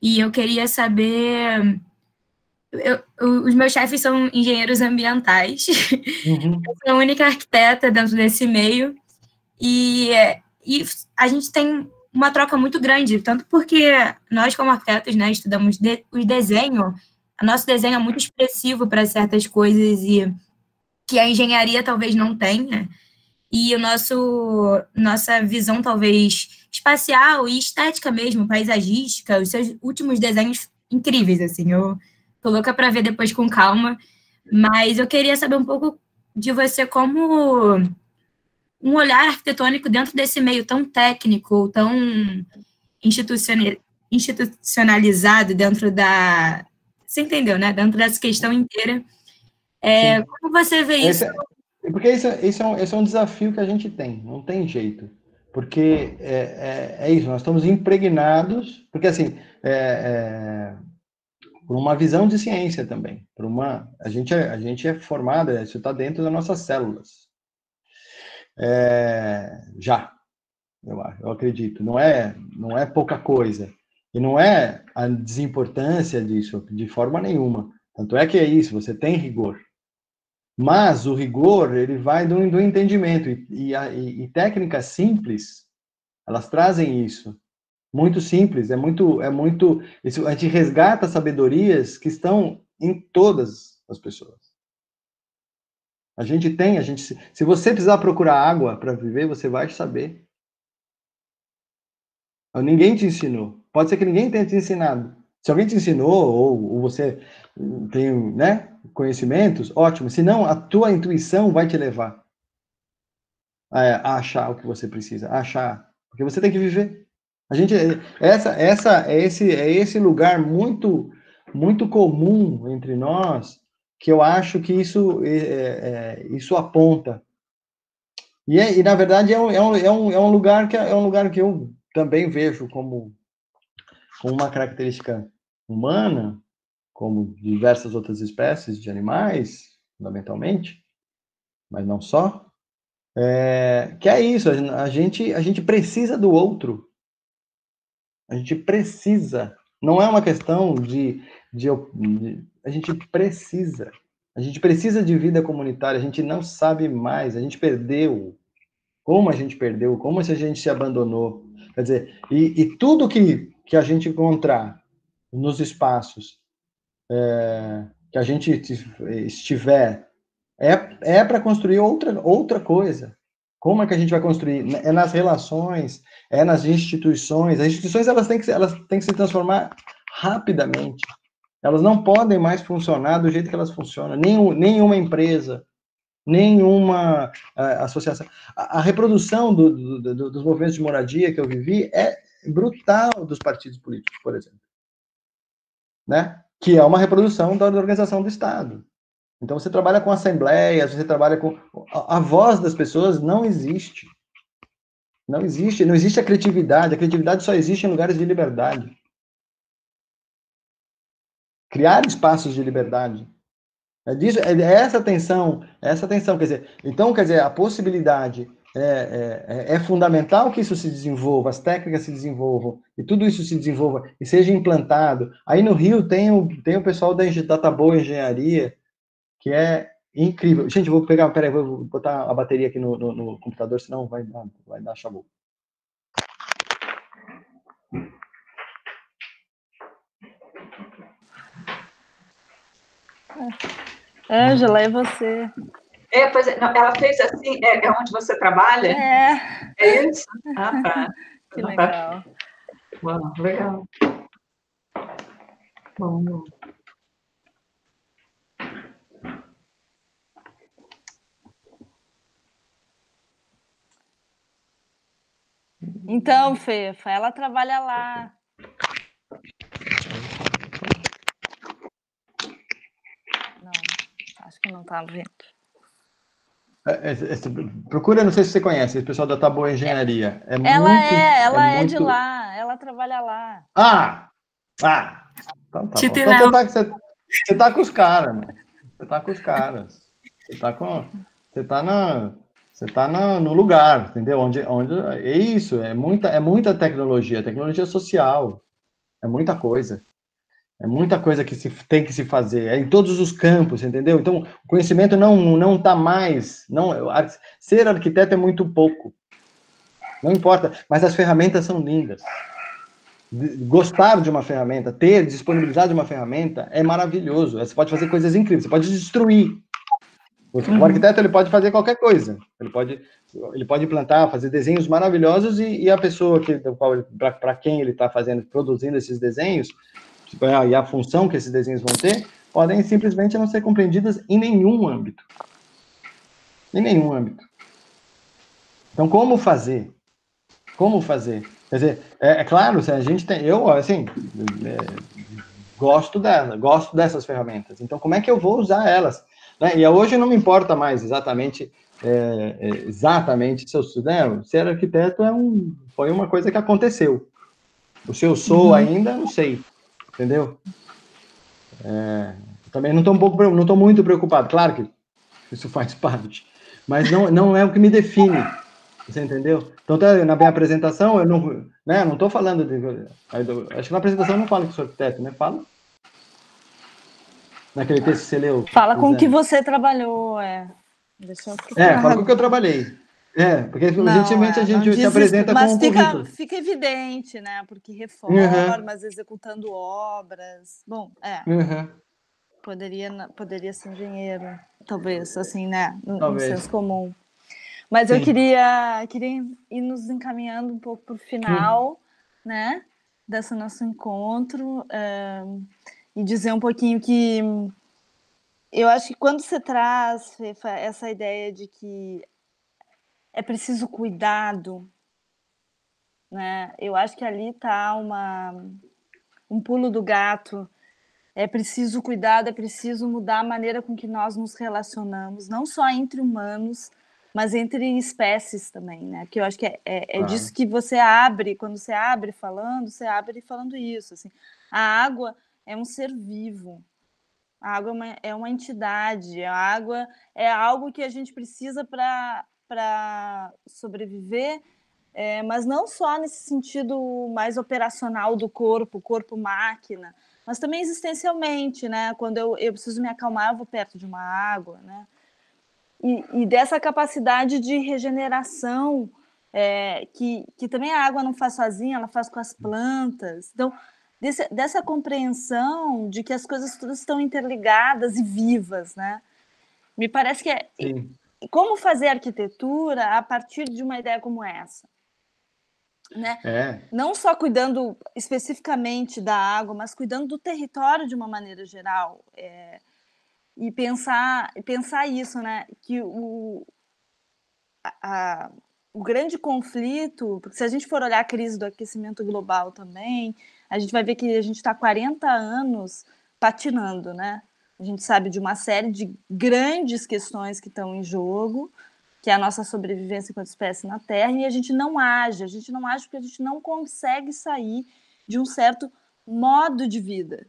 e eu queria saber. Eu, os meus chefes são engenheiros ambientais, uhum. eu sou a única arquiteta dentro desse meio e, e a gente tem uma troca muito grande, tanto porque nós, como arquitetos, né, estudamos de, o desenho, o nosso desenho é muito expressivo para certas coisas e que a engenharia talvez não tenha. e o nosso nossa visão talvez espacial e estética mesmo, paisagística, os seus últimos desenhos incríveis assim. Eu tô louca para ver depois com calma, mas eu queria saber um pouco de você como um olhar arquitetônico dentro desse meio tão técnico, tão institucionalizado dentro da. Você entendeu, né? Dentro dessa questão inteira. É, como você vê isso? Esse, é, porque esse, esse, é um, esse é um desafio que a gente tem, não tem jeito. Porque é, é, é isso, nós estamos impregnados, porque assim, é, é por uma visão de ciência também, por uma, a gente é, a gente é formada, isso está dentro das nossas células. É, já, eu, eu acredito, não é, não é pouca coisa. E não é a desimportância disso, de forma nenhuma. Tanto é que é isso, você tem rigor. Mas o rigor, ele vai do, do entendimento. E, e, e técnicas simples, elas trazem isso. Muito simples, é muito, é muito. A gente resgata sabedorias que estão em todas as pessoas. A gente tem, a gente. Se você precisar procurar água para viver, você vai saber. Ninguém te ensinou. Pode ser que ninguém tenha te ensinado. Se alguém te ensinou, ou, ou você tem né, conhecimentos, ótimo. Se não, a tua intuição vai te levar a, achar o que você precisa, achar. Porque você tem que viver. A gente, essa, essa, é esse, é esse lugar muito, muito comum entre nós que eu acho que isso, é, é, isso aponta. E, é, e na verdade é um, é, um, é, um, é um lugar que é um lugar que eu também vejo como com uma característica humana, como diversas outras espécies de animais, fundamentalmente, mas não só, é, que é isso, a gente, a gente precisa do outro. A gente precisa. Não é uma questão de, de, de a gente precisa. A gente precisa de vida comunitária, a gente não sabe mais, a gente perdeu. Como a gente perdeu, como a gente se abandonou. Quer dizer, e, e tudo que, que a gente encontrar nos espaços é, que a gente estiver é, é para construir outra, outra coisa. Como é que a gente vai construir? É nas relações, é nas instituições. As instituições elas têm que, elas têm que se transformar rapidamente. Elas não podem mais funcionar do jeito que elas funcionam. Nenhum, nenhuma empresa, nenhuma uh, associação. A, a reprodução do, do, do, dos movimentos de moradia que eu vivi é brutal dos partidos políticos, por exemplo. Né? Que é uma reprodução da organização do Estado. Então, você trabalha com assembleias, você trabalha com. A, a voz das pessoas não existe. Não existe, não existe a criatividade. A criatividade só existe em lugares de liberdade. Criar espaços de liberdade. É, disso, é essa tensão, é essa tensão, quer dizer, então, quer dizer, a possibilidade é, é, é, é, fundamental que isso se desenvolva, as técnicas se desenvolvam, e tudo isso se desenvolva e seja implantado. Aí no Rio tem o, tem o pessoal da, da Boa Engenharia, que é incrível. Gente, vou pegar, peraí, vou botar a bateria aqui no, no, no computador, senão vai, vai dar chabu. Ângela, é você. É, pois é, não, ela fez assim, é, é, onde você trabalha? É. É isso? Ah, tá. Que legal. Uau, legal. Bom, bom. Então, Fefa, ela trabalha lá. Acho que não está vendo. É, é, é, procura, não sei se você conhece, esse pessoal da Taboa Engenharia. É ela muito, é, ela é, é muito... de lá, ela trabalha lá. Ah! Ah! Então tá, então, tá, você, você tá com os caras, mano. Você tá com os caras. Você tá com. Você tá na. Você tá na, no lugar, entendeu? Onde, onde é isso, é muita, é muita tecnologia, tecnologia social, é muita coisa. É muita coisa que se tem que se fazer, é em todos os campos, entendeu? Então, o conhecimento não não está mais, não ser arquiteto é muito pouco. Não importa, mas as ferramentas são lindas. Gostar de uma ferramenta, ter disponibilidade de uma ferramenta é maravilhoso. Você pode fazer coisas incríveis, você pode destruir. O, uhum. o arquiteto ele pode fazer qualquer coisa. Ele pode, ele pode implantar, fazer desenhos maravilhosos e, e a pessoa que para quem ele está fazendo, produzindo esses desenhos e a função que esses desenhos vão ter, podem simplesmente não ser compreendidas em nenhum âmbito. Em nenhum âmbito. Então, como fazer? Como fazer? Quer dizer, é, é claro, a gente tem, eu, assim, é, gosto dela, gosto dessas ferramentas. Então, como é que eu vou usar elas? Né? E hoje não me importa mais exatamente, é, é, exatamente se eu né, ser arquiteto é um, foi uma coisa que aconteceu. O se eu sou uhum. ainda, não sei, entendeu? É, também não estou um pouco, não estou muito preocupado. Claro que isso faz parte, mas não, não é o que me define. Você entendeu? Então, tá, na minha apresentação, eu não né, não estou falando de. Acho que na apresentação eu não falo que sou arquiteto, né? Fala. Naquele texto que você leu. Fala com o que você trabalhou, é. Deixa eu é, fala com o que eu trabalhei. É, porque não, é, a gente se apresenta mas com um fica, fica evidente, né? Porque reformas, uhum. executando obras. Bom, é. Uhum. Poderia, poderia ser engenheiro, talvez, assim, né? No, no senso comum. Mas Sim. eu queria, queria ir nos encaminhando um pouco para o final, uhum. né? Desse nosso encontro e dizer um pouquinho que eu acho que quando você traz essa ideia de que é preciso cuidado, né? Eu acho que ali está uma um pulo do gato. É preciso cuidado, é preciso mudar a maneira com que nós nos relacionamos, não só entre humanos, mas entre espécies também, né? Que eu acho que é, é, é disso que você abre, quando você abre falando, você abre falando isso. Assim. A água é um ser vivo, a água é uma, é uma entidade, a água é algo que a gente precisa para sobreviver, é, mas não só nesse sentido mais operacional do corpo, corpo-máquina, mas também existencialmente, né? Quando eu, eu preciso me acalmar, eu vou perto de uma água, né? e, e dessa capacidade de regeneração é, que, que também a água não faz sozinha, ela faz com as plantas. Então, desse, dessa compreensão de que as coisas todas estão interligadas e vivas, né? Me parece que é Sim. Como fazer arquitetura a partir de uma ideia como essa. Né? É. Não só cuidando especificamente da água, mas cuidando do território de uma maneira geral. É, e pensar, pensar isso, né? Que o, a, o grande conflito, porque se a gente for olhar a crise do aquecimento global também, a gente vai ver que a gente está 40 anos patinando, né? A gente sabe de uma série de grandes questões que estão em jogo, que é a nossa sobrevivência enquanto espécie na Terra, e a gente não age, a gente não age porque a gente não consegue sair de um certo modo de vida,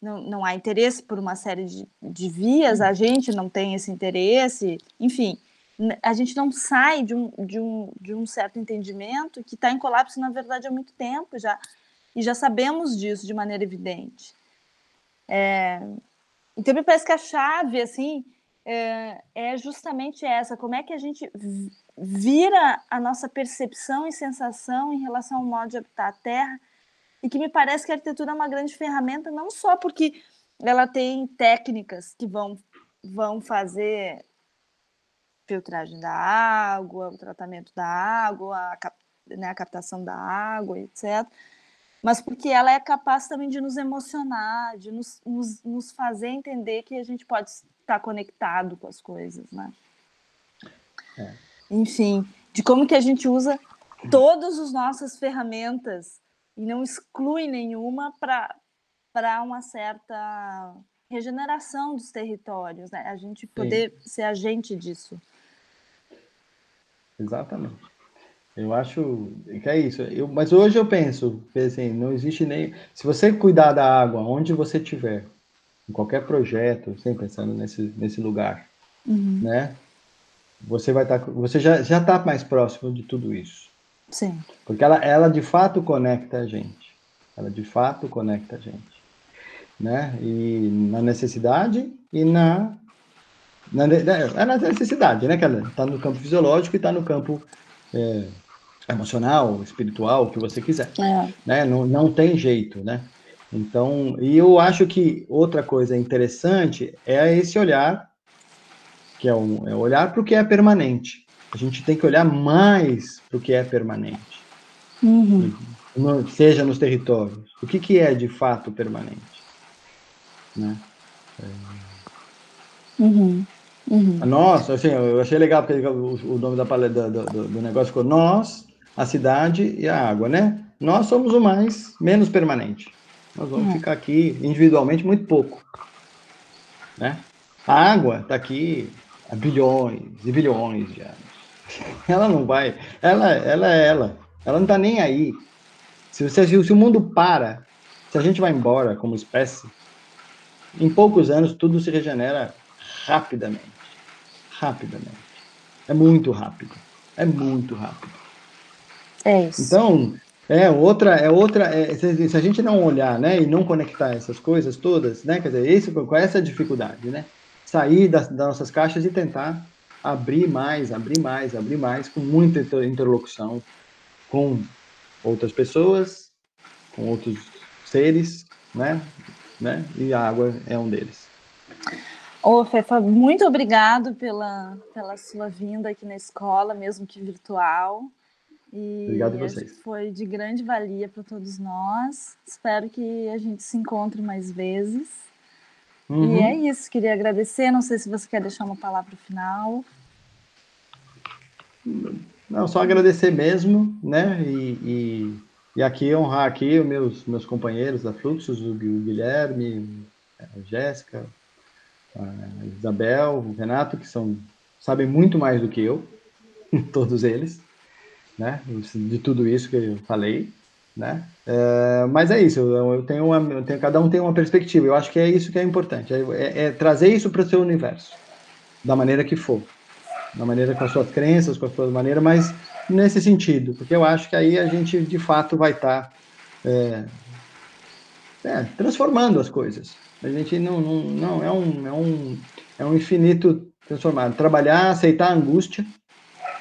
não, não há interesse por uma série de, de vias, a gente não tem esse interesse, enfim, a gente não sai de um, de um, de um certo entendimento que está em colapso, na verdade, há muito tempo já, e já sabemos disso de maneira evidente. É, então, me parece que a chave, assim, é, é justamente essa, como é que a gente vira a nossa percepção e sensação em relação ao modo de habitar a Terra e que me parece que a arquitetura é uma grande ferramenta, não só porque ela tem técnicas que vão, vão fazer filtragem da água, o tratamento da água, a, cap, né, a captação da água, etc. Mas porque ela é capaz também de nos emocionar, de nos, nos, nos fazer entender que a gente pode estar conectado com as coisas, né? É. Enfim, de como que a gente usa todas as nossas ferramentas e não exclui nenhuma para uma certa regeneração dos territórios, né? a gente poder Sim. ser agente disso. Exatamente. Eu acho que é isso. Eu, mas hoje eu penso, assim, não existe nem. Se você cuidar da água onde você estiver, em qualquer projeto, sempre pensando nesse, nesse lugar, uhum. né? Você vai estar, tá, você já já está mais próximo de tudo isso. Sim. Porque ela, ela de fato conecta a gente. Ela de fato conecta a gente. Né? E na necessidade e na. na é na necessidade, né? Que ela está no campo fisiológico e está no campo é, emocional, espiritual, o que você quiser. É. Né? Não, não tem jeito, né? Então, e eu acho que outra coisa interessante é esse olhar que é, um, é olhar para o que é permanente. A gente tem que olhar mais para o que é permanente. Uhum. No, seja nos territórios. O que, que é de fato permanente? Né? Uhum. Uhum. Nós, assim, eu achei legal porque o, o nome da palestra do, do, do, negócio ficou nós, a cidade e a água, né? Nós somos o mais menos permanente. Nós vamos é. ficar aqui individualmente muito pouco, né? A água está aqui há bilhões e bilhões de anos. Ela não vai, ela, ela é ela, ela não está nem aí. Se, você, se o mundo para, se a gente vai embora como espécie, em poucos anos tudo se regenera rapidamente rapidamente. É muito rápido. É muito rápido. É isso. Então, é outra, é outra. É, se, se, a gente não olhar, né, e não conectar essas coisas todas, né, quer dizer, esse, qual é essa dificuldade, né? Sair das, das nossas caixas e tentar abrir mais, abrir mais, abrir mais, com muita interlocução com outras pessoas, com outros seres, né, né? E a água é um deles. Ô, Fefa, muito obrigado pela, pela sua vinda aqui na escola, mesmo que virtual. E Obrigado a vocês. Foi de grande valia para todos nós. Espero que a gente se encontre mais vezes. Uhum. E é isso, queria agradecer. Não sei se você quer deixar uma palavra final. Não, só agradecer mesmo, né? E, e, e aqui honrar aqui os meus, meus companheiros da Fluxos, o Guilherme, a Jéssica, a Isabel, o Renato, que são sabem muito mais do que eu, todos eles, né? De tudo isso que eu falei, né? É, mas é isso. Eu, tenho uma, eu tenho, cada um tem uma perspectiva. Eu acho que é isso que é importante. É, é, é trazer isso para o seu universo, da maneira que for, da maneira com as suas crenças, com a sua maneira, mas nesse sentido, porque eu acho que aí a gente de fato vai estar tá, é, é, transformando as coisas. A gente não, não, não é, um, é, um, é um infinito transformado. Trabalhar, aceitar a angústia,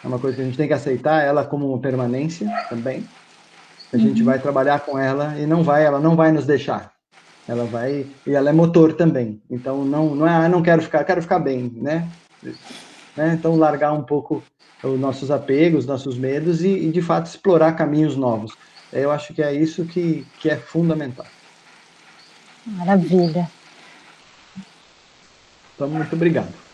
é uma coisa que a gente tem que aceitar ela como uma permanência também. A gente uhum. vai trabalhar com ela e não vai, ela não vai nos deixar. Ela vai e ela é motor também. Então não não é, ah, não quero ficar, quero ficar bem, né? né? Então largar um pouco os nossos apegos, nossos medos e, e de fato explorar caminhos novos. Eu acho que é isso que, que é fundamental. Maravilha. Então, muito obrigado.